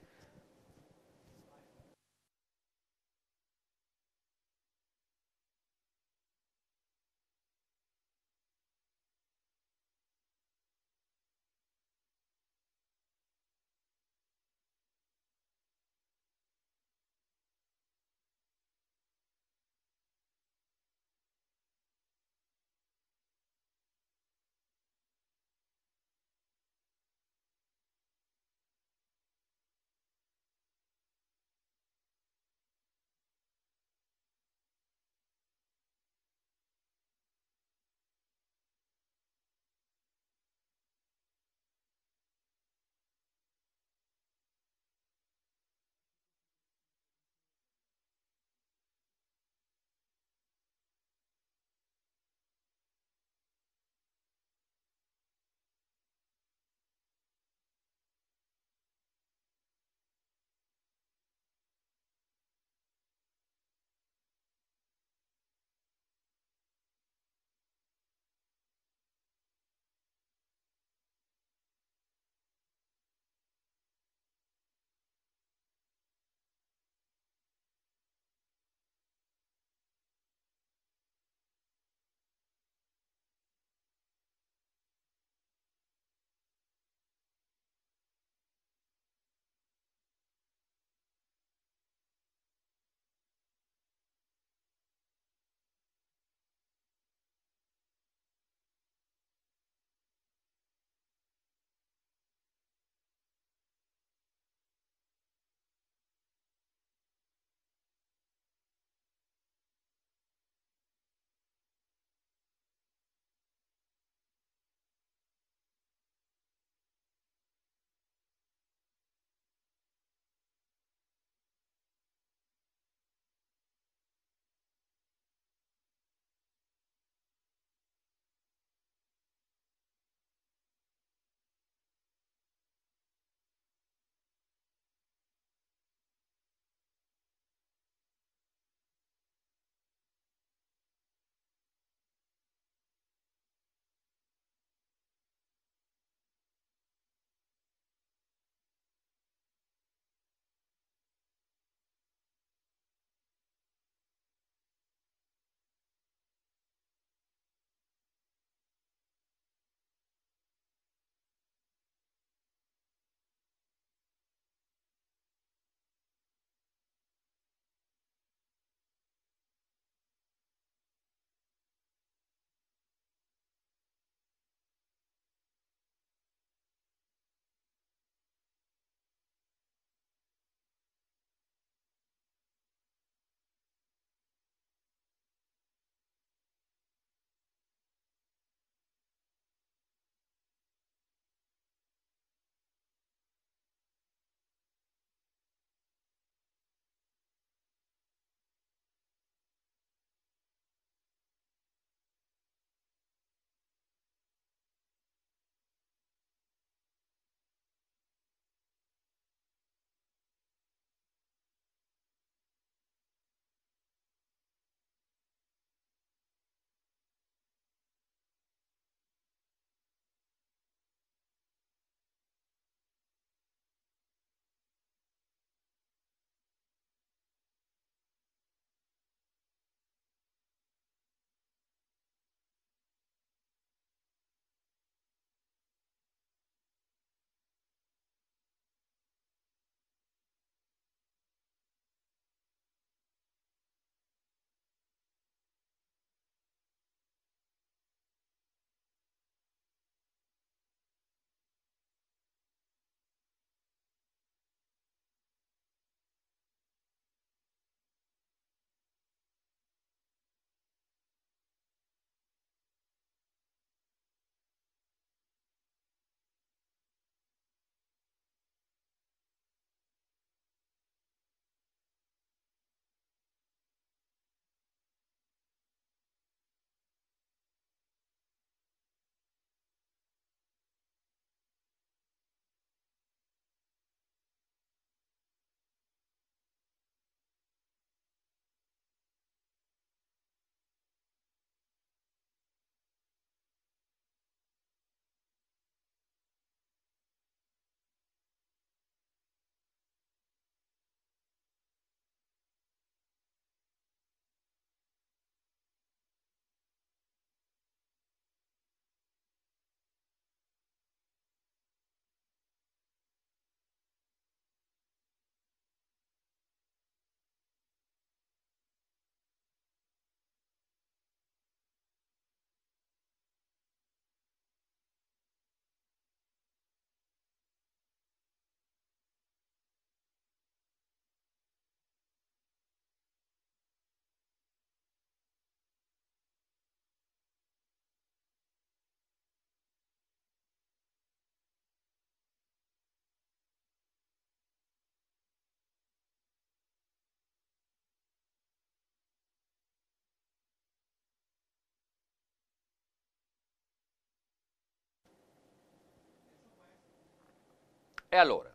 E allora?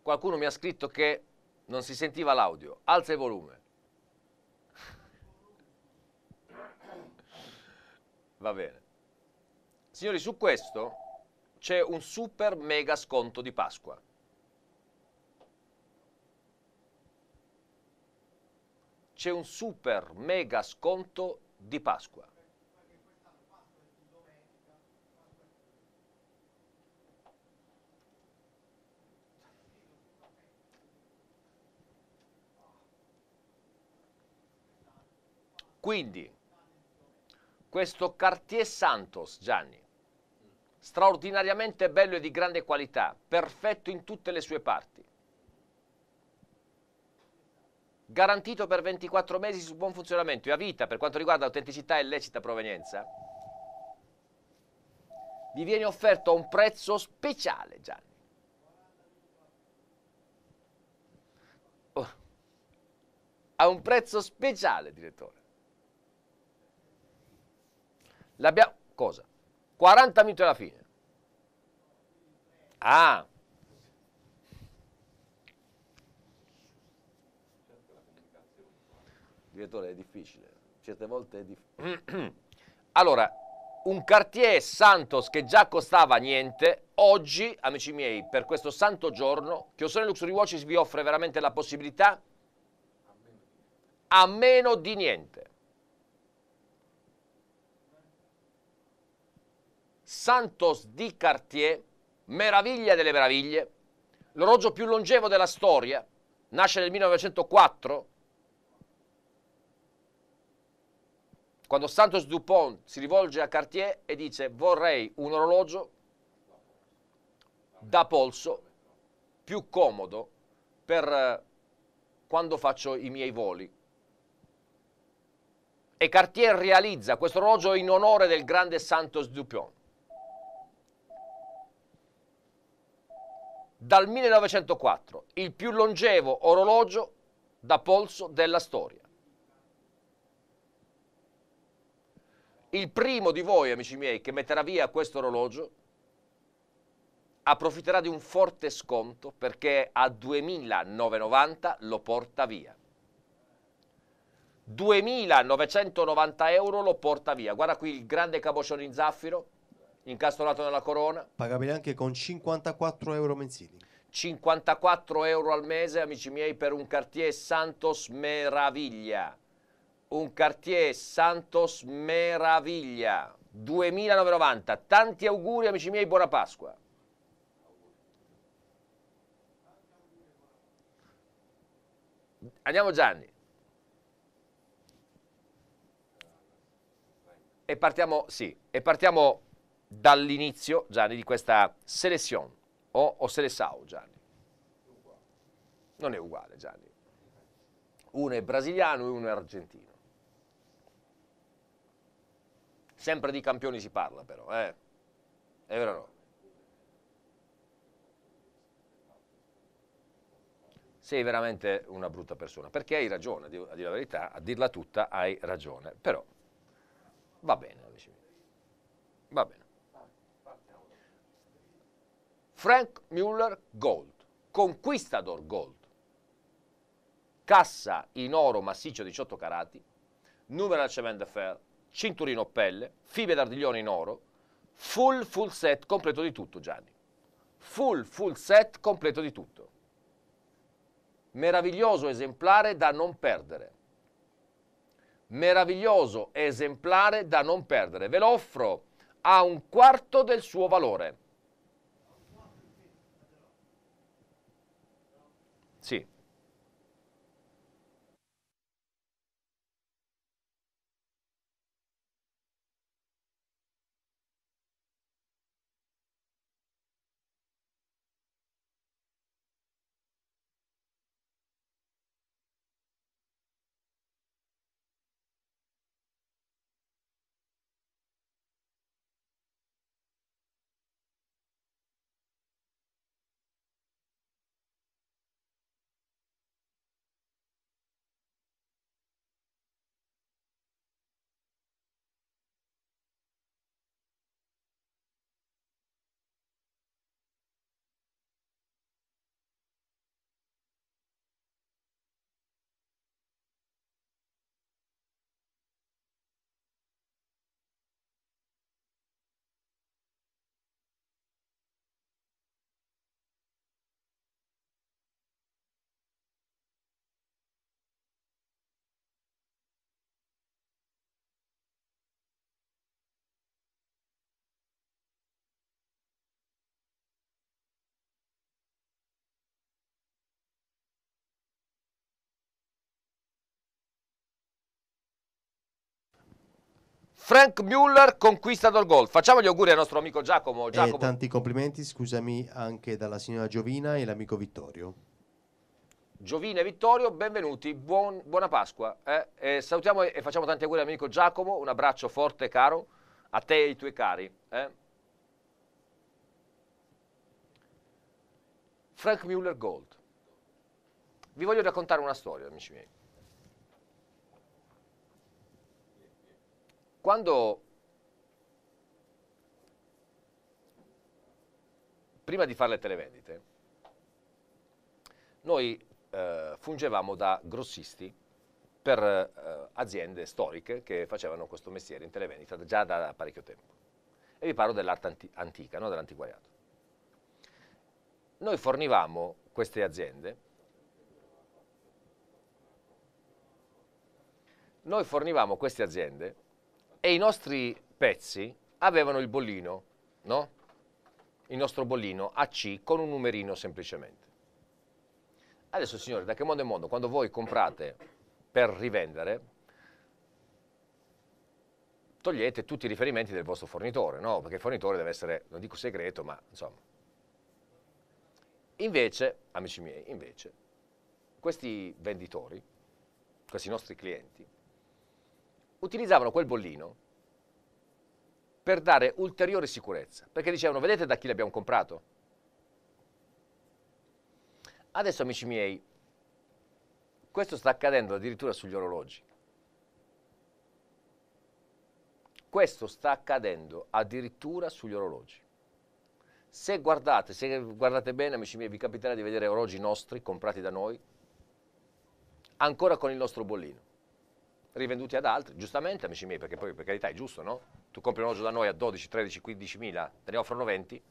Qualcuno mi ha scritto che non si sentiva l'audio. Alza il volume. Va bene. Signori, su questo c'è un super mega sconto di Pasqua. C'è un super mega sconto di Pasqua. Quindi, questo Cartier Santos, Gianni, straordinariamente bello e di grande qualità, perfetto in tutte le sue parti, garantito per 24 mesi su buon funzionamento e a vita per quanto riguarda autenticità e lecita provenienza, vi viene offerto a un prezzo speciale, Gianni. Oh. A un prezzo speciale, direttore. L'abbiamo... Cosa? 40 minuti alla fine. Ah. Direttore, è difficile. Certe volte è difficile. allora, un Cartier Santos che già costava niente, oggi, amici miei, per questo santo giorno, Chiosone Luxury Watches vi offre veramente la possibilità a meno di niente. Santos di Cartier, meraviglia delle meraviglie, l'orologio più longevo della storia, nasce nel 1904, quando Santos Dupont si rivolge a Cartier e dice vorrei un orologio da polso più comodo per eh, quando faccio i miei voli. E Cartier realizza questo orologio in onore del grande Santos Dupont. Dal 1904, il più longevo orologio da polso della storia. Il primo di voi, amici miei, che metterà via questo orologio approfitterà di un forte sconto perché a 2.990 lo porta via. 2.990 euro lo porta via. Guarda qui il grande cabocione in zaffiro incastonato nella corona. Pagabile anche con 54 euro mensili. 54 euro al mese, amici miei, per un Cartier Santos Meraviglia. Un Cartier Santos Meraviglia. 2990. Tanti auguri, amici miei, buona Pasqua. Andiamo Gianni. E partiamo, sì, e partiamo dall'inizio, Gianni, di questa selezione, o, o Seleção, Gianni. Non è uguale, Gianni. Uno è brasiliano e uno è argentino. Sempre di campioni si parla però, eh? È vero o no? Sei veramente una brutta persona, perché hai ragione, a dire la verità, a dirla tutta hai ragione, però va bene, amici miei. Va bene. Frank Mueller Gold, Conquistador Gold, cassa in oro massiccio 18 carati, numero al cement fer, cinturino pelle, fibre d'ardiglione in oro, full full set completo di tutto Gianni. Full full set completo di tutto. Meraviglioso esemplare da non perdere. Meraviglioso esemplare da non perdere. Ve lo offro a un quarto del suo valore. Sì. Frank Muller, Conquistador Gold. Facciamo gli auguri al nostro amico Giacomo. Giacomo. E tanti complimenti, scusami, anche dalla signora Giovina e l'amico Vittorio. Giovina e Vittorio, benvenuti, buon, buona Pasqua. Eh? E salutiamo e facciamo tanti auguri all'amico Giacomo, un abbraccio forte e caro a te e ai tuoi cari. Eh? Frank Muller Gold. Vi voglio raccontare una storia, amici miei. Quando prima di fare le televendite, noi eh, fungevamo da grossisti per eh, aziende storiche che facevano questo mestiere in televendita già da parecchio tempo. E vi parlo dell'arte anti antica, no? dell'antiquariato. Noi fornivamo queste aziende noi fornivamo queste aziende e i nostri pezzi avevano il bollino, no? Il nostro bollino AC con un numerino semplicemente. Adesso signori, da che mondo è mondo, quando voi comprate per rivendere, togliete tutti i riferimenti del vostro fornitore, no? Perché il fornitore deve essere, non dico segreto, ma insomma. Invece, amici miei, invece, questi venditori, questi nostri clienti, utilizzavano quel bollino per dare ulteriore sicurezza, perché dicevano, vedete da chi l'abbiamo comprato? Adesso, amici miei, questo sta accadendo addirittura sugli orologi. Questo sta accadendo addirittura sugli orologi. Se guardate, se guardate bene, amici miei, vi capiterà di vedere orologi nostri comprati da noi, ancora con il nostro bollino rivenduti ad altri, giustamente amici miei, perché poi per carità è giusto, no? Tu compri un orologio da noi a 12, 13, 15 mila, te ne offrono 20,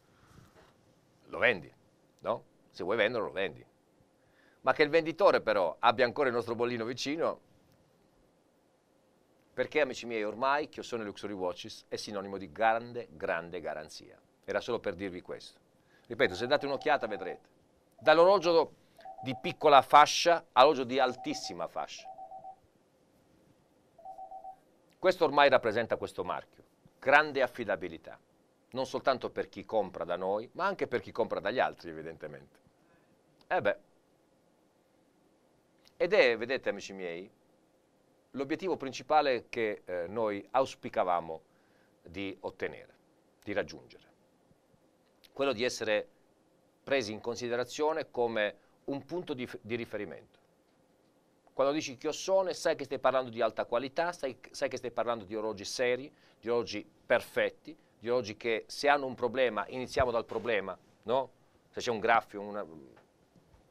lo vendi, no? Se vuoi venderlo lo vendi. Ma che il venditore però abbia ancora il nostro bollino vicino, perché amici miei ormai Chiossone Luxury Watches è sinonimo di grande, grande garanzia. Era solo per dirvi questo. Ripeto, se date un'occhiata vedrete. Dall'orologio di piccola fascia all'orologio di altissima fascia. Questo ormai rappresenta questo marchio, grande affidabilità, non soltanto per chi compra da noi, ma anche per chi compra dagli altri, evidentemente. Eh beh. Ed è, vedete amici miei, l'obiettivo principale che eh, noi auspicavamo di ottenere, di raggiungere. Quello di essere presi in considerazione come un punto di, di riferimento. Quando dici chiossone sai che stai parlando di alta qualità, sai, sai, che stai parlando di orologi seri, di orologi perfetti, di orologi che se hanno un problema iniziamo dal problema, no? Se c'è un graffio, una...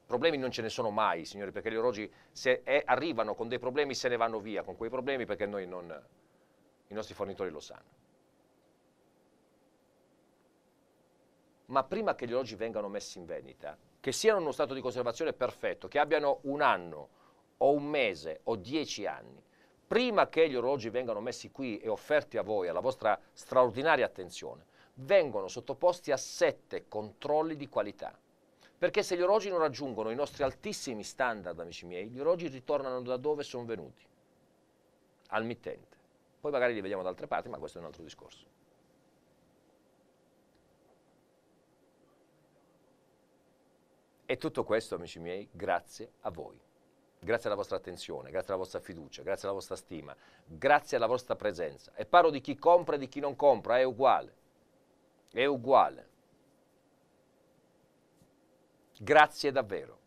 problemi non ce ne sono mai, signori, perché gli orologi se è, arrivano con dei problemi se ne vanno via con quei problemi perché noi non, i nostri fornitori lo sanno. Ma prima che gli orologi vengano messi in vendita, che siano in uno stato di conservazione perfetto, che abbiano un anno, o un mese o dieci anni, prima che gli orologi vengano messi qui e offerti a voi, alla vostra straordinaria attenzione, vengono sottoposti a sette controlli di qualità. Perché se gli orologi non raggiungono i nostri altissimi standard, amici miei, gli orologi ritornano da dove sono venuti, al mittente. Poi magari li vediamo da altre parti, ma questo è un altro discorso. E tutto questo, amici miei, grazie a voi grazie alla vostra attenzione, grazie alla vostra fiducia, grazie alla vostra stima, grazie alla vostra presenza. E parlo di chi compra e di chi non compra, è uguale. È uguale. Grazie davvero.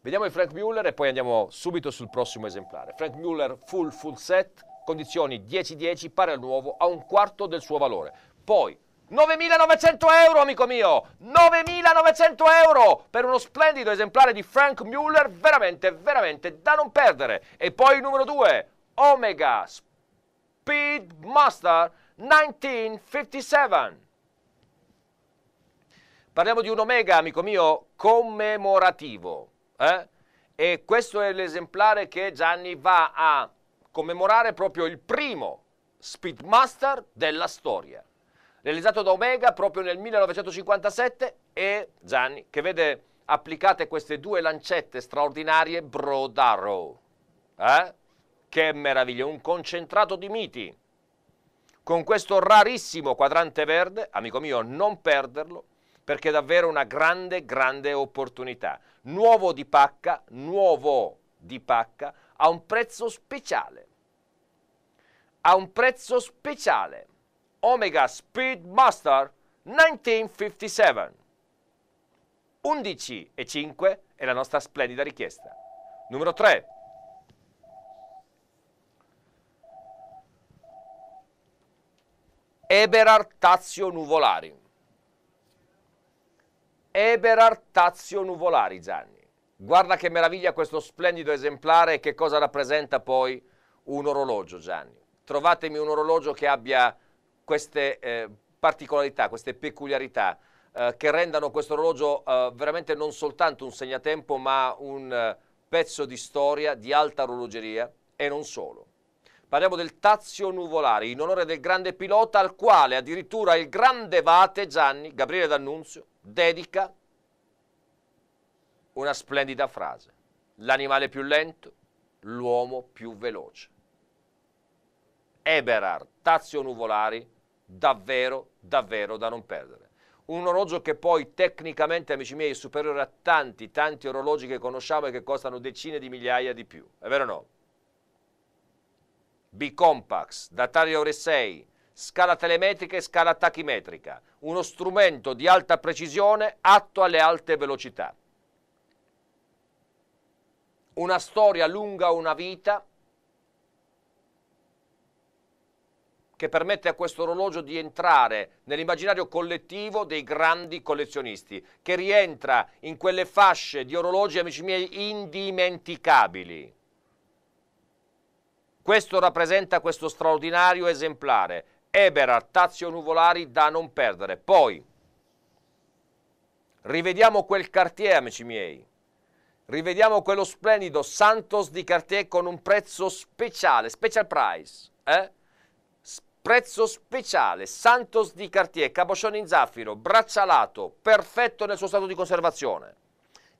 Vediamo il Frank Muller e poi andiamo subito sul prossimo esemplare. Frank Muller full full set, condizioni 10-10, pari al nuovo, a un quarto del suo valore. Poi 9.900 euro, amico mio! 9.900 euro per uno splendido esemplare di Frank Muller, veramente, veramente da non perdere. E poi il numero 2, Omega Speedmaster 1957. Parliamo di un Omega, amico mio, commemorativo. Eh? E questo è l'esemplare che Gianni va a commemorare proprio il primo Speedmaster della storia realizzato da Omega proprio nel 1957 e Gianni che vede applicate queste due lancette straordinarie Broad Arrow. Eh? Che meraviglia, un concentrato di miti, con questo rarissimo quadrante verde, amico mio, non perderlo, perché è davvero una grande, grande opportunità. Nuovo di pacca, nuovo di pacca, a un prezzo speciale. A un prezzo speciale. Omega Speedmaster 1957. 11 e 5 è la nostra splendida richiesta. Numero 3. Eberard Tazio Nuvolari. Eberard Tazio Nuvolari, Gianni. Guarda che meraviglia questo splendido esemplare e che cosa rappresenta poi un orologio, Gianni. Trovatemi un orologio che abbia queste eh, particolarità, queste peculiarità eh, che rendano questo orologio eh, veramente non soltanto un segnatempo, ma un eh, pezzo di storia di alta orologeria e non solo. Parliamo del Tazio Nuvolari, in onore del grande pilota al quale addirittura il grande Vate Gianni, Gabriele D'Annunzio, dedica una splendida frase. L'animale più lento, l'uomo più veloce. Eberhard Tazio Nuvolari, davvero, davvero da non perdere. Un orologio che poi tecnicamente, amici miei, è superiore a tanti, tanti orologi che conosciamo e che costano decine di migliaia di più. È vero o no? B-Compax, datario ore 6, scala telemetrica e scala tachimetrica, uno strumento di alta precisione atto alle alte velocità. Una storia lunga una vita che permette a questo orologio di entrare nell'immaginario collettivo dei grandi collezionisti, che rientra in quelle fasce di orologi, amici miei, indimenticabili. Questo rappresenta questo straordinario esemplare. Eberhard Tazio Nuvolari da non perdere. Poi, rivediamo quel Cartier, amici miei. Rivediamo quello splendido Santos di Cartier con un prezzo speciale, special price. Eh? Prezzo speciale, Santos di Cartier, capoccione in zaffiro, braccialato, perfetto nel suo stato di conservazione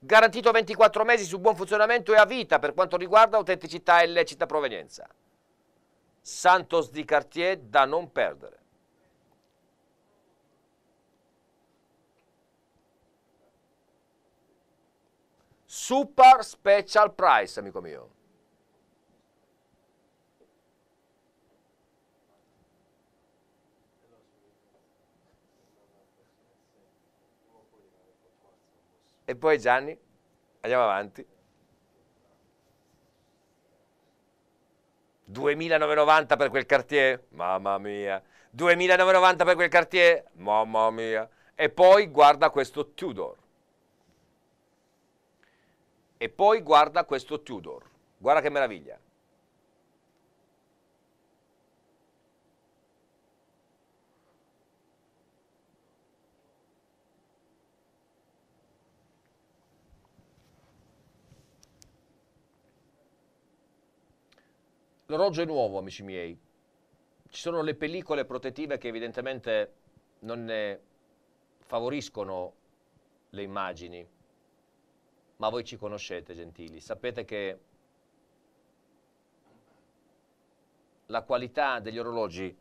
garantito 24 mesi su buon funzionamento e a vita per quanto riguarda autenticità e lecita provenienza. Santos di Cartier da non perdere. Super special price, amico mio. E poi Gianni, andiamo avanti. 2.990 per quel quartier? Mamma mia. 2.990 per quel quartier? Mamma mia. E poi guarda questo Tudor. E poi guarda questo Tudor. Guarda che meraviglia. L'orologio è nuovo, amici miei. Ci sono le pellicole protettive che evidentemente non ne favoriscono le immagini, ma voi ci conoscete, gentili. Sapete che la qualità degli orologi,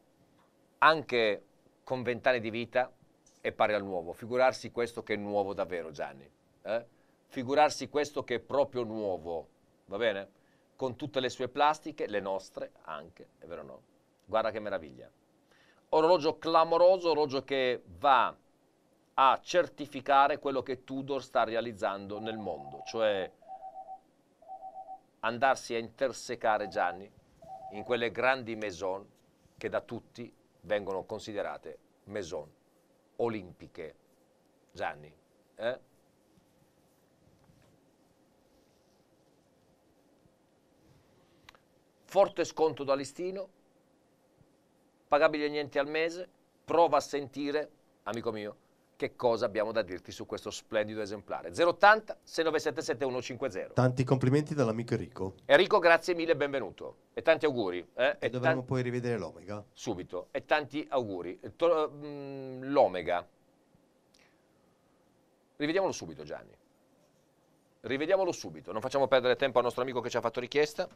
anche con vent'anni di vita, è pari al nuovo. Figurarsi questo che è nuovo davvero, Gianni. Eh? Figurarsi questo che è proprio nuovo, va bene? Con tutte le sue plastiche, le nostre anche, è vero o no? Guarda che meraviglia. Orologio clamoroso, orologio che va a certificare quello che Tudor sta realizzando nel mondo, cioè andarsi a intersecare Gianni in quelle grandi maison che da tutti vengono considerate maison olimpiche. Gianni, eh? Forte sconto da listino, pagabile niente al mese, prova a sentire, amico mio, che cosa abbiamo da dirti su questo splendido esemplare. 080 697 7150. Tanti complimenti dall'amico Enrico. Enrico, grazie mille e benvenuto. E tanti auguri. Eh? E, e dovremmo tan- poi rivedere l'Omega. Subito. E tanti auguri. Mm, L'Omega. Rivediamolo subito, Gianni. Rivediamolo subito. Non facciamo perdere tempo al nostro amico che ci ha fatto richiesta.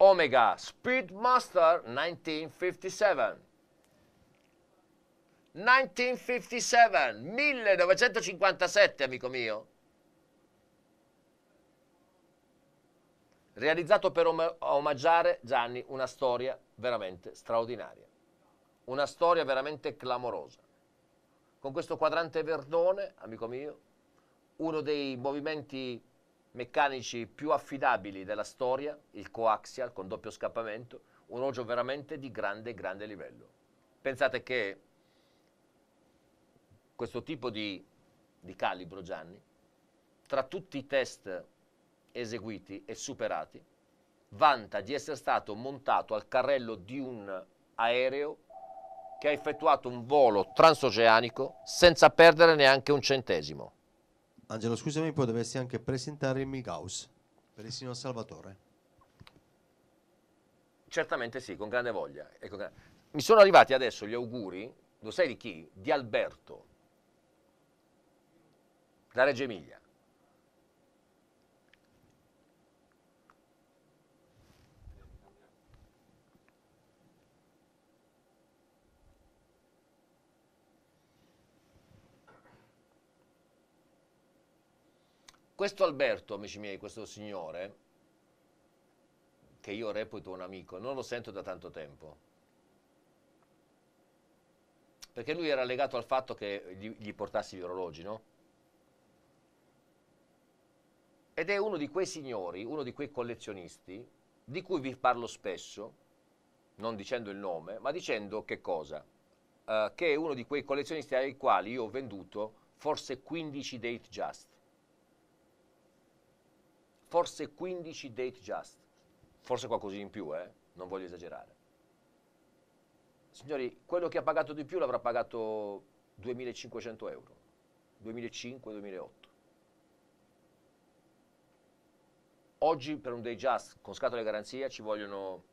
Omega Speedmaster 1957. 1957, 1957, amico mio. Realizzato per om- omaggiare Gianni una storia veramente straordinaria. Una storia veramente clamorosa. Con questo quadrante verdone, amico mio, uno dei movimenti meccanici più affidabili della storia, il coaxial con doppio scappamento, un orologio veramente di grande, grande livello. Pensate che questo tipo di, di calibro, Gianni, tra tutti i test eseguiti e superati, vanta di essere stato montato al carrello di un aereo che ha effettuato un volo transoceanico senza perdere neanche un centesimo. Angelo, scusami, poi dovresti anche presentare il Migaus per il signor Salvatore. Certamente sì, con grande voglia. con Mi sono arrivati adesso gli auguri, lo sai di chi? Di Alberto, da Reggio Emilia. Questo Alberto, amici miei, questo signore, che io reputo un amico, non lo sento da tanto tempo. Perché lui era legato al fatto che gli, gli portassi gli orologi, no? Ed è uno di quei signori, uno di quei collezionisti, di cui vi parlo spesso, non dicendo il nome, ma dicendo che cosa? Eh, che è uno di quei collezionisti ai quali io ho venduto forse 15 date just. Forse 15 date just. Forse qualcosina in più, eh? Non voglio esagerare. Signori, quello che ha pagato di più l'avrà pagato 2500 euro. 2005-2008. Oggi per un day just con scatola di garanzia ci vogliono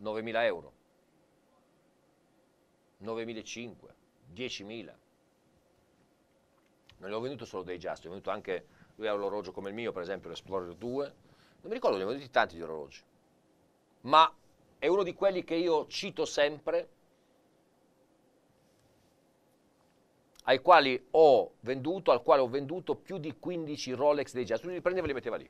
9.000 euro, 9.500, 10.000. Non gli ho venduto solo dei just, ho venduto anche, lui ha un orologio come il mio, per esempio l'Explorer 2, non mi ricordo, ne ho venduti tanti di orologi, ma è uno di quelli che io cito sempre, ai quali ho venduto, al quale ho venduto più di 15 Rolex dei jazz. Lui li prendeva e li metteva lì.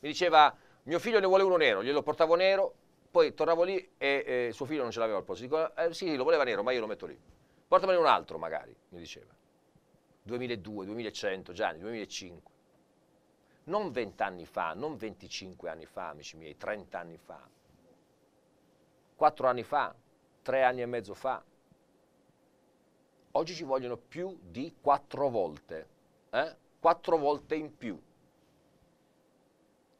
Mi diceva, mio figlio ne vuole uno nero, glielo portavo nero, poi tornavo lì e eh, suo figlio non ce l'aveva al posto. Dico, eh, sì, lo voleva nero, ma io lo metto lì. Portamene un altro magari, mi diceva. 2002, 2100, Gianni, 2005. Non 20 anni fa, non 25 anni fa, amici miei, 30 anni fa. 4 anni fa, 3 anni e mezzo fa. Oggi ci vogliono più di 4 volte. Eh? 4 volte in più.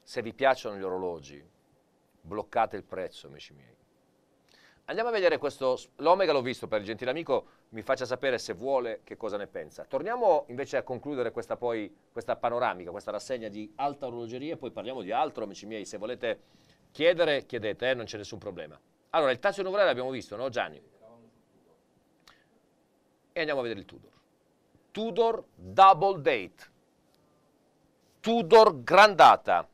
Se vi piacciono gli orologi, bloccate il prezzo, amici miei. Andiamo a vedere questo, l'Omega l'ho visto per il gentile amico, mi faccia sapere se vuole che cosa ne pensa. Torniamo invece a concludere questa, poi, questa panoramica, questa rassegna di alta orologeria e poi parliamo di altro, amici miei, se volete chiedere, chiedete, eh, non c'è nessun problema. Allora, il Tazio Nuvolare l'abbiamo visto, no Gianni? E andiamo a vedere il Tudor. Tudor Double Date. Tudor Grandata.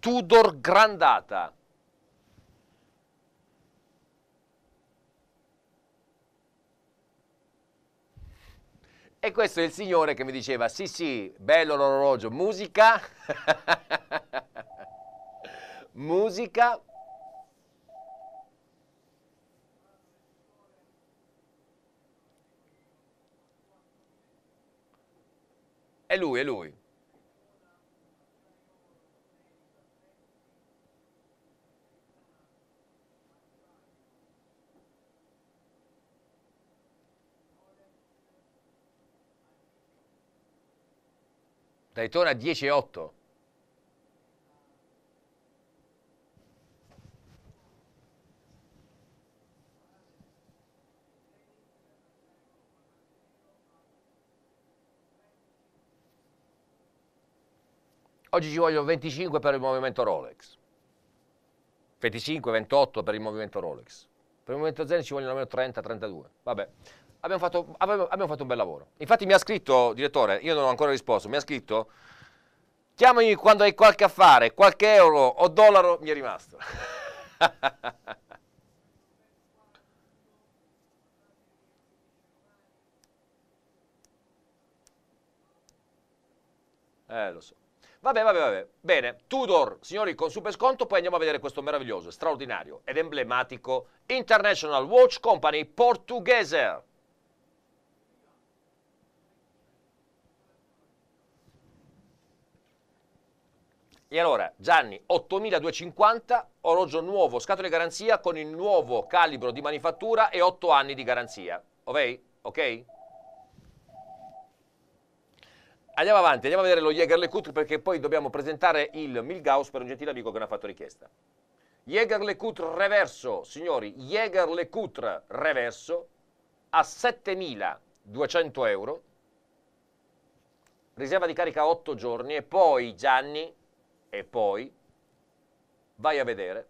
Tudor Grandata. E questo è il signore che mi diceva, sì sì, bello l'orologio, musica, musica, è lui, è lui. Daytona 10,8. Oggi ci vogliono 25 per il movimento Rolex. 25, 28 per il movimento Rolex. Per il movimento Zen ci vogliono almeno 30, 32. Vabbè, abbiamo fatto, abbiamo, fatto un bel lavoro. Infatti mi ha scritto, direttore, io non ho ancora risposto, mi ha scritto Chiamami quando hai qualche affare, qualche euro o dollaro mi è rimasto. eh, lo so. Vabbè, vabbè, vabbè. Bene, Tudor, signori, con super sconto, poi andiamo a vedere questo meraviglioso, straordinario ed emblematico International Watch Company portoghese. E allora, Gianni, 8250, orologio nuovo, scatole garanzia con il nuovo calibro di manifattura e 8 anni di garanzia. Ok? Ok? Andiamo avanti, andiamo a vedere lo Jäger LeCoultre perché poi dobbiamo presentare il Milgauss per un gentile amico che ne ha fatto richiesta. Jäger LeCoultre reverso, signori, Jäger LeCoultre reverso a 7200 euro, riserva di carica 8 giorni e poi Gianni, e poi vai a vedere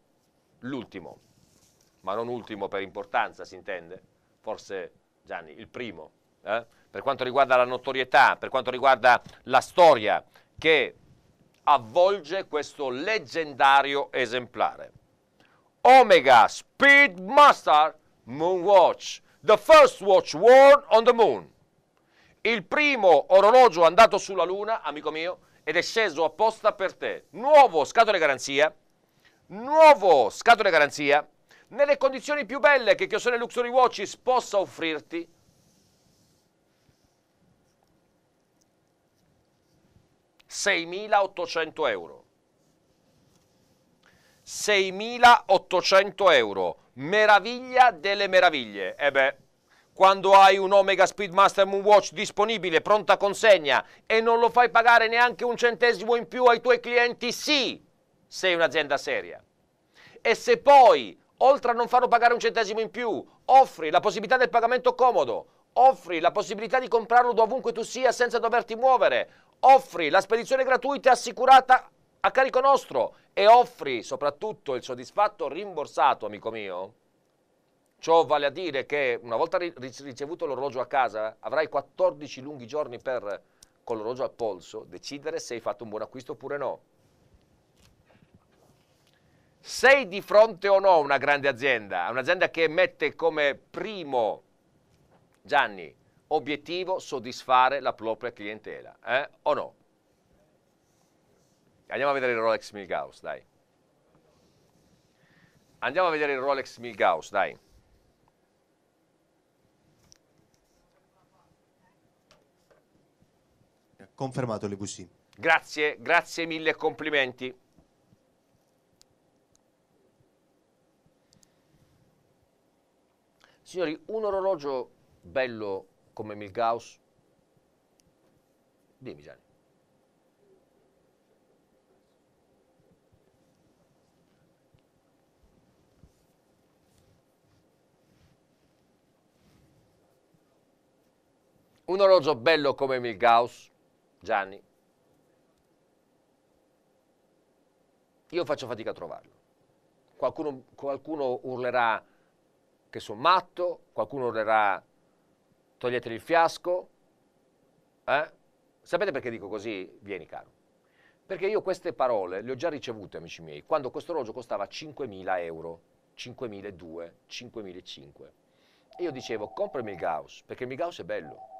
l'ultimo, ma non ultimo per importanza si intende, forse Gianni, il primo, eh? per quanto riguarda la notorietà, per quanto riguarda la storia che avvolge questo leggendario esemplare. Omega Speedmaster Moonwatch, the first watch worn on the moon. Il primo orologio andato sulla Luna, amico mio, ed è sceso apposta per te. Nuovo scatole garanzia, nuovo scatole garanzia, nelle condizioni più belle che Chiosone Luxury Watches possa offrirti 6.800 euro. 6.800 euro. Meraviglia delle meraviglie. E eh beh, quando hai un Omega Speedmaster Moonwatch disponibile, pronta consegna e non lo fai pagare neanche un centesimo in più ai tuoi clienti, sì, sei un'azienda seria. E se poi, oltre a non farlo pagare un centesimo in più, offri la possibilità del pagamento comodo, offri la possibilità di comprarlo dovunque tu sia senza doverti muovere, offri la spedizione gratuita assicurata a carico nostro e offri soprattutto il soddisfatto rimborsato, amico mio. Ciò vale a dire che una volta ricevuto l'orologio a casa avrai 14 lunghi giorni per, con l'orologio al polso, decidere se hai fatto un buon acquisto oppure no. Sei di fronte o no a una grande azienda, un'azienda che mette come primo, Gianni, obiettivo soddisfare la propria clientela, eh? o no? Andiamo a vedere il Rolex Milgauss, dai. Andiamo a vedere il Rolex Milgauss, dai. Confermato le VC. Grazie, grazie mille, complimenti. Signori, un orologio bello come Milgauss? Dimmi Gianni. Un orologio bello come Milgauss, Gianni, io faccio fatica a trovarlo. Qualcuno, qualcuno urlerà che sono matto, qualcuno urlerà toglieteli il fiasco. Eh? Sapete perché dico così? Vieni caro. Perché io queste parole le ho già ricevute, amici miei, quando questo orologio costava 5.000 euro, 5.200, 5.500. E io dicevo, comprami il Gauss, perché il Gauss è bello.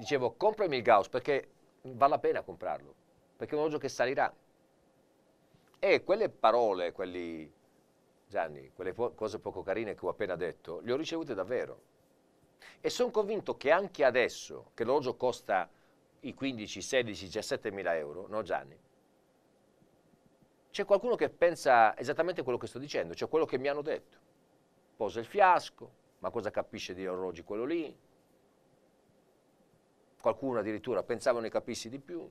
Dicevo, comprami il Gauss, perché vale la pena comprarlo, perché è un orologio che salirà. E quelle parole, quelli Gianni, quelle po cose poco carine che ho appena detto, le ho ricevute davvero. E sono convinto che anche adesso, che l'orologio costa i 15, 16, 17 mila euro, no Gianni? C'è qualcuno che pensa esattamente quello che sto dicendo, cioè quello che mi hanno detto. Posa il fiasco, ma cosa capisce di orologi quello lì? Qualcuno addirittura pensava ne capissi di più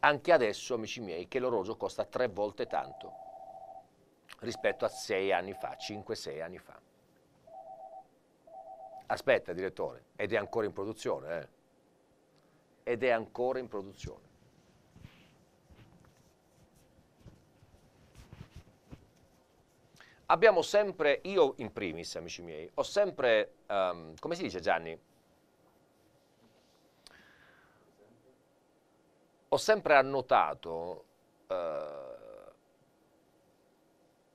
anche adesso, amici miei, che l'orologio costa tre volte tanto rispetto a sei anni fa, 5-6 anni fa. Aspetta, direttore, ed è ancora in produzione, eh? Ed è ancora in produzione. abbiamo sempre, io in primis, amici miei, ho sempre, um, come si dice Gianni? Ho sempre annotato uh,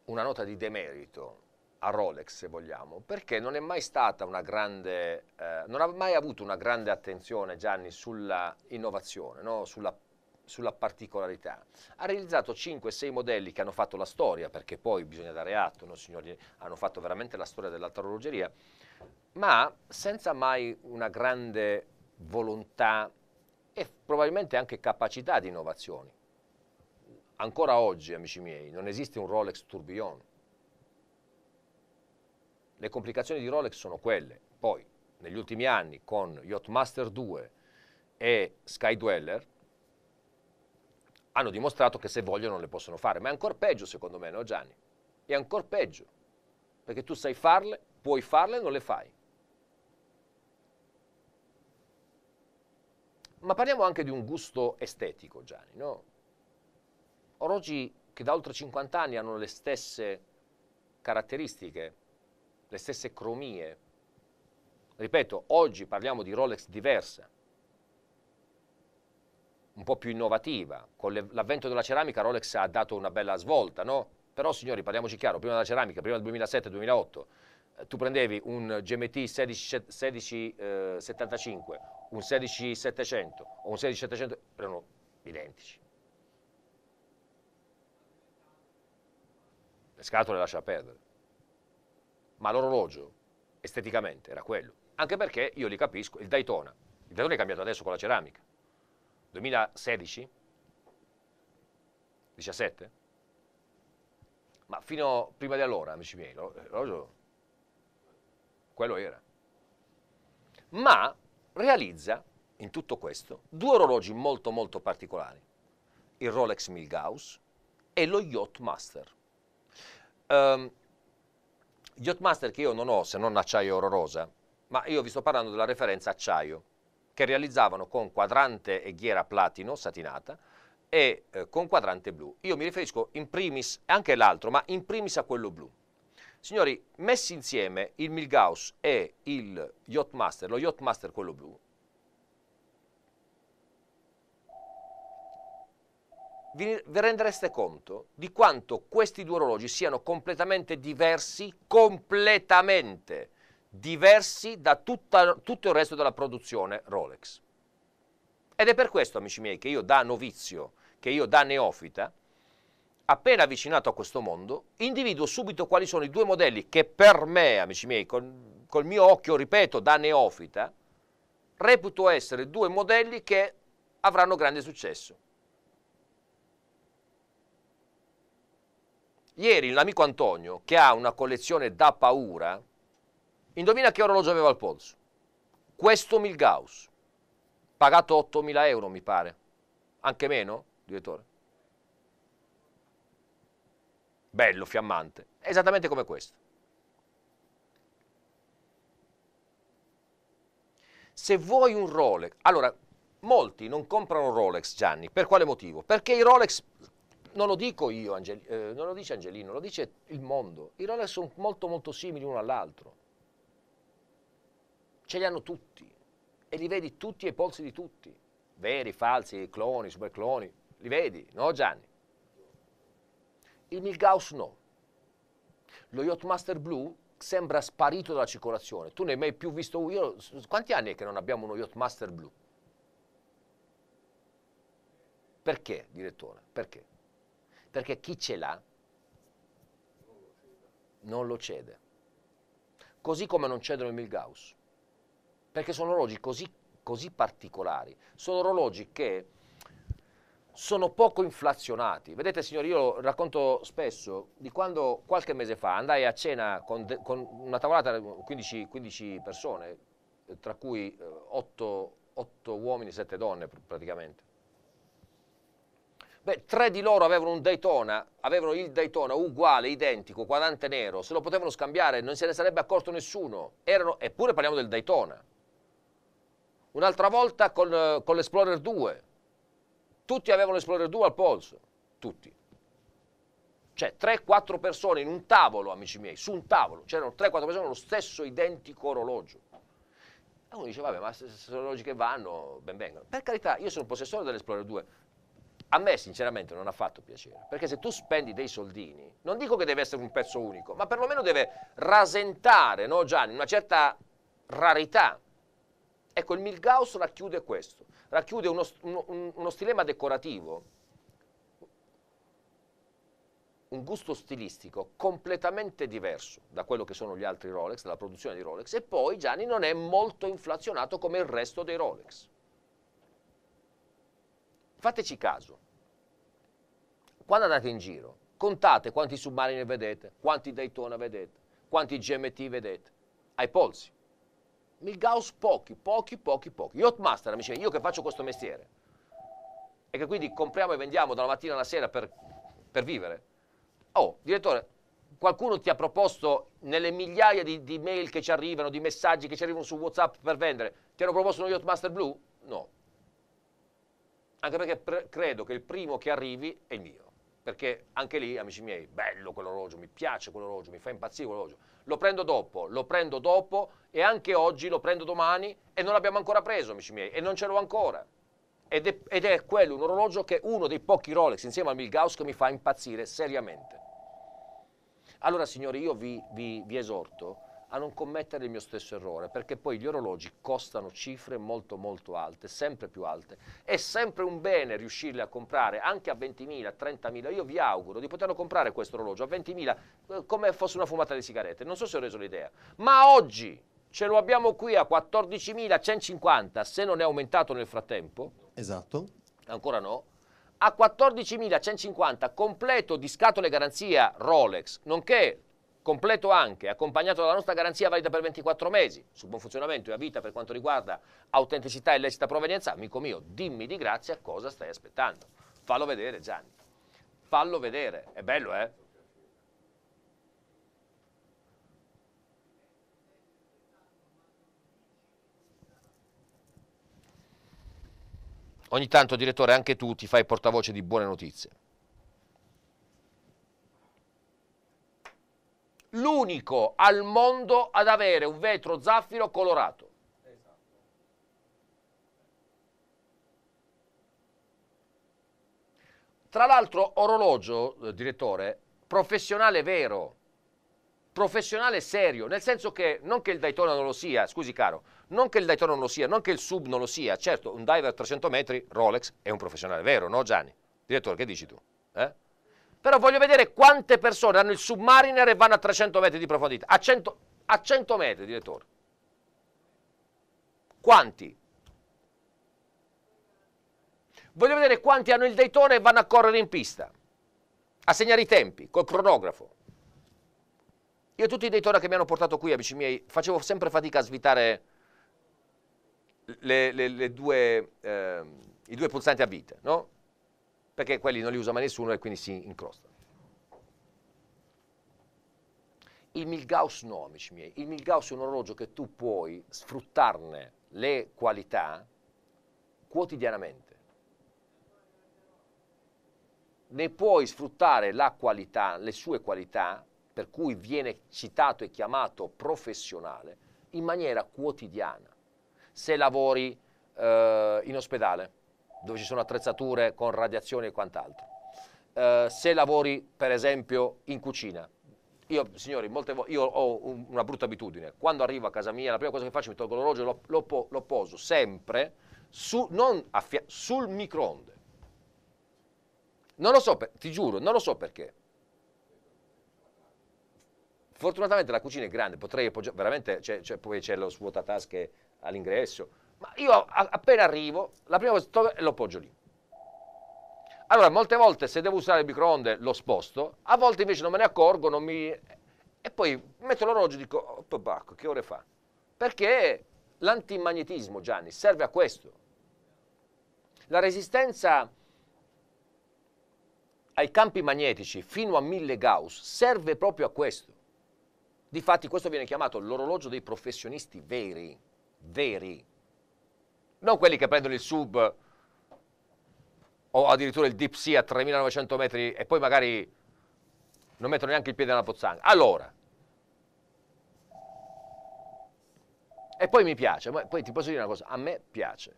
una nota di demerito a Rolex, se vogliamo, perché non è mai stata una grande, eh, non ha mai avuto una grande attenzione, Gianni, sulla innovazione, no? sulla sulla, particolarità. Ha realizzato 5-6 modelli che hanno fatto la storia, perché poi bisogna dare atto, no, signori, hanno fatto veramente la storia dell'alta orologeria, ma senza mai una grande volontà e probabilmente anche capacità di innovazioni. Ancora oggi, amici miei, non esiste un Rolex Tourbillon. Le complicazioni di Rolex sono quelle. Poi, negli ultimi anni, con Yachtmaster 2 e Sky Dweller, hanno dimostrato che se vogliono le possono fare. Ma è ancora peggio, secondo me, no Gianni? È ancora peggio. Perché tu sai farle, puoi farle e non le fai. Ma parliamo anche di un gusto estetico, Gianni, no? Orologi che da oltre 50 anni hanno le stesse caratteristiche, le stesse cromie. Ripeto, oggi parliamo di Rolex diversa, un po' più innovativa. Con l'avvento della ceramica Rolex ha dato una bella svolta, no? Però signori, parliamoci chiaro, prima della ceramica, prima del 2007-2008, eh, tu prendevi un GMT 1675, un 16700 o un 16700, erano identici. Le scatole lascia perdere. Ma l'orologio, esteticamente, era quello. Anche perché, io li capisco, il Daytona, il Daytona è cambiato adesso con la ceramica. 2016? 17? Ma fino prima di allora, amici miei, l'orologio quello era. Ma realizza in tutto questo due orologi molto molto particolari, il Rolex Milgauss e lo Yachtmaster. Um, Yachtmaster che io non ho se non acciaio oro rosa, ma io vi sto parlando della referenza acciaio, che realizzavano con quadrante e ghiera platino satinata e eh, con quadrante blu. Io mi riferisco in primis, anche l'altro, ma in primis a quello blu. Signori, messi insieme il Milgauss e il Yachtmaster, lo Yachtmaster quello blu, vi, rendereste conto di quanto questi due orologi siano completamente diversi, completamente diversi da tutta, tutto il resto della produzione Rolex. Ed è per questo, amici miei, che io da novizio, che io da neofita, appena avvicinato a questo mondo, individuo subito quali sono i due modelli che per me, amici miei, con, col mio occhio, ripeto, da neofita, reputo essere due modelli che avranno grande successo. Ieri l'amico Antonio, che ha una collezione da paura, indovina che orologio aveva al polso? Questo Milgauss, pagato 8.000 euro mi pare, anche meno, direttore? bello, fiammante, esattamente come questo. Se vuoi un Rolex, allora molti non comprano Rolex Gianni, per quale motivo? Perché i Rolex, non lo dico io, Angel, eh, non lo dice Angelino, lo dice il mondo, i Rolex sono molto molto simili uno all'altro, ce li hanno tutti e li vedi tutti ai polsi di tutti, veri, falsi, cloni, supercloni, li vedi, no Gianni? Il Milgauss no. Lo Yachtmaster Blue sembra sparito dalla circolazione. Tu ne hai mai più visto uno? Io, quanti anni è che non abbiamo uno Yachtmaster Blue? Perché, direttore? Perché? Perché chi ce l'ha non lo cede. Così come non cedono i Milgauss. Perché sono orologi così, così particolari. Sono orologi che sono poco inflazionati. Vedete signori, io racconto spesso di quando qualche mese fa andai a cena con, de, con una tavolata di 15, 15, persone, tra cui 8, eh, 8 uomini e 7 donne praticamente. Beh, tre di loro avevano un Daytona, avevano il Daytona uguale, identico, quadrante nero, se lo potevano scambiare non se ne sarebbe accorto nessuno, Erano, eppure parliamo del Daytona. Un'altra volta con, con l'Explorer 2, tutti avevano l'Explorer 2 al polso, tutti. Cioè 3-4 persone in un tavolo, amici miei, su un tavolo, c'erano 3-4 persone con lo stesso identico orologio. E uno dice, vabbè, ma se sono orologi che vanno, ben vengano. Per carità, io sono possessore dell'Explorer 2, a me sinceramente non ha fatto piacere, perché se tu spendi dei soldini, non dico che deve essere un pezzo unico, ma perlomeno deve rasentare, no Gianni, una certa rarità. Ecco, il Milgauss racchiude questo, racchiude uno, uno, uno stilema decorativo, un gusto stilistico completamente diverso da quello che sono gli altri Rolex, dalla produzione di Rolex, e poi Gianni non è molto inflazionato come il resto dei Rolex. Fateci caso, quando andate in giro, contate quanti submarini vedete, quanti Daytona vedete, quanti GMT vedete, ai polsi. Milgauss pochi, pochi, pochi, pochi. Yachtmaster, amici miei, io che faccio questo mestiere e che quindi compriamo e vendiamo dalla mattina alla sera per, per vivere. Oh, direttore, qualcuno ti ha proposto nelle migliaia di, di, mail che ci arrivano, di messaggi che ci arrivano su WhatsApp per vendere, ti hanno proposto uno Yachtmaster blu? No, anche perché credo che il primo che arrivi è il mio, perché anche lì, amici miei, bello quell'orologio, mi piace quell'orologio, mi fa impazzire quell'orologio, lo prendo dopo, lo prendo dopo e anche oggi lo prendo domani e non l'abbiamo ancora preso, amici miei, e non ce l'ho ancora. Ed è, ed è quello, un orologio che è uno dei pochi Rolex insieme al Milgauss che mi fa impazzire seriamente. Allora signori, io vi, vi, vi esorto a non commettere il mio stesso errore, perché poi gli orologi costano cifre molto molto alte, sempre più alte. È sempre un bene riuscirli a comprare anche a 20.000, 30.000. Io vi auguro di poterlo comprare questo orologio a 20.000 eh, come fosse una fumata di sigarette. Non so se ho reso l'idea. Ma oggi ce lo abbiamo qui a 14.150, se non è aumentato nel frattempo. Esatto. Ancora no a 14.150 completo di scatole garanzia Rolex, nonché completo anche, accompagnato dalla nostra garanzia valida per 24 mesi, su buon funzionamento e a vita per quanto riguarda autenticità e lecita provenienza, amico mio, dimmi di grazia cosa stai aspettando. Fallo vedere Gianni, fallo vedere, è bello eh? Ogni tanto, direttore, anche tu ti fai portavoce di buone notizie. L'unico al mondo ad avere un vetro zaffiro colorato. Tra l'altro orologio, eh, direttore, professionale vero, professionale serio, nel senso che non che il Daytona non lo sia, scusi caro, non che il Daytona non lo sia, non che il Sub non lo sia, certo un diver a 300 metri, Rolex, è un professionale vero, no Gianni? Direttore, che dici tu? Eh? Però voglio vedere quante persone hanno il submariner e vanno a 300 metri di profondità. A 100, a 100 metri, direttore. Quanti? Voglio vedere quanti hanno il Daytona e vanno a correre in pista. A segnare i tempi, col cronografo. Io tutti i Daytona che mi hanno portato qui, amici miei, facevo sempre fatica a svitare le, le, le due, eh, i due pulsanti a vite, no? Perché quelli non li usa mai nessuno e quindi si incrostano. Il Milgauss no, amici miei, il Milgauss è un orologio che tu puoi sfruttarne le qualità quotidianamente. Ne puoi sfruttare la qualità, le sue qualità, per cui viene citato e chiamato professionale, in maniera quotidiana. Se lavori eh, in ospedale, dove ci sono attrezzature con radiazioni e quant'altro. Uh, se lavori per esempio in cucina, io signori, molte volte, io ho un, una brutta abitudine, quando arrivo a casa mia la prima cosa che faccio mi tolgo l'orologio e lo, lo, lo, poso sempre su, sul microonde. Non lo so, per, ti giuro, non lo so perché. Fortunatamente la cucina è grande, potrei appoggiare, veramente, c'è, c'è, poi c'è lo svuotatasche all'ingresso, ma io appena arrivo, la prima cosa lo appoggio lì. Allora, molte volte se devo usare il microonde lo sposto, a volte invece non me ne accorgo, non mi... e poi metto l'orologio e dico, oh, bacco, che ore fa? Perché l'antimagnetismo, Gianni, serve a questo. La resistenza ai campi magnetici fino a 1000 Gauss serve proprio a questo. Difatti questo viene chiamato l'orologio dei professionisti veri, veri non quelli che prendono il sub o addirittura il deep sea a 3900 metri e poi magari non mettono neanche il piede nella pozzanga. Allora, e poi mi piace, poi ti posso dire una cosa, a me piace.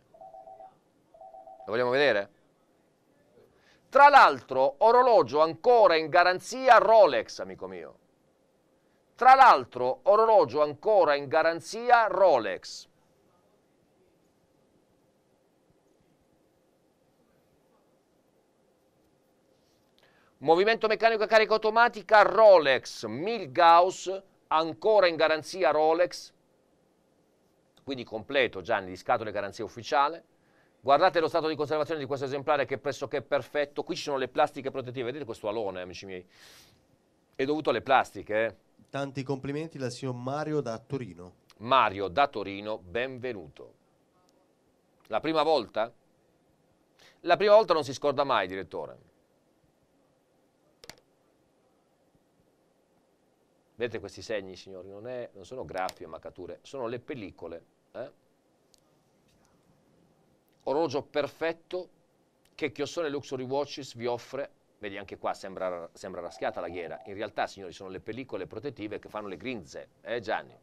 Lo vogliamo vedere? Tra l'altro, orologio ancora in garanzia Rolex, amico mio. Tra l'altro, orologio ancora in garanzia Rolex. Movimento meccanico a carica automatica Rolex Milgauss, ancora in garanzia Rolex, quindi completo Gianni di scatole garanzia ufficiale. Guardate lo stato di conservazione di questo esemplare che è pressoché perfetto. Qui ci sono le plastiche protettive, vedete questo alone, amici miei? È dovuto alle plastiche. Eh? Tanti complimenti dal signor Mario da Torino. Mario da Torino, benvenuto. La prima volta? La prima volta non si scorda mai, direttore. Vedete questi segni, signori? Non, è, non sono graffi e maccature, sono le pellicole. Eh? Orologio perfetto che Chiossone Luxury Watches vi offre. Vedi, anche qua sembra, sembra raschiata la ghiera. In realtà, signori, sono le pellicole protettive che fanno le grinze. Eh, Gianni?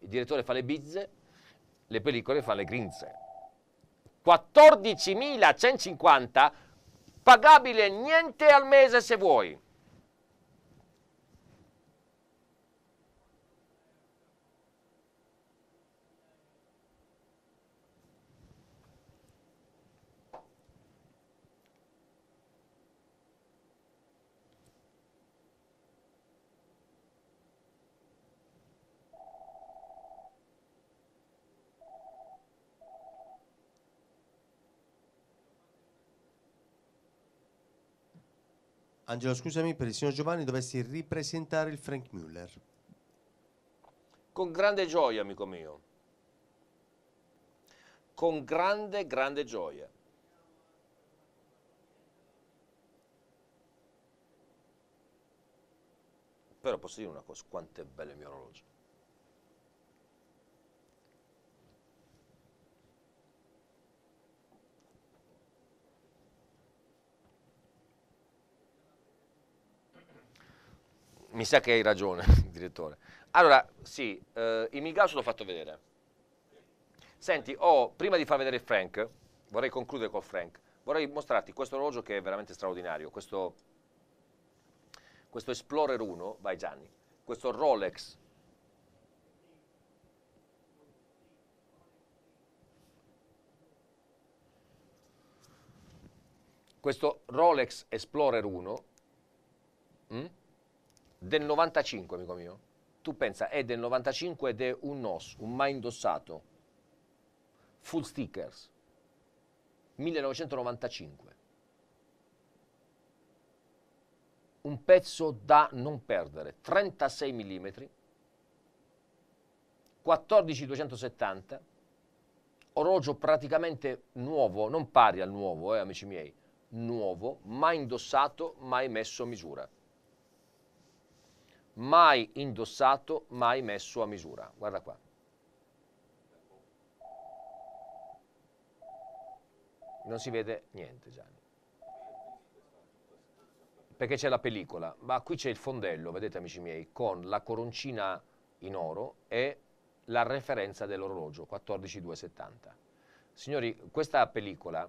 Il direttore fa le bizze, le pellicole fanno le grinze. 14.150, pagabile niente al mese se vuoi. Angelo, scusami, per il signor Giovanni dovessi ripresentare il Frank Müller. Con grande gioia, amico mio. Con grande, grande gioia. Però posso dire una cosa, quanto è bello il mio orologio. Mi sa che hai ragione, direttore. Allora, sì, eh, il Milgauss l'ho fatto vedere. Senti, oh, prima di far vedere Frank, vorrei concludere col Frank, vorrei mostrarti questo orologio che è veramente straordinario, questo, questo Explorer 1, vai Gianni, questo Rolex questo Rolex Explorer 1 hm? Del 95, amico mio. Tu pensa, è del 95 ed è un NOS, un mai indossato, full stickers, 1995. Un pezzo da non perdere, 36 mm, 14270, orologio praticamente nuovo, non pari al nuovo, eh, amici miei, nuovo, mai indossato, mai messo a misura mai indossato, mai messo a misura. Guarda qua. Non si vede niente, Gianni. Perché c'è la pellicola, ma qui c'è il fondello, vedete amici miei, con la coroncina in oro e la referenza dell'orologio, 14270. Signori, questa pellicola,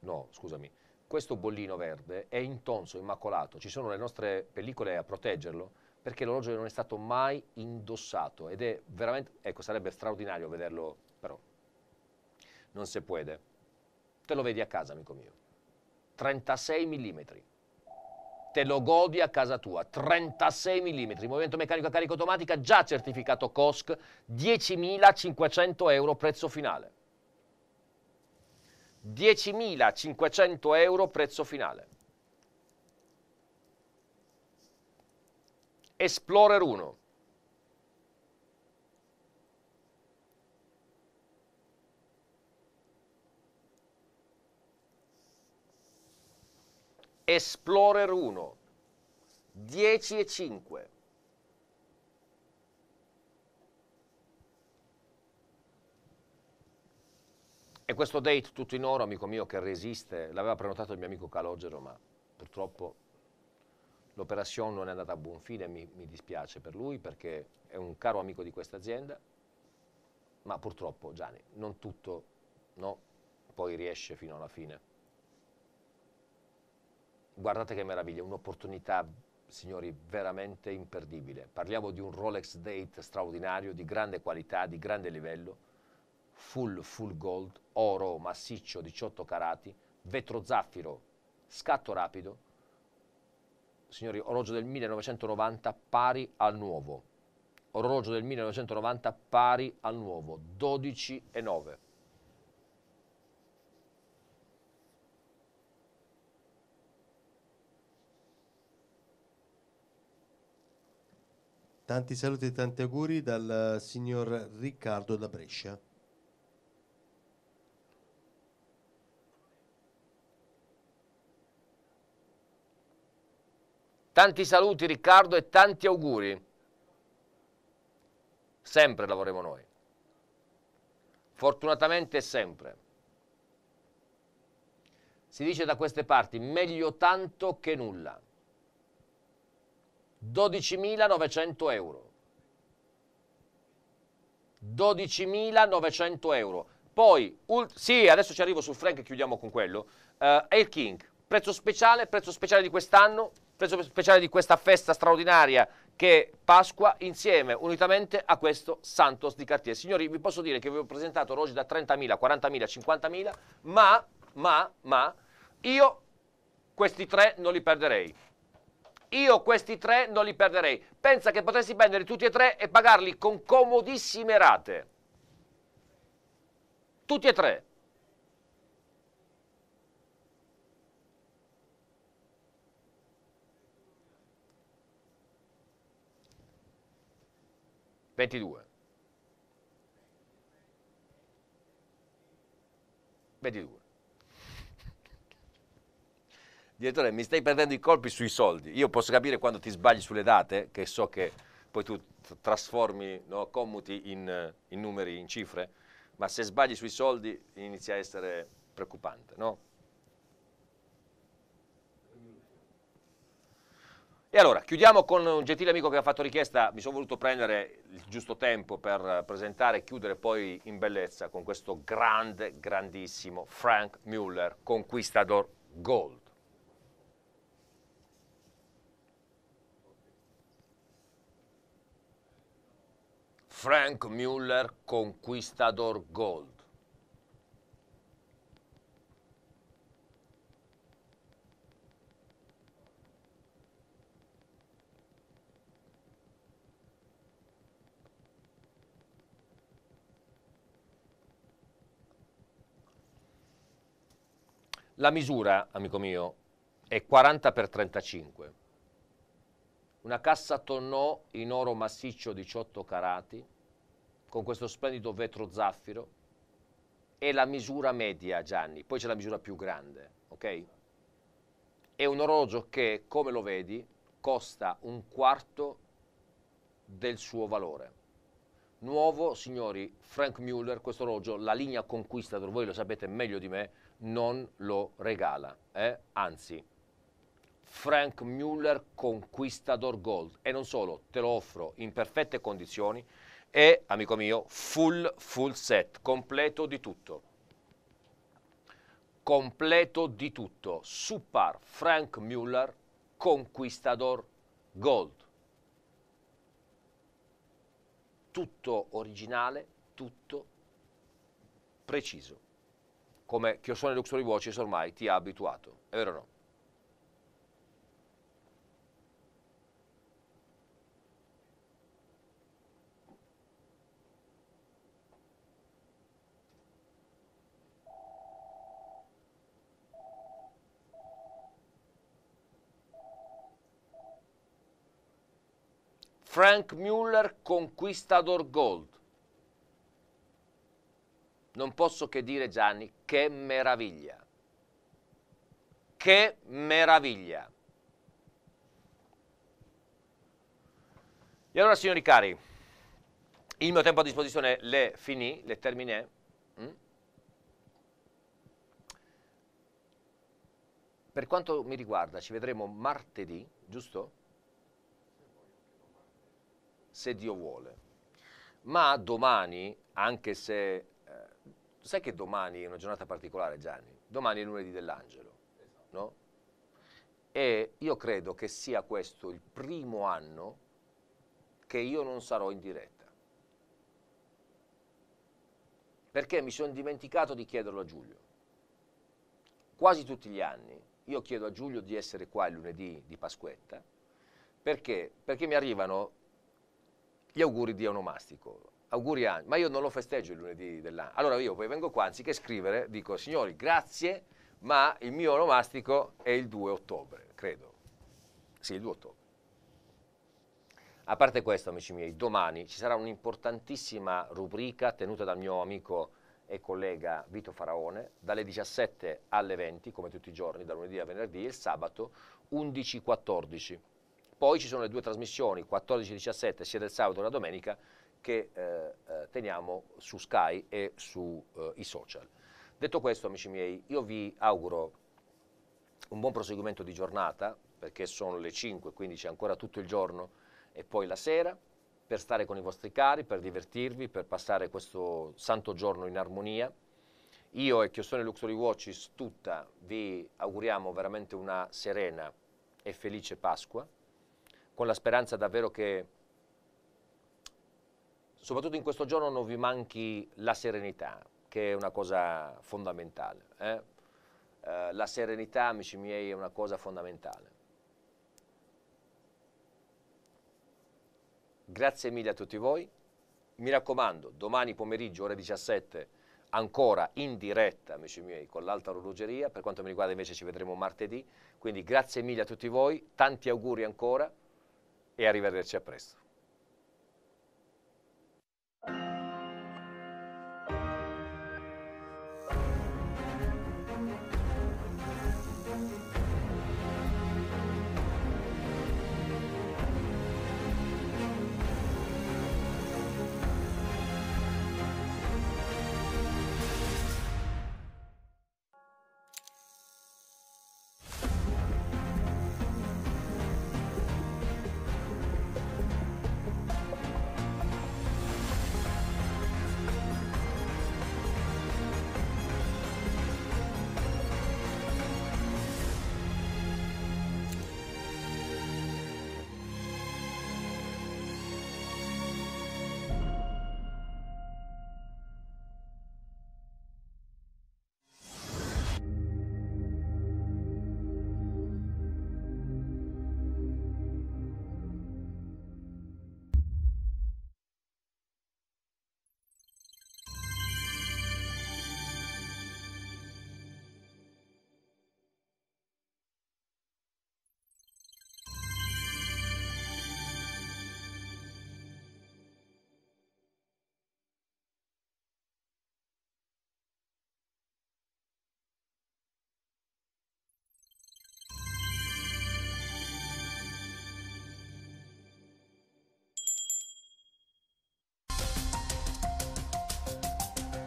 no, scusami, questo bollino verde è intonso, immacolato, ci sono le nostre pellicole a proteggerlo perché l'orologio non è stato mai indossato ed è veramente, ecco sarebbe straordinario vederlo, però non si può. Te lo vedi a casa amico mio, 36 mm, te lo godi a casa tua, 36 mm, movimento meccanico a carica automatica già certificato COSC, 10.500 euro prezzo finale. 10.500 euro prezzo finale. Explorer 1. Explorer 1. 10 e 5. E questo date tutto in oro, amico mio, che resiste, l'aveva prenotato il mio amico Calogero, ma purtroppo l'operazione non è andata a buon fine, mi, mi dispiace per lui perché è un caro amico di questa azienda, ma purtroppo Gianni, non tutto no, poi riesce fino alla fine. guardate che meraviglia, un'opportunità, signori, veramente imperdibile. Parliamo di un Rolex Date straordinario, di grande qualità, di grande livello, full, full gold, oro massiccio 18 carati, vetro zaffiro, scatto rapido, signori, orologio del 1990 pari al nuovo, orologio del 1990 pari al nuovo, 12 e 9. Tanti saluti e tanti auguri dal signor Riccardo da Brescia. Tanti saluti Riccardo e tanti auguri. Sempre lavoriamo noi. Fortunatamente sempre. Si dice da queste parti meglio tanto che nulla. 12.900 euro. 12.900 euro. Poi, sì, adesso ci arrivo sul Frank e chiudiamo con quello. Uh, Air King, prezzo speciale, prezzo speciale di quest'anno, prezzo speciale di questa festa straordinaria che è Pasqua insieme, unitamente a questo Santos di Cartier. Signori, vi posso dire che vi ho presentato orologi da 30.000, 40.000, 50.000, ma, ma, ma, io questi tre non li perderei. Io questi tre non li perderei. Pensa che potresti prendere tutti e tre e pagarli con comodissime rate. Tutti e tre. Ventidue. Ventidue. Direttore, mi stai perdendo i colpi sui soldi. Io posso capire quando ti sbagli sulle date, che so che poi tu trasformi, no, commuti in, in, numeri, in cifre, ma se sbagli sui soldi inizia a essere preoccupante, no? E allora, chiudiamo con un gentile amico che ha fatto richiesta, mi sono voluto prendere il giusto tempo per presentare e chiudere poi in bellezza con questo grande, grandissimo Frank Muller, Conquistador Gold. Frank Muller Conquistador Gold. La misura, amico mio, è 40 x 35 una cassa tonnò in oro massiccio 18 carati, con questo splendido vetro zaffiro, è la misura media, Gianni, poi c'è la misura più grande, ok? È un orologio che, come lo vedi, costa un quarto del suo valore. Nuovo, signori, Frank Muller, questo orologio, la linea Conquistador, voi lo sapete meglio di me, non lo regala, eh? anzi, Frank Muller Conquistador Gold e non solo, te lo offro in perfette condizioni e, amico mio, full, full set, completo di tutto. Completo di tutto. Super Frank Muller Conquistador Gold. Tutto originale, tutto preciso. Come Chiosone Luxury Watches ormai ti ha abituato, è vero o no? Frank Muller Conquistador Gold. Non posso che dire Gianni, che meraviglia. Che meraviglia. E allora signori cari, il mio tempo a disposizione le finì, le terminé. Mm? Per quanto mi riguarda ci vedremo martedì, giusto? se Dio vuole. Ma domani, anche se... Sai che domani è una giornata particolare, Gianni? Domani è lunedì dell'angelo, no? e io credo che sia questo il primo anno che io non sarò in diretta. Perché mi sono dimenticato di chiederlo a Giulio. Quasi tutti gli anni io chiedo a Giulio di essere qua il lunedì di Pasquetta, perché? Perché mi arrivano gli auguri di onomastico. Auguri anni, ma io non lo festeggio il lunedì dell'anno. Allora io poi vengo qua, anziché scrivere, dico signori grazie, ma il mio onomastico è il 2 ottobre, credo. Sì, il 2 ottobre. A parte questo, amici miei, domani ci sarà un'importantissima rubrica tenuta dal mio amico e collega Vito Faraone, dalle 17 alle 20, come tutti i giorni, da lunedì a venerdì, e il sabato 11-14. Poi ci sono le due trasmissioni, 14-17, sia del sabato che della domenica, che eh, eh, teniamo su Sky e sui eh, social. Detto questo, amici miei, io vi auguro un buon proseguimento di giornata, perché sono le 5, quindi c'è ancora tutto il giorno e poi la sera per stare con i vostri cari, per divertirvi, per passare questo santo giorno in armonia. Io e Chiostone Luxury Watches tutta vi auguriamo veramente una serena e felice Pasqua, con la speranza davvero che soprattutto in questo giorno non vi manchi la serenità, che è una cosa fondamentale. Eh? Eh, la serenità, amici miei, è una cosa fondamentale. Grazie mille a tutti voi. Mi raccomando, domani pomeriggio, ore 17, ancora in diretta, amici miei, con l'alta orologeria. Per quanto mi riguarda invece ci vedremo martedì. Quindi grazie mille a tutti voi, tanti auguri ancora e arrivederci a presto.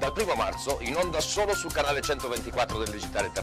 Dal 1 marzo in onda solo sul canale 124 del digitale terrestre.